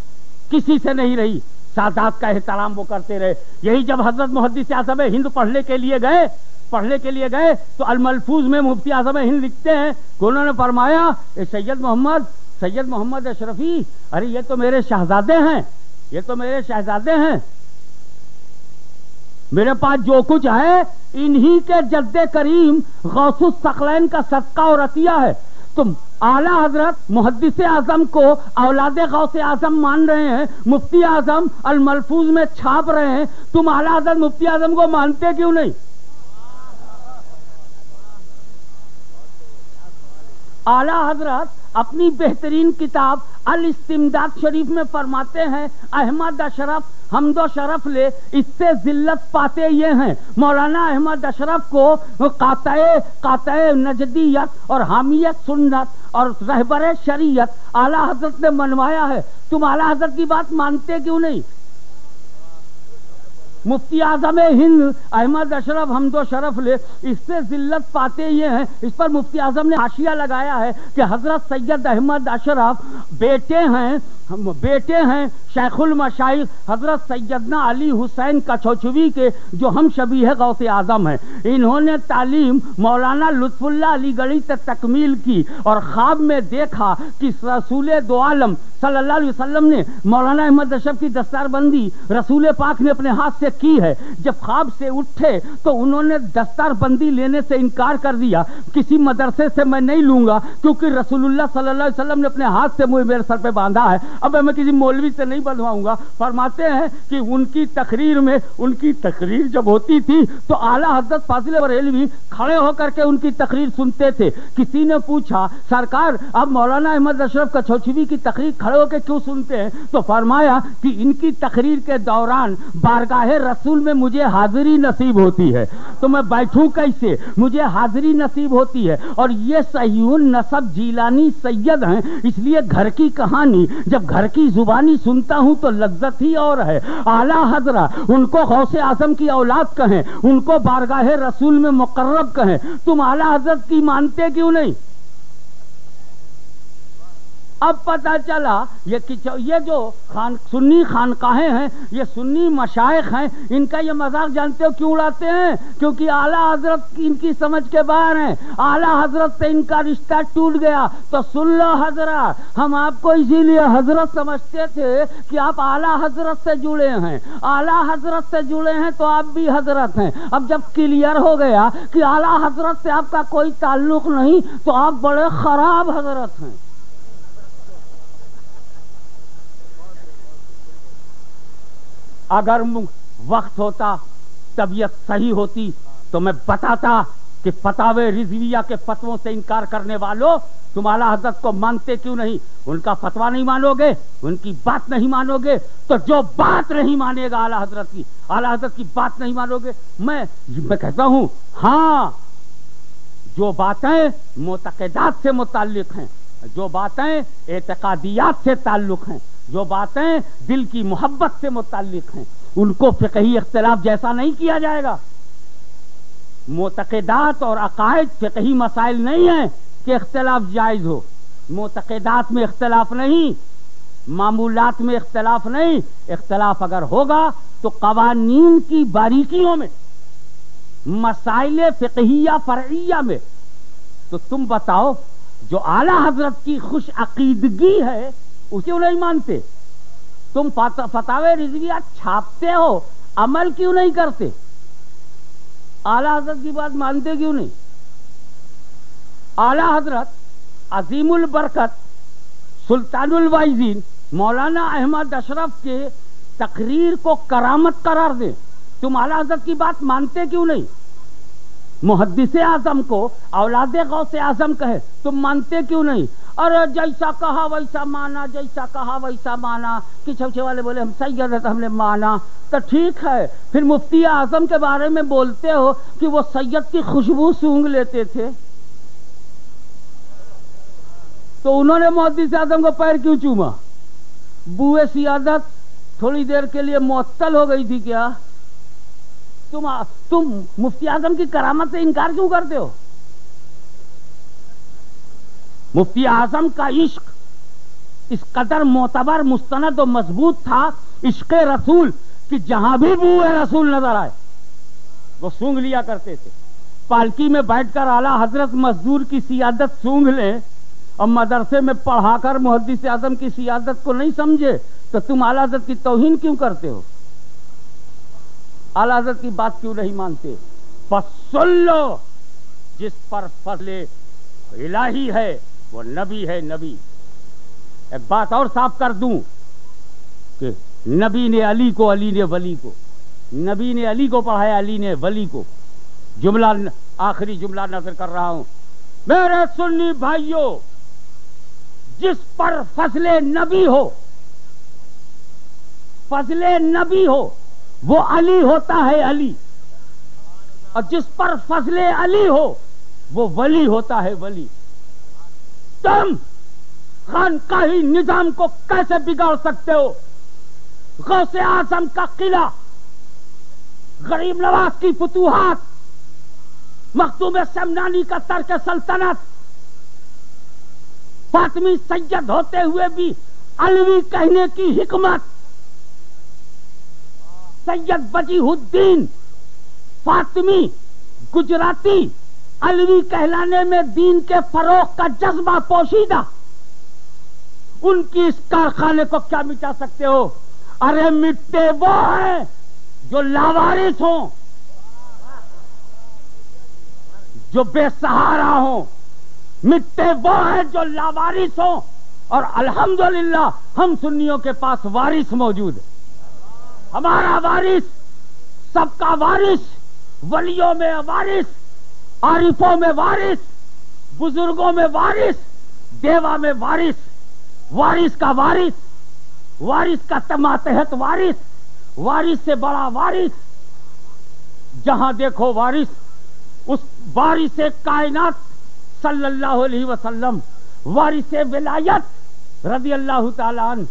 किसी से नहीं रही। सादात का एहतराम वो करते रहे। यही जब हज़रत मुहदस आज़म हिंद पढ़ने के लिए गए पढ़ने के लिए गए तो अलमलफूज में मुफ्ती आज़म हिंद लिखते हैं उन्होंने फरमाया सैयद मोहम्मद सैयद मोहम्मद अशरफी, अरे ये तो मेरे शहजादे हैं, ये तो मेरे शहजादे हैं। मेरे पास जो कुछ है, इन्हीं के जद्दे करीम गौसुस सकलैन का सदका और अतिया है। तुम आला हज़रत मुहदस आज़म को औलाद गौस आज़म मान रहे हैं, मुफ्ती आज़म अल मलफूज में छाप रहे हैं, तुम आला हज़रत मुफ्ती आज़म को मानते क्यों नहीं? आला हज़रत अपनी बेहतरीन किताब अल इस्तिमदाद शरीफ में फरमाते हैं, अहमद अशरफ, हमदो शरफ ले, इससे जिल्लत पाते ये हैं। मौलाना अहमद अशरफ को कातए कातए नजदीयत और हामियत सुन्नत और रहबर शरीयत आला हज़रत ने मनवाया है। तुम आला हज़रत की बात मानते क्यों नहीं? मुफ्ती आज़म हिंद, अहमद अशरफ हम दो शरफ ले, इससे जिल्लत पाते ये हैं, इस पर मुफ्ती आज़म ने हाशिया लगाया है कि हज़रत सैयद अहमद अशरफ बेटे हैं बेटे हैं शेखुल मशाइख हज़रत सैदना अली हुसैन कछोचवी के जो हम शबी है गौस आज़म हैं। इन्होंने तालीम मौलाना लुत्फुल्ला अलीगढ़ी तक तकमील की और ख्वाब में देखा कि रसूल दो आलम सल्लल्लाहु अलैहि ने मौलाना अहमद अशरफ की दस्तारबंदी रसूल पाक ने अपने हाथ से की है। जब ख्वाब से उठे तो उन्होंने दस्तारबंदी लेने से इनकार कर दिया। किसी मदरसे से मैं नहीं लूँगा क्योंकि रसूलुल्लाह सल्लल्लाहु अलैहि वसल्लम ने अपने हाथ से मुझे मेरे सर पे बांधा है। अब मैं किसी मौलवी से नहीं बंधवाऊँगा। फरमाते हैं कि उनकी तकरीर में, उनकी तकरीर जब होती थी तो आला हज़रत फाजिल बरेलवी खड़े होकर के उनकी तकरीर सुनते थे। किसी ने पूछा, सरकार, अब मौलाना अहमद अशरफ कछौछवी की तकरीर खड़े होकर क्यों सुनते हैं? तो फरमाया कि इनकी तकरीर के दौरान बारगाह रसूल में मुझे हाजिरी नसीब होती है। तो मैं बैठूं कैसे? मुझे हाजिरी नसीब होती है। और ये सहीउन नसब जीलानी सैयद हैं, इसलिए घर की कहानी, जब घर की जुबानी सुनता हूँ तो लज्जत ही और है। आला हजरा, उनको गौसे आज़म की औलाद कहें, उनको बारगाहे रसूल में मुकर्रब कहें। तुम आला हज़रत की मानते क्यों नहीं? अब पता चला, ये ये जो खान, सुन्नी खानकाहें हैं, ये सुन्नी मशाइख हैं, इनका ये मज़ाक जानते हो क्यों उड़ाते हैं? क्योंकि आला हज़रत इनकी समझ के बाहर हैं। आला हज़रत से इनका रिश्ता टूट गया। तो सुन लो हजरा, हम आपको इसीलिए हज़रत समझते थे कि आप आला हज़रत से जुड़े हैं। आला हज़रत से जुड़े हैं तो आप भी हज़रत हैं। अब जब क्लियर हो गया कि आला हज़रत से आपका कोई ताल्लुक नहीं तो आप बड़े खराब हज़रत हैं। अगर वक्त होता, तबीयत सही होती तो मैं बताता कि फतावे रिजविया के फतवों से इनकार करने वालों तुम आला हज़रत को मानते क्यों नहीं? उनका फतवा नहीं मानोगे? उनकी बात नहीं मानोगे? तो जो बात नहीं मानेगा आला हज़रत की, आला हज़रत की बात नहीं मानोगे? मैं मैं कहता हूँ हाँ जो बातें मोतकदात से मुतालिक हैं, जो बातें एतकादियात से ताल्लुक हैं जो बातें दिल की मोहब्बत से मुतालिक हैं, उनको फिकही इख्तलाफ जैसा नहीं किया जाएगा। मोतकदात और अकायद फिकही मसाइल नहीं है कि इख्तलाफ जायज़ हो। मोतकदात में इख्तलाफ नहीं, मामूलात में इख्तलाफ नहीं। इख्तलाफ अगर होगा तो कवानीन की बारीकियों में, मसाइल फिकहिया फरिया में तो तुम बताओ, जो आला हज़रत की खुश अकीदगी है उसे नहीं मानते तुम फतावे रिजविया छापते हो, अमल क्यों नहीं करते? आला हज़रत की बात मानते क्यों नहीं? आला हज़रत अजीमुल बरकत, सुल्तानुल वाइजीन, मौलाना अहमद अशरफ के तकरीर को करामत करार दे। तुम आला हज़रत की बात मानते क्यों नहीं? मुहदस आज़म को औलाद गौ से आज़म कहे, तुम मानते क्यों नहीं? अरे जैसा कहा, वैसा माना, जैसा कहा, वैसा माना। कि छवछे वाले बोले, हम सैयद है तो हमने माना। तो ठीक है, फिर मुफ्ती आज़म के बारे में बोलते हो कि वो सैयद की खुशबू सूंघ लेते थे। तो उन्होंने मोदी से आज़म को पैर क्यों चूमा? बुए सियादत थोड़ी देर के लिए मुअत्तल हो गई थी क्या? तुम तुम मुफ्ती आज़म की करामत से इनकार क्यों करते हो? मुफ्ती आज़म का इश्क। इस कदर मोतबर मुस्तनद और मज़बूत था इश्क रसूल कि जहाँ भी बूए रसूल नज़र आए, वो सूंघ लिया करते थे। पालकी में बैठकर आला हज़रत मजदूर की सियादत सूंघ ले और मदरसे में पढ़ाकर मुहदस आज़म की सियादत को नहीं समझे तो तुम आला हज़रत की तोहिन क्यों करते हो? आला हज़रत की बात क्यों नहीं मानते? बस सुन लो, जिस पर फसले इलाही है वो नबी है नबी। एक बात और साफ़ कर दूँ कि नबी ने अली को, अली ने वली को। नबी ने अली को पढ़ाया, अली ने वली को। जुमला आखिरी जुमला नज़र कर रहा हूँ। मेरे सुन्नी भाइयों, जिस पर फसले नबी हो फसले नबी हो, वो अली होता है अली। और जिस पर फसले अली हो, वो वली होता है वली। तुम खानकाही निज़ाम को कैसे बिगाड़ सकते हो? गौसे आज़म का किला, गरीब नवाज़ की फतूहात मखतूम समनानी का तर्क सल्तनत, फातमी सैयद होते हुए भी अलवी कहने की हिकमत, सैयद बजीहुद्दीन फातमी गुजराती अलवी कहलाने में दीन के फरोख का जज्बा पोशीदा। उनकी इस कारखाने को क्या मिटा सकते हो? अरे मिटते वो हैं जो लावारिस हो, जो बेसहारा हो। मिटते वो हैं जो लावारिस हो। और अल्हम्दुलिल्लाह, हम सुन्नियों के पास वारिस मौजूद हमारा वारिस, सबका वारिस, वलियों में वारिस। आरिफों में वारिस, बुज़ुर्गों में वारिस, देवा में वारिस वारिस का वारिस वारिस का तमातहत वारिस वारिस से बड़ा वारिस। जहाँ देखो वारिस, उस वारिस कायनात सल्लल्लाहु अलैहि वसल्लम, वारिस विलायत रज़ी अल्लाह तालान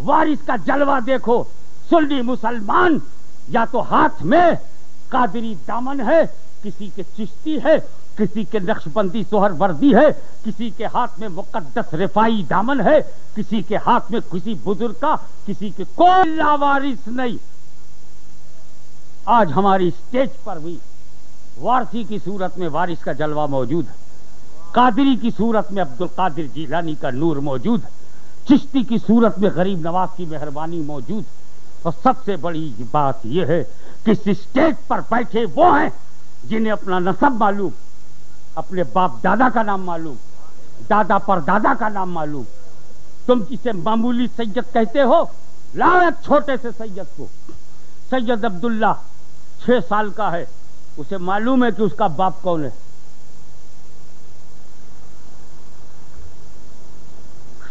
वारिस का जलवा देखो, सुन्नी मुसलमान, या तो हाथ में कादरी दामन है किसी के चिश्ती है, किसी के नक्शबंदी सोहर वर्दी है, किसी के हाथ में मुकद्दस रिफाई दामन है, किसी के हाथ में किसी बुज़ुर्ग का किसी के कोई लावारिस नहीं। आज हमारी स्टेज पर भी वारसी की सूरत में वारिस का जलवा मौजूद है, कादरी की सूरत में अब्दुल कादिर जीलानी का नूर मौजूद है, चिश्ती की सूरत में गरीब नवाज़ की मेहरबानी मौजूद और सबसे बड़ी बात यह है कि स्टेज पर बैठे वो हैं जिन्हें अपना नसब मालूम, अपने बाप दादा का नाम मालूम, दादा पर दादा का नाम मालूम। तुम जिसे मामूली सैयद कहते हो लाओ एक छोटे से सैयद को। सैयद अब्दुल्ला छह साल का है, उसे मालूम है कि उसका बाप कौन है।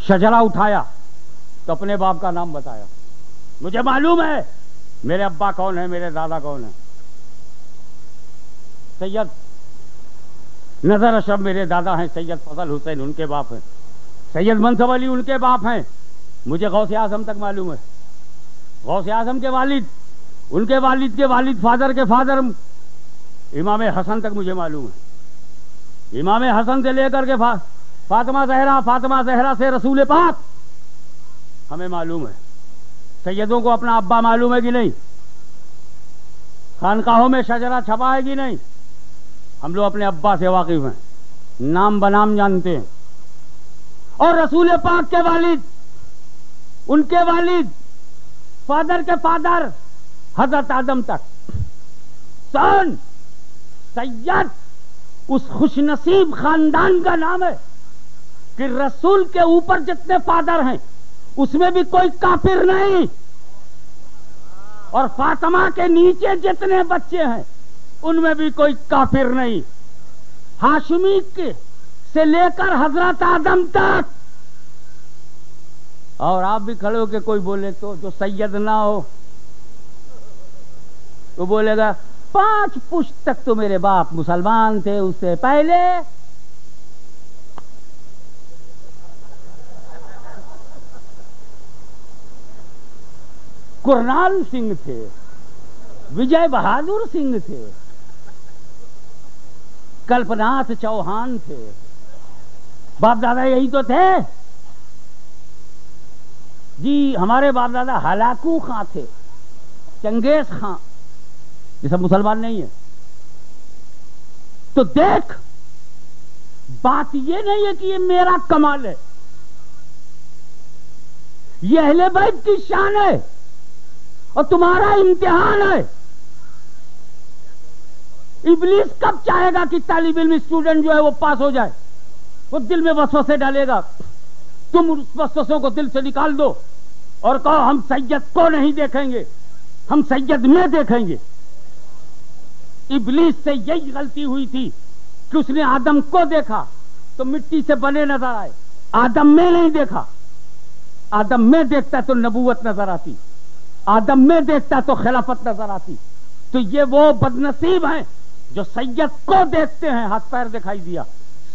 शजरा उठाया तो अपने बाप का नाम बताया। मुझे मालूम है, मेरे अब्बा कौन है, मेरे दादा कौन है। सैयद। नज़र अशरफ मेरे दादा हैं सैयद फजल हुसैन उनके बाप हैं। सैयद मनसब अली उनके बाप हैं। मुझे गौसे आज़म तक मालूम है। गौसे आज़म के वालिद उनके वालिद के वालिद फादर के फादर इमाम हसन तक मुझे मालूम है। इमाम हसन से लेकर के फा, फातिमा जहरा फातिमा जहरा से रसूल पाक हमें मालूम है। सैयदों को अपना अब्बा मालूम है कि नहीं? खानकाहों में शजरा छपा है कि नहीं? हम लोग अपने अब्बा से वाकिफ हैं। नाम बनाम जानते हैं। और रसूल पाक के वालिद, उनके वालिद, फादर के फादर, हज़रत आदम तक। सन, सैयद, उस खुशनसीब खानदान का नाम है कि रसूल के ऊपर जितने फादर हैं, उसमें भी कोई काफिर नहीं। और फातिमा के नीचे जितने बच्चे हैं उनमें भी कोई काफिर नहीं। हाशमी के से लेकर हज़रत आदम तक। और आप भी खड़े होके कोई बोले तो जो सैयद ना हो तो बोलेगा, पाँच पुस्तक तो मेरे बाप मुसलमान थे उससे पहले। कुरनाल सिंह थे, विजय बहादुर सिंह थे। कल्पनाथ चौहान थे। बाप दादा यही तो थे। जी, हमारे बाप दादा हलाकू खां थे, चंगेज खां। ये सब मुसलमान नहीं है। तो देख, बात ये नहीं है कि ये मेरा कमाल है। ये अहले बैत की शान है और तुम्हारा इम्तिहान है। इबलीस कब चाहेगा कि तालिब इल्म स्टूडेंट जो है वो पास हो जाए? वो दिल में वसवसे डालेगा। तुम उस वसवसों को दिल से निकाल दो और कहो, हम सैयद को नहीं देखेंगे, हम सैयद में देखेंगे। इबलीस से यही गलती हुई थी कि उसने आदम को देखा तो मिट्टी से बने नज़र आए। आदम में नहीं देखा। आदम में देखता तो नबूवत नज़र आती। आदम में देखता तो खिलाफत नज़र आती। तो ये वो बदनसीब हैं जो सैयद को देखते हैं, हाथ पैर दिखाई दिया।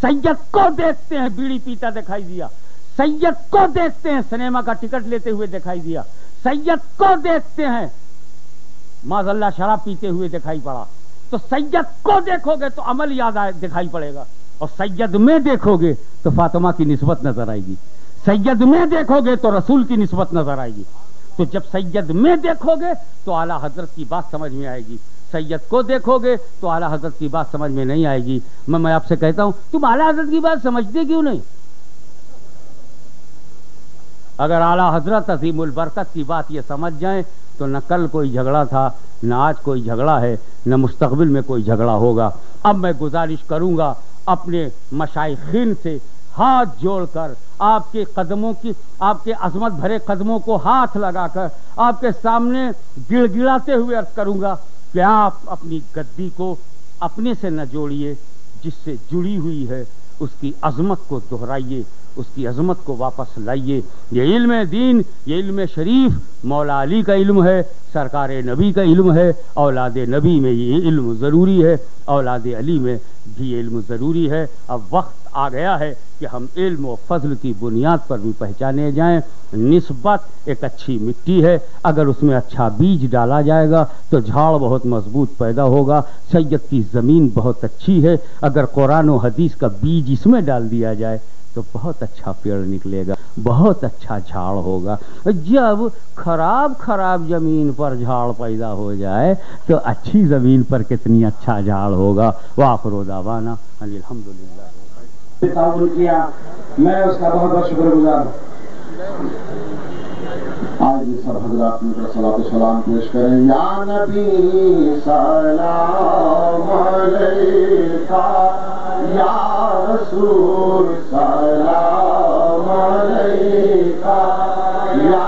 सैयद को देखते हैं, बीड़ी पीता दिखाई दिया। सैयद को देखते हैं, सिनेमा का टिकट लेते हुए दिखाई दिया। सैयद को देखते हैं, माजल्ला शराब पीते हुए दिखाई पड़ा। तो सैयद को देखोगे तो अमल याद आए दिखाई पड़ेगा। और सैयद में देखोगे तो फातिमा की निस्बत नज़र आएगी। सैयद में देखोगे तो रसूल की निस्बत नज़र आएगी। तो जब सैयद में देखोगे तो आला हज़रत की बात समझ में आएगी। सैयद को देखोगे तो आला हज़रत की बात समझ में नहीं आएगी। मैं मैं आपसे कहता हूँ, तुम आला हज़रत की बात समझते क्यों नहीं? अगर आला हज़रत अजीमुल बरकत की बात ये समझ जाए तो न कल कोई झगड़ा था, न आज कोई झगड़ा है, न मुस्तकबिल में कोई झगड़ा होगा। अब मैं गुजारिश करूँगा अपने मशाइखीन से हाथ जोड़कर आपके कदमों की, आपके अजमत भरे कदमों को हाथ लगाकर आपके सामने गिड़गिड़ाते हुए अर्ज़ करूँगा। कि आप अपनी गद्दी को अपने से न जोड़िए, जिससे जुड़ी हुई है, उसकी अजमत को दोहराइए, उसकी अजमत को वापस लाइए। ये इल्म दीन, ये इल्म शरीफ, मौला अली का इल्म है, सरकार नबी का इल्म है, औलाद नबी में ये इल्म ज़रूरी है, औलाद अली में भी इल्म ज़रूरी है। अब वक्त आ गया है कि हम इल्म और फजल की बुनियाद पर भी पहचाने जाएँ। नस्बत एक अच्छी मिट्टी है। अगर उसमें अच्छा बीज डाला जाएगा तो झाड़ बहुत मज़बूत पैदा होगा। सैयद की ज़मीन बहुत अच्छी है। अगर कुरान और हदीस का बीज इसमें डाल दिया जाए तो बहुत अच्छा पेड़ निकलेगा, बहुत अच्छा झाड़ होगा। जब खराब खराब ज़मीन पर झाड़ पैदा हो जाए तो अच्छी ज़मीन पर कितनी अच्छा झाड़ होगा। वाखरो दावाना अल्हम्दुलिल्लाह किया। मैं उसका बहुत बहुत शुक्रगुजार आज ये सब हजरात मिलकर सलात सलाम पेश करें। या नबी सलाम अलैका, या रसूल सलाम अलैका, या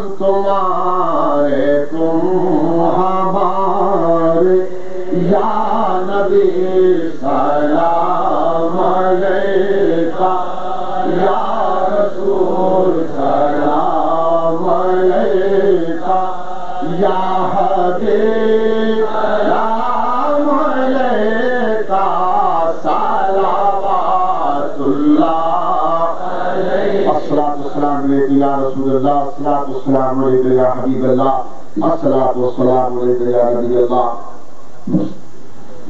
पुकारे तुम हमारे या नबी अस्सलातु वस्सलामु अलैका या हबीबल्लाह अस्सलातु वस्सलामु अलैका या नबील्लाह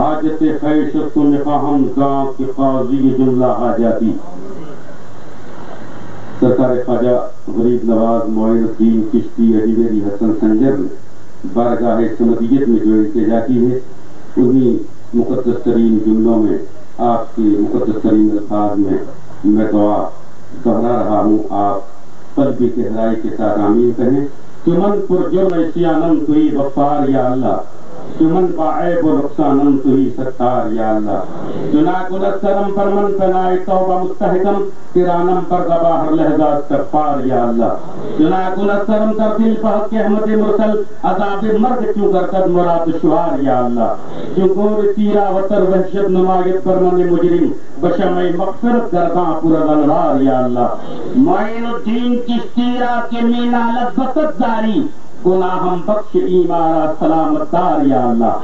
हाजत खैशत हम गाँव के काजी जाती। सरकार ख्वाजा गरीब नवाज़ मोइनुद्दीन किश्ती अजीब हसन संजर ने बारगाह समदियत में जो इल्तजा की है। उन्हीं मुकदस तरीन जुमलों में, आपके मुकदस तरीन अल्फाज में मैं दुआ दोहरा रहा हूँ, आप पल की गहराई के साथ आमीन कहें। तुमन पुरजुर्म ऐसी आनंद कोई बफार या अल्लाह। चुमन बाएब नुकसानम तु ही सत्तार या अल्लाह। जुना गुलसरम परमन पनाए तौबा मुस्तहकम तिरानम पर दबा हर लहजा इस्तगफार या अल्लाह। जुना गुलसरम तरदिल पहक के अहमद मुरसल अजाब मर्द क्यों करकत मुराद शुहार या अल्लाह? क्यों गोर तीरा वतर वहशत नुमायत परमन मुजरिम बशमय मगफिरत गर्दा पूरा गलवार या अल्लाह। माइनुद्दीन किश्तीरा के मीना लबसत जारी गुनाहम बख्श ईमारा सलामतार या अल्लाह।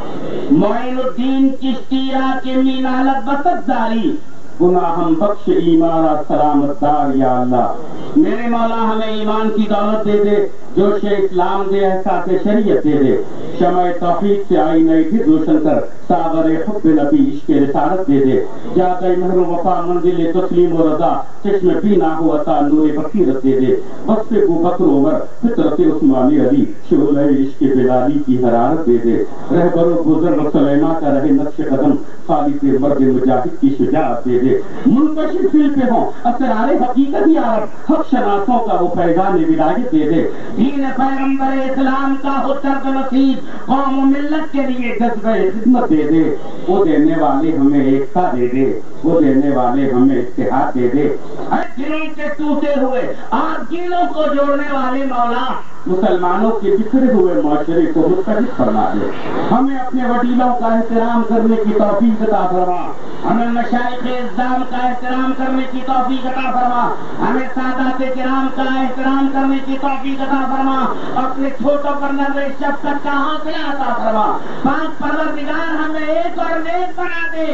मोइनुद्दीन चिश्ती के मीना लबसत जारी। गुनाहम बख्श ईमारा सलामतार या अल्लाह। मेरे मौला हमें ईमान की दौलत दे दे। जोश इस्लाम दे एहसास शरीयत दे दे शमय तौहीद से आई नई भी रोशन कर सागर हुब नबी इश्क रिसालत दे दे। जाकर महर वफा मंजिल तस्लीम और रजा, चश्म भी ना हो अता नूर बसीरत दे दे। वक्त को बकर उमर, फितरत उस्मानी अली शुल इश्क बिलाली की हरारत दे दे। रहबर बुज़ुर्ग सलेमा का रहे नक्श कदम खालिद मर्द मुजाहिद की शुजात दे दे। मुनकशिर फिल पे हो, असरारे हकीकत यार हक शनासों का वो पैगाम विलायत दे दे। दीन पैगंबर इस्लाम का हो तर्क नसीब कौम मिल्लत के लिए जज्बे खिदमत दे दे। वो देने वाले हमें एकता दे दे। वो देने वाले हमें इतिहास दे दे। दिलों के टूटे हुए आज दिलों को जोड़ने वाले मौला मुसलमानों के बिखरे हुए माशरे को मुस्तरद फरमा दे। हमें अपने वकीलों का एहतराम करने की तौफीक अता फरमा। हमें मशाइख इस्लाम का एहतराम करने की तौफीक अता फरमा। हमें सादात किराम का एहतराम करने की तौफीक अता फरमा। अपने छोटों पर नज़र शफकत का हौसला अता फरमा। पाँच परवरदिगार हमें एक और नेक बना दे।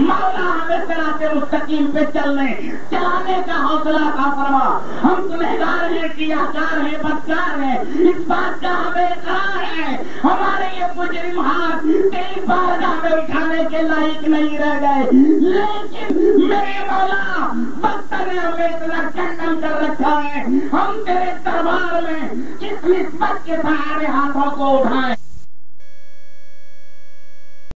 मौला हमें सराते मुस्तकीम पे चलने, चलाने का हौसला अता फरमा। हम गुनहगार हैं कियाकार हैं बदकार हैं। इस बात का हमें है। हमारे ये मुजरिम हाथ कई बार में उठाने के लायक नहीं रह गए। लेकिन मेरे मौला बख्तर ने हमें इतना कंडम कर रखा है। हम तेरे दरबार में किस निस्बत के सहारे हाथों को उठाए।